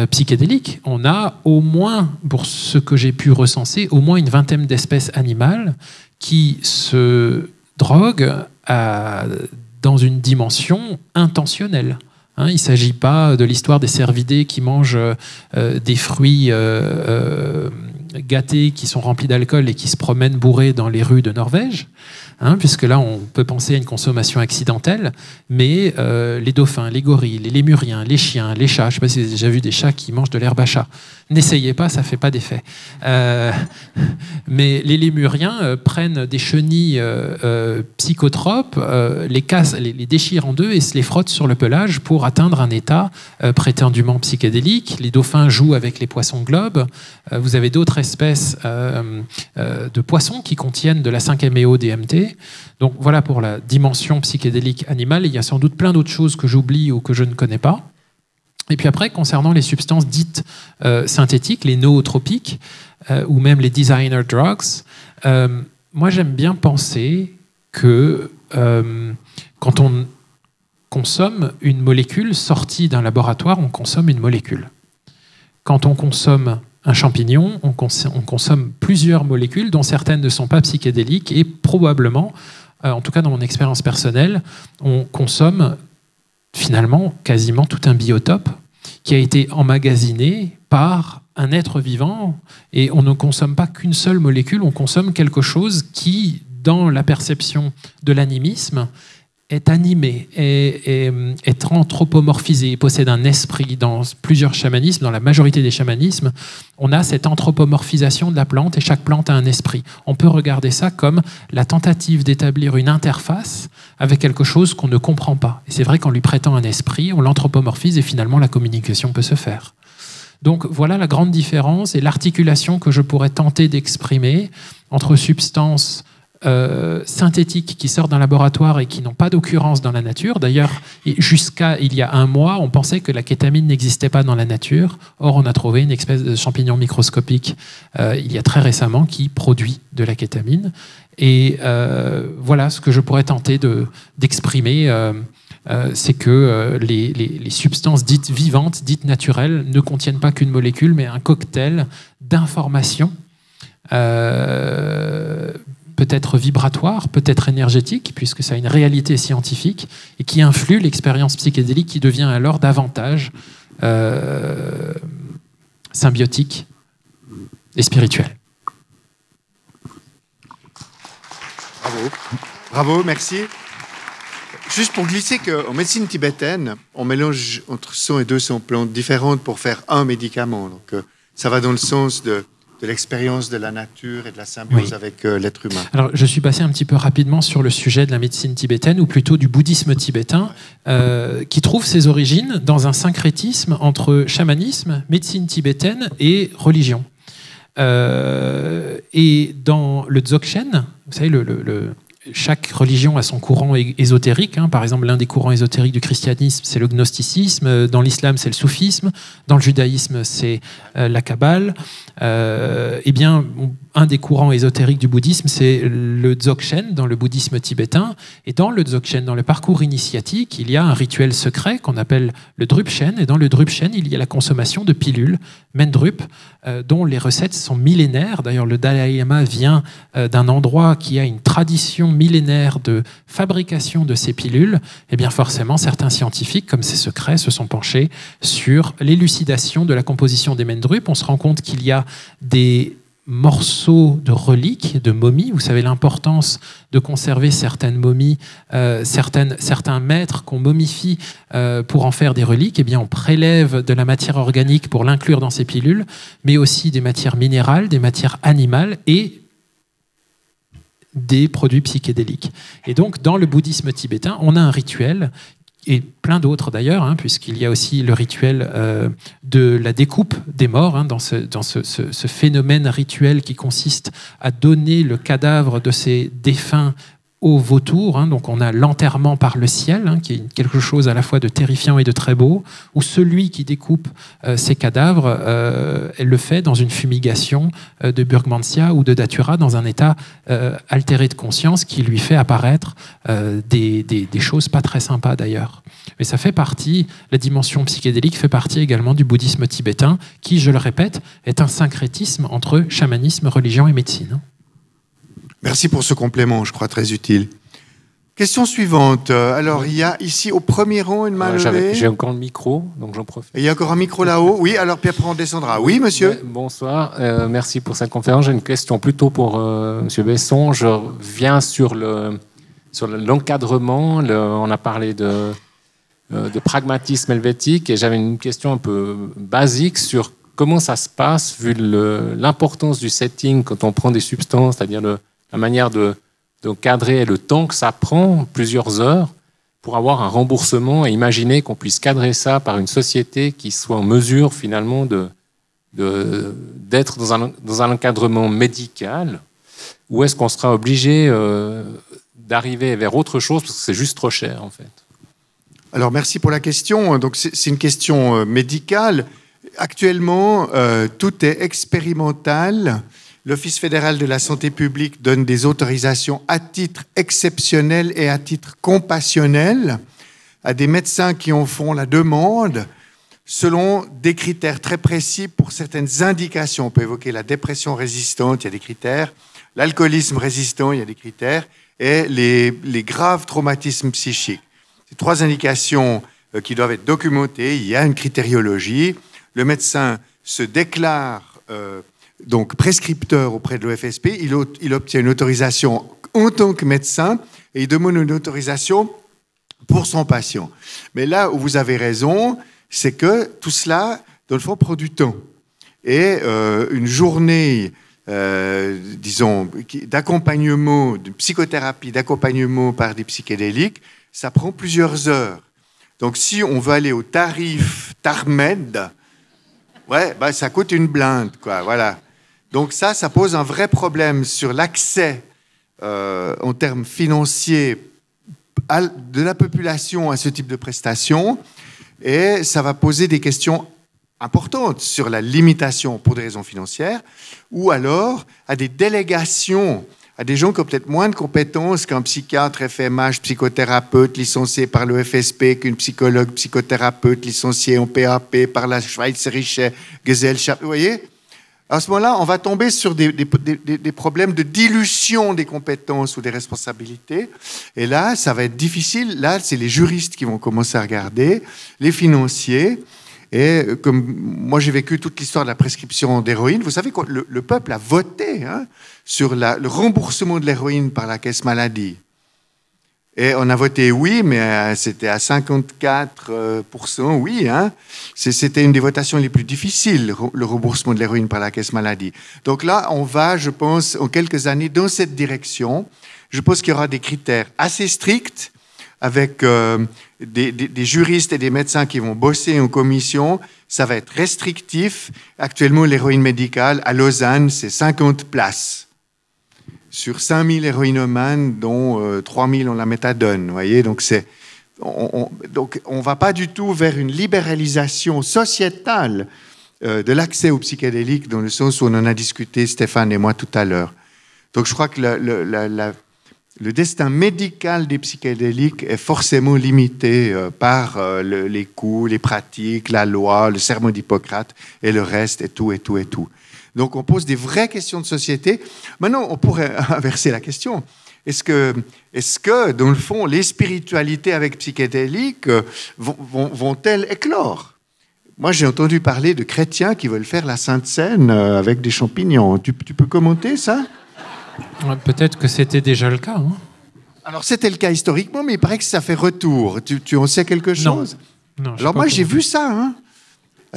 psychédélique. On a au moins, pour ce que j'ai pu recenser, au moins une vingtaine d'espèces animales qui se drogue dans une dimension intentionnelle. Hein, il ne s'agit pas de l'histoire des cervidés qui mangent euh, des fruits euh, euh, gâtés qui sont remplis d'alcool et qui se promènent bourrés dans les rues de Norvège. Hein, puisque là, on peut penser à une consommation accidentelle, mais euh, les dauphins, les gorilles, les lémuriens, les chiens, les chats, je ne sais pas si vous avez déjà vu des chats qui mangent de l'herbe à chat. N'essayez pas, ça ne fait pas d'effet. Euh, mais les lémuriens euh, prennent des chenilles psychotropes, les cassent, les, les, déchirent en deux et se les frottent sur le pelage pour atteindre un état prétendument psychédélique. Les dauphins jouent avec les poissons globes. vous avez d'autres espèces de poissons qui contiennent de la 5-MeO DMT donc voilà pour la dimension psychédélique animale. Il y a sans doute plein d'autres choses que j'oublie ou que je ne connais pas. Et puis après, concernant les substances dites euh, synthétiques, les nootropiques, euh, ou même les designer drugs, euh, moi j'aime bien penser que quand on consomme une molécule sortie d'un laboratoire, on consomme une molécule. Quand on consomme un champignon, on, consomme plusieurs molécules dont certaines ne sont pas psychédéliques et probablement, en tout cas dans mon expérience personnelle, on consomme finalement quasiment tout un biotope qui a été emmagasiné par un être vivant. Et on ne consomme pas qu'une seule molécule, on consomme quelque chose qui, dans la perception de l'animisme, est animé, est, est, anthropomorphisé, possède un esprit. Dans plusieurs chamanismes, dans la majorité des chamanismes, on a cette anthropomorphisation de la plante et chaque plante a un esprit. On peut regarder ça comme la tentative d'établir une interface avec quelque chose qu'on ne comprend pas. Et c'est vrai qu'en lui prêtant un esprit, on l'anthropomorphise et finalement la communication peut se faire. Donc voilà la grande différence et l'articulation que je pourrais tenter d'exprimer entre substances euh, synthétiques qui sortent d'un laboratoire et qui n'ont pas d'occurrence dans la nature. D'ailleurs, jusqu'à il y a un mois, on pensait que la kétamine n'existait pas dans la nature. Or, on a trouvé une espèce de champignon microscopique euh, il y a très récemment qui produit de la kétamine. Et euh, voilà ce que je pourrais tenter d'exprimer. c'est que les, substances dites vivantes, dites naturelles, ne contiennent pas qu'une molécule, mais un cocktail d'informations peut-être vibratoire, peut-être énergétique, puisque ça a une réalité scientifique, et qui influe l'expérience psychédélique qui devient alors davantage euh, symbiotique et spirituelle.
Bravo. Bravo, merci. Juste pour glisser qu'en médecine tibétaine, on mélange entre 100 et 200 plantes différentes pour faire un médicament. Donc, euh, ça va dans le sens de de l'expérience de la nature et de la symbiose avec euh, l'être humain.
Alors, je suis passé un petit peu rapidement sur le sujet de la médecine tibétaine, ou plutôt du bouddhisme tibétain, euh, qui trouve ses origines dans un syncrétisme entre chamanisme, médecine tibétaine et religion. Euh, et dans le Dzogchen, vous savez, le, le chaque religion a son courant ésotérique. Hein. Par exemple, l'un des courants ésotériques du christianisme, c'est le gnosticisme. Dans l'islam, c'est le soufisme. Dans le judaïsme, c'est euh, la kabbale. Euh, eh bien, un des courants ésotériques du bouddhisme, c'est le dzogchen dans le bouddhisme tibétain. Et dans le dzogchen, dans le parcours initiatique, il y a un rituel secret qu'on appelle le drupchen. Et dans le drupchen, il y a la consommation de pilules, mendrup, euh, dont les recettes sont millénaires. D'ailleurs, le Dalai Lama vient d'un endroit qui a une tradition millénaire de fabrication de ces pilules, eh bien forcément, certains scientifiques, comme c'est secret, se sont penchés sur l'élucidation de la composition des mendrupes. On se rend compte qu'il y a des morceaux de reliques, de momies. Vous savez l'importance de conserver certaines momies, euh, certains maîtres qu'on momifie euh, pour en faire des reliques. Eh bien, on prélève de la matière organique pour l'inclure dans ces pilules, mais aussi des matières minérales, des matières animales et des produits psychédéliques. Et donc, dans le bouddhisme tibétain, on a un rituel et plein d'autres d'ailleurs, hein, puisqu'il y a aussi le rituel euh, de la découpe des morts, hein, dans, ce, phénomène rituel qui consiste à donner le cadavre de ces défunts au vautour. Hein. donc on a l'enterrement par le ciel, hein, qui est quelque chose à la fois de terrifiant et de très beau, où celui qui découpe euh, ces cadavres euh, le fait dans une fumigation euh, de Burgmansia ou de Datura, dans un état altéré de conscience qui lui fait apparaître des, des, des, choses pas très sympas d'ailleurs. Mais ça fait partie, la dimension psychédélique fait partie également du bouddhisme tibétain, qui, je le répète, est un syncrétisme entre chamanisme, religion et médecine.
Merci pour ce complément, je crois très utile. Question suivante. Alors, il y a ici au premier rang une main levée.
J'ai encore le micro, donc j'en profite.
il y a encore un micro là-haut. Oui, alors Pierre on descendra. Oui, monsieur.
bonsoir. Euh, merci pour cette conférence. J'ai une question plutôt pour euh, monsieur Besson. Je viens sur le sur l'encadrement. on a parlé de, euh, de pragmatisme helvétique et j'avais une question un peu basique sur comment ça se passe vu l'importance du setting quand on prend des substances, c'est-à-dire le la manière de, cadrer le temps que ça prend, plusieurs heures, pour avoir un remboursement et imaginer qu'on puisse cadrer ça par une société qui soit en mesure finalement d'être dans un, dans un, encadrement médical ou est-ce qu'on sera obligé euh, d'arriver vers autre chose parce que c'est juste trop cher en fait?
Alors merci pour la question. Donc c'est une question euh, médicale. Actuellement, euh, tout est expérimental l'Office fédéral de la santé publique donne des autorisations à titre exceptionnel et à titre compassionnel à des médecins qui en font la demande selon des critères très précis pour certaines indications. On peut évoquer la dépression résistante, il y a des critères, l'alcoolisme résistant, il y a des critères, et les, graves traumatismes psychiques. Ces trois indications euh, qui doivent être documentées, il y a une critériologie. Le médecin se déclare euh, donc prescripteur auprès de l'OFSP, il, obtient une autorisation en tant que médecin et il demande une autorisation pour son patient. Mais là où vous avez raison, c'est que tout cela, dans le fond, prend du temps. Et euh, une journée, euh, disons, d'accompagnement, de psychothérapie, d'accompagnement par des psychédéliques, ça prend plusieurs heures. Donc si on veut aller au tarif TARMED, ouais, bah, ça coûte une blinde, quoi, voilà. Donc ça, ça pose un vrai problème sur l'accès euh, en termes financiers de la population à ce type de prestations. Et ça va poser des questions importantes sur la limitation pour des raisons financières, ou alors à des délégations à des gens qui ont peut-être moins de compétences qu'un psychiatre, FMH, psychothérapeute licencié par le FSP, qu'une psychologue, psychothérapeute licenciée en PAP par la Schweizerische Gesellschaft. Vous voyez? À ce moment-là, on va tomber sur des, problèmes de dilution des compétences ou des responsabilités. Et là, ça va être difficile. Là, c'est les juristes qui vont commencer à regarder, les financiers. Et comme moi, j'ai vécu toute l'histoire de la prescription d'héroïne, vous savez que le, peuple a voté hein, sur le remboursement de l'héroïne par la caisse maladie. Et on a voté oui, mais euh, c'était à 54%, euh, oui. Hein. C'était une des votations les plus difficiles, le remboursement de l'héroïne par la caisse maladie. Donc là, on va, je pense, en quelques années dans cette direction. Je pense qu'il y aura des critères assez stricts avec euh, des, des, juristes et des médecins qui vont bosser en commission. Ça va être restrictif. Actuellement, l'héroïne médicale à Lausanne, c'est 50 places sur 5000 héroïnomanes, dont 3000 euh, ont la méthadone. Voyez donc, c'est, on, on va pas du tout vers une libéralisation sociétale euh, de l'accès aux psychédéliques, dans le sens où on en a discuté, Stéphane et moi, tout à l'heure. Donc, je crois que le, destin médical des psychédéliques est forcément limité euh, par les coûts, les pratiques, la loi, le serment d'Hippocrate et le reste, et tout, et tout, et tout. Donc on pose des vraies questions de société. Maintenant, on pourrait inverser la question. Est-ce que, est que, dans le fond, les spiritualités avec psychédéliques euh, vont-elles éclore? Moi, j'ai entendu parler de chrétiens qui veulent faire la Sainte Seine euh, avec des champignons. Tu, tu peux commenter ça?
Peut-être que c'était déjà le cas. hein.
Alors, c'était le cas historiquement, mais il paraît que ça fait retour. Tu, tu en sais quelque chose?
Non,
Alors, moi, j'ai vu ça. hein.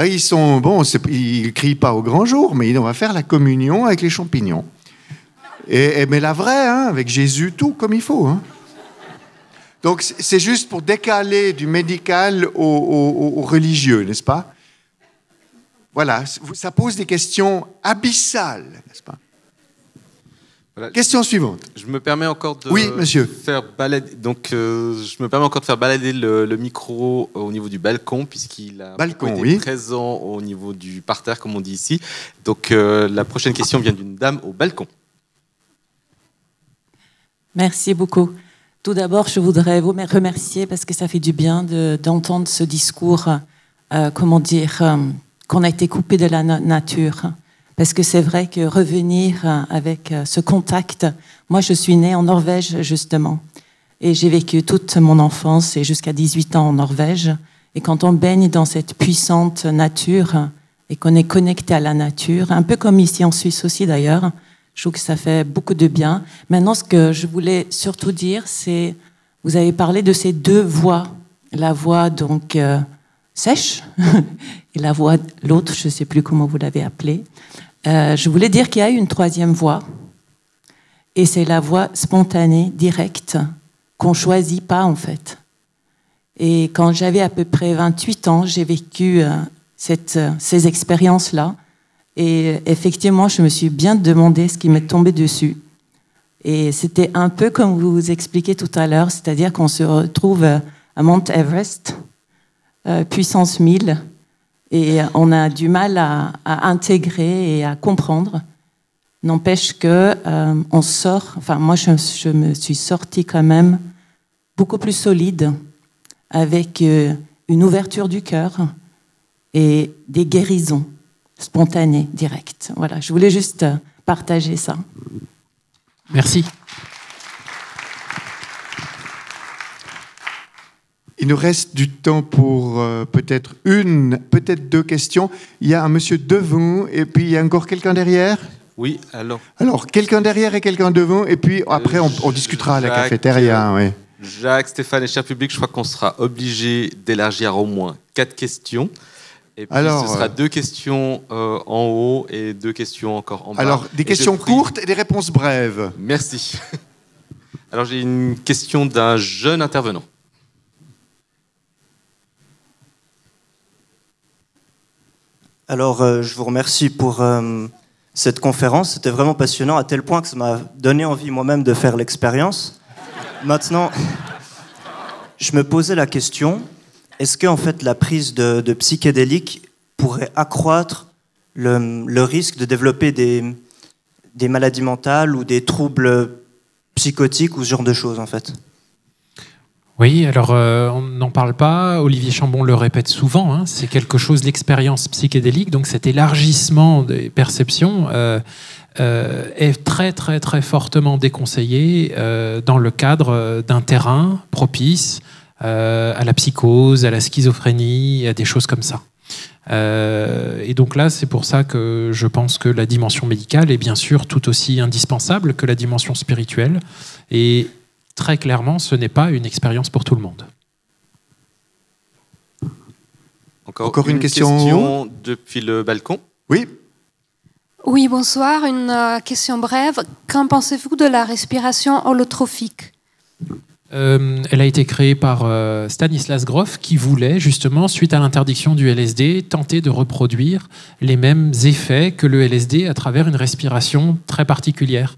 Ah, Ils sont, bon, ils crient pas au grand jour, mais on va faire la communion avec les champignons. Et, et- mais la vraie, hein, avec Jésus, tout comme il faut. hein. Donc, c'est juste pour décaler du médical au religieux, n'est-ce pas? Voilà, ça pose des questions abyssales, n'est-ce pas?
Voilà.
Question suivante.
Je me permets encore de
Oui, monsieur.
faire balader. Donc, euh, je me permets encore de faire balader le, le micro au niveau du balcon, puisqu'il a
Balcon,
été
oui.
présent au niveau du parterre, comme on dit ici. Donc, euh, la prochaine question vient d'une dame au balcon.
Merci beaucoup. Tout d'abord, je voudrais vous remercier parce que ça fait du bien de- d'entendre ce discours, euh, comment dire, euh, qu'on a été coupé de la na- nature. Parce que c'est vrai que revenir euh, avec euh, ce contact, moi je suis née en Norvège justement, et j'ai vécu toute mon enfance et jusqu'à 18 ans en Norvège. Et quand on baigne dans cette puissante nature et qu'on est connecté à la nature, un peu comme ici en Suisse aussi d'ailleurs, je trouve que ça fait beaucoup de bien. Maintenant, ce que je voulais surtout dire, c'est, vous avez parlé de ces deux voix, la voix donc euh, sèche et la voix l'autre, je ne sais plus comment vous l'avez appelée. Euh, je voulais dire qu'il y a une troisième voix, et c'est la voix spontanée, directe, qu'on choisit pas en fait. Et quand j'avais à peu près 28 ans, j'ai vécu euh, euh, ces expériences-là. Et effectivement, je me suis bien demandé ce qui m'est tombé dessus. Et c'était un peu comme vous expliquez tout à l'heure, c'est-à-dire qu'on se retrouve à Mount Everest, puissance 1000, et on a du mal à, intégrer et à comprendre. N'empêche que euh, on sort, enfin moi je, me suis sortie quand même beaucoup plus solide, avec euh, une ouverture du cœur et des guérisons spontanées, directes. Voilà, je voulais juste partager ça.
Merci.
Il nous reste du temps pour euh, peut-être une, peut-être deux questions. Il y a un monsieur devant et puis il y a encore quelqu'un derrière?
Oui, alors.
Alors, quelqu'un derrière et quelqu'un devant, et puis après, on, on discutera à la
Jacques,
cafétéria. oui.
Jacques, Stéphane et cher public, je crois qu'on sera obligé d'élargir au moins quatre questions. Et puis
Alors,
ce sera
euh,
deux questions euh, en haut et deux questions encore en bas.
Alors, des
Et
questions courtes et des réponses brèves.
Merci. Alors j'ai une question d'un jeune intervenant.
Alors, euh, je vous remercie pour euh, cette conférence. C'était vraiment passionnant, à tel point que ça m'a donné envie moi-même de faire l'expérience. Maintenant, je me posais la question est-ce que en fait la prise de, psychédéliques pourrait accroître le, le risque de développer des, des maladies mentales ou des troubles psychotiques ou ce genre de choses en fait?
Oui, alors euh, on n'en parle pas. Olivier Chambon le répète souvent. hein, c'est quelque chose l'expérience psychédélique, donc cet élargissement des perceptions euh, euh, est très très très fortement déconseillé dans le cadre d'un terrain propice à la psychose, à la schizophrénie, à des choses comme ça. Et donc là, c'est pour ça que je pense que la dimension médicale est bien sûr tout aussi indispensable que la dimension spirituelle. Et très clairement, ce n'est pas une expérience pour tout le monde.
Encore,
Encore une question
depuis le balcon.
Oui.
Oui, bonsoir. Une euh, question brève. Qu'en pensez-vous de la respiration holotrophique?
Euh, elle a été créée par euh, Stanislas Grof qui voulait justement, suite à l'interdiction du LSD, tenter de reproduire les mêmes effets que le LSD à travers une respiration très particulière.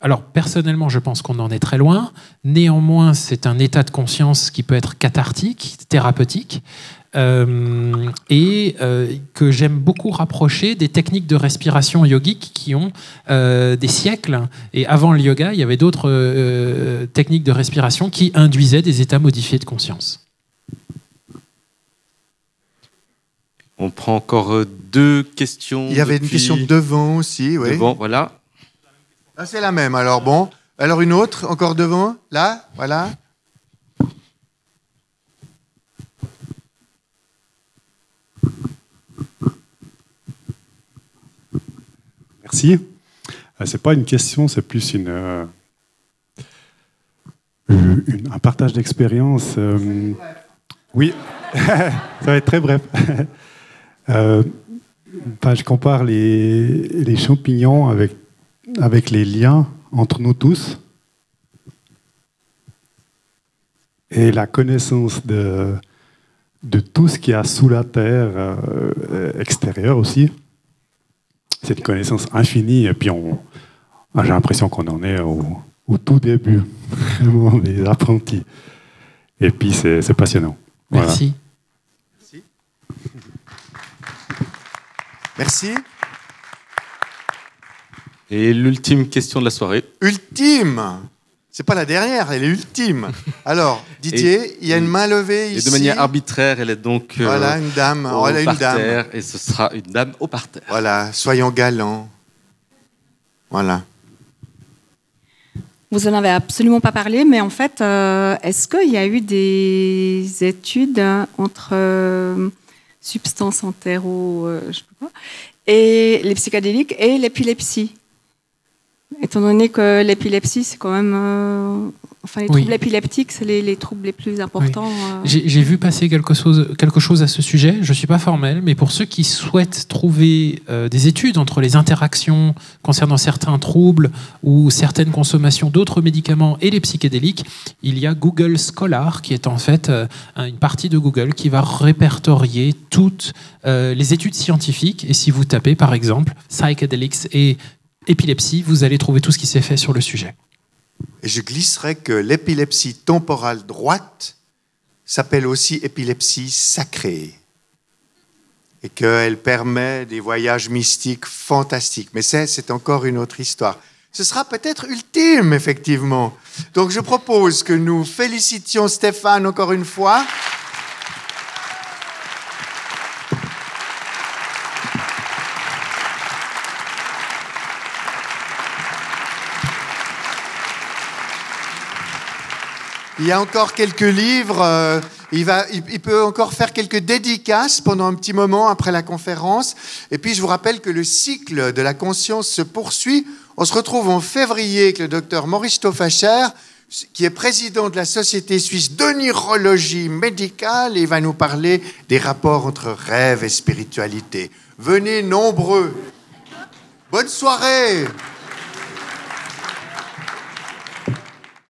Alors personnellement, je pense qu'on en est très loin. Néanmoins, c'est un état de conscience qui peut être cathartique, thérapeutique. euh, et euh, que j'aime beaucoup rapprocher des techniques de respiration yogique qui ont euh, des siècles. Et avant le yoga, il y avait d'autres euh, techniques de respiration qui induisaient des états modifiés de conscience.
On prend encore deux questions.
Il y avait une question devant aussi, oui.
Devant, voilà.
Ah, c'est la même, alors bon. Alors une autre, encore devant, là, voilà.
Merci. Euh, c'est pas une question, c'est plus une, euh, un partage d'expérience. Euh, oui, ça va être très bref. je compare les, les champignons avec avec les liens entre nous tous et la connaissance de, de tout ce qu'il y a sous la terre, euh, extérieure aussi. C'est une connaissance infinie, et puis on, j'ai l'impression qu'on en est au, au tout début, vraiment des apprentis. Et puis c'est passionnant.
Merci.
Merci. Merci.
Et l'ultime question de la soirée.
Ultime c'est pas la dernière, elle est ultime. Alors, Didier, il y a une main levée ici.
Et de manière arbitraire, elle est donc.
Euh, voilà, une dame.
Au
voilà, une dame.
Et ce sera une dame au parterre.
Voilà, soyons galants. Voilà.
Vous en avez absolument pas parlé, mais en fait, euh, est-ce qu'il y a eu des études entre euh, substances entéro, je sais pas, et les psychédéliques et l'épilepsie? Étant donné que l'épilepsie, c'est quand même. Euh, enfin, les troubles épileptiques, c'est les, troubles les plus importants. Euh.
J'ai vu passer quelque chose, quelque chose à ce sujet. Je ne suis pas formel, mais pour ceux qui souhaitent trouver euh, des études entre les interactions concernant certains troubles ou certaines consommations d'autres médicaments et les psychédéliques, il y a Google Scholar, qui est en fait une partie de Google qui va répertorier toutes les études scientifiques. Et si vous tapez, par exemple, psychedelics et épilepsie, vous allez trouver tout ce qui s'est fait sur le sujet.
Et je glisserai que l'épilepsie temporale droite s'appelle aussi épilepsie sacrée et qu'elle permet des voyages mystiques fantastiques. Mais c'est encore une autre histoire. Ce sera peut-être ultime, effectivement. Donc je propose que nous félicitions Stéphane encore une fois. Il y a encore quelques livres. Euh, il, peut encore faire quelques dédicaces pendant un petit moment après la conférence. Et puis, je vous rappelle que le cycle de la conscience se poursuit. On se retrouve en février avec le docteur Maurice Stoffacher, qui est président de la Société suisse de médicale et il va nous parler des rapports entre rêve et spiritualité. Venez nombreux. Bonne soirée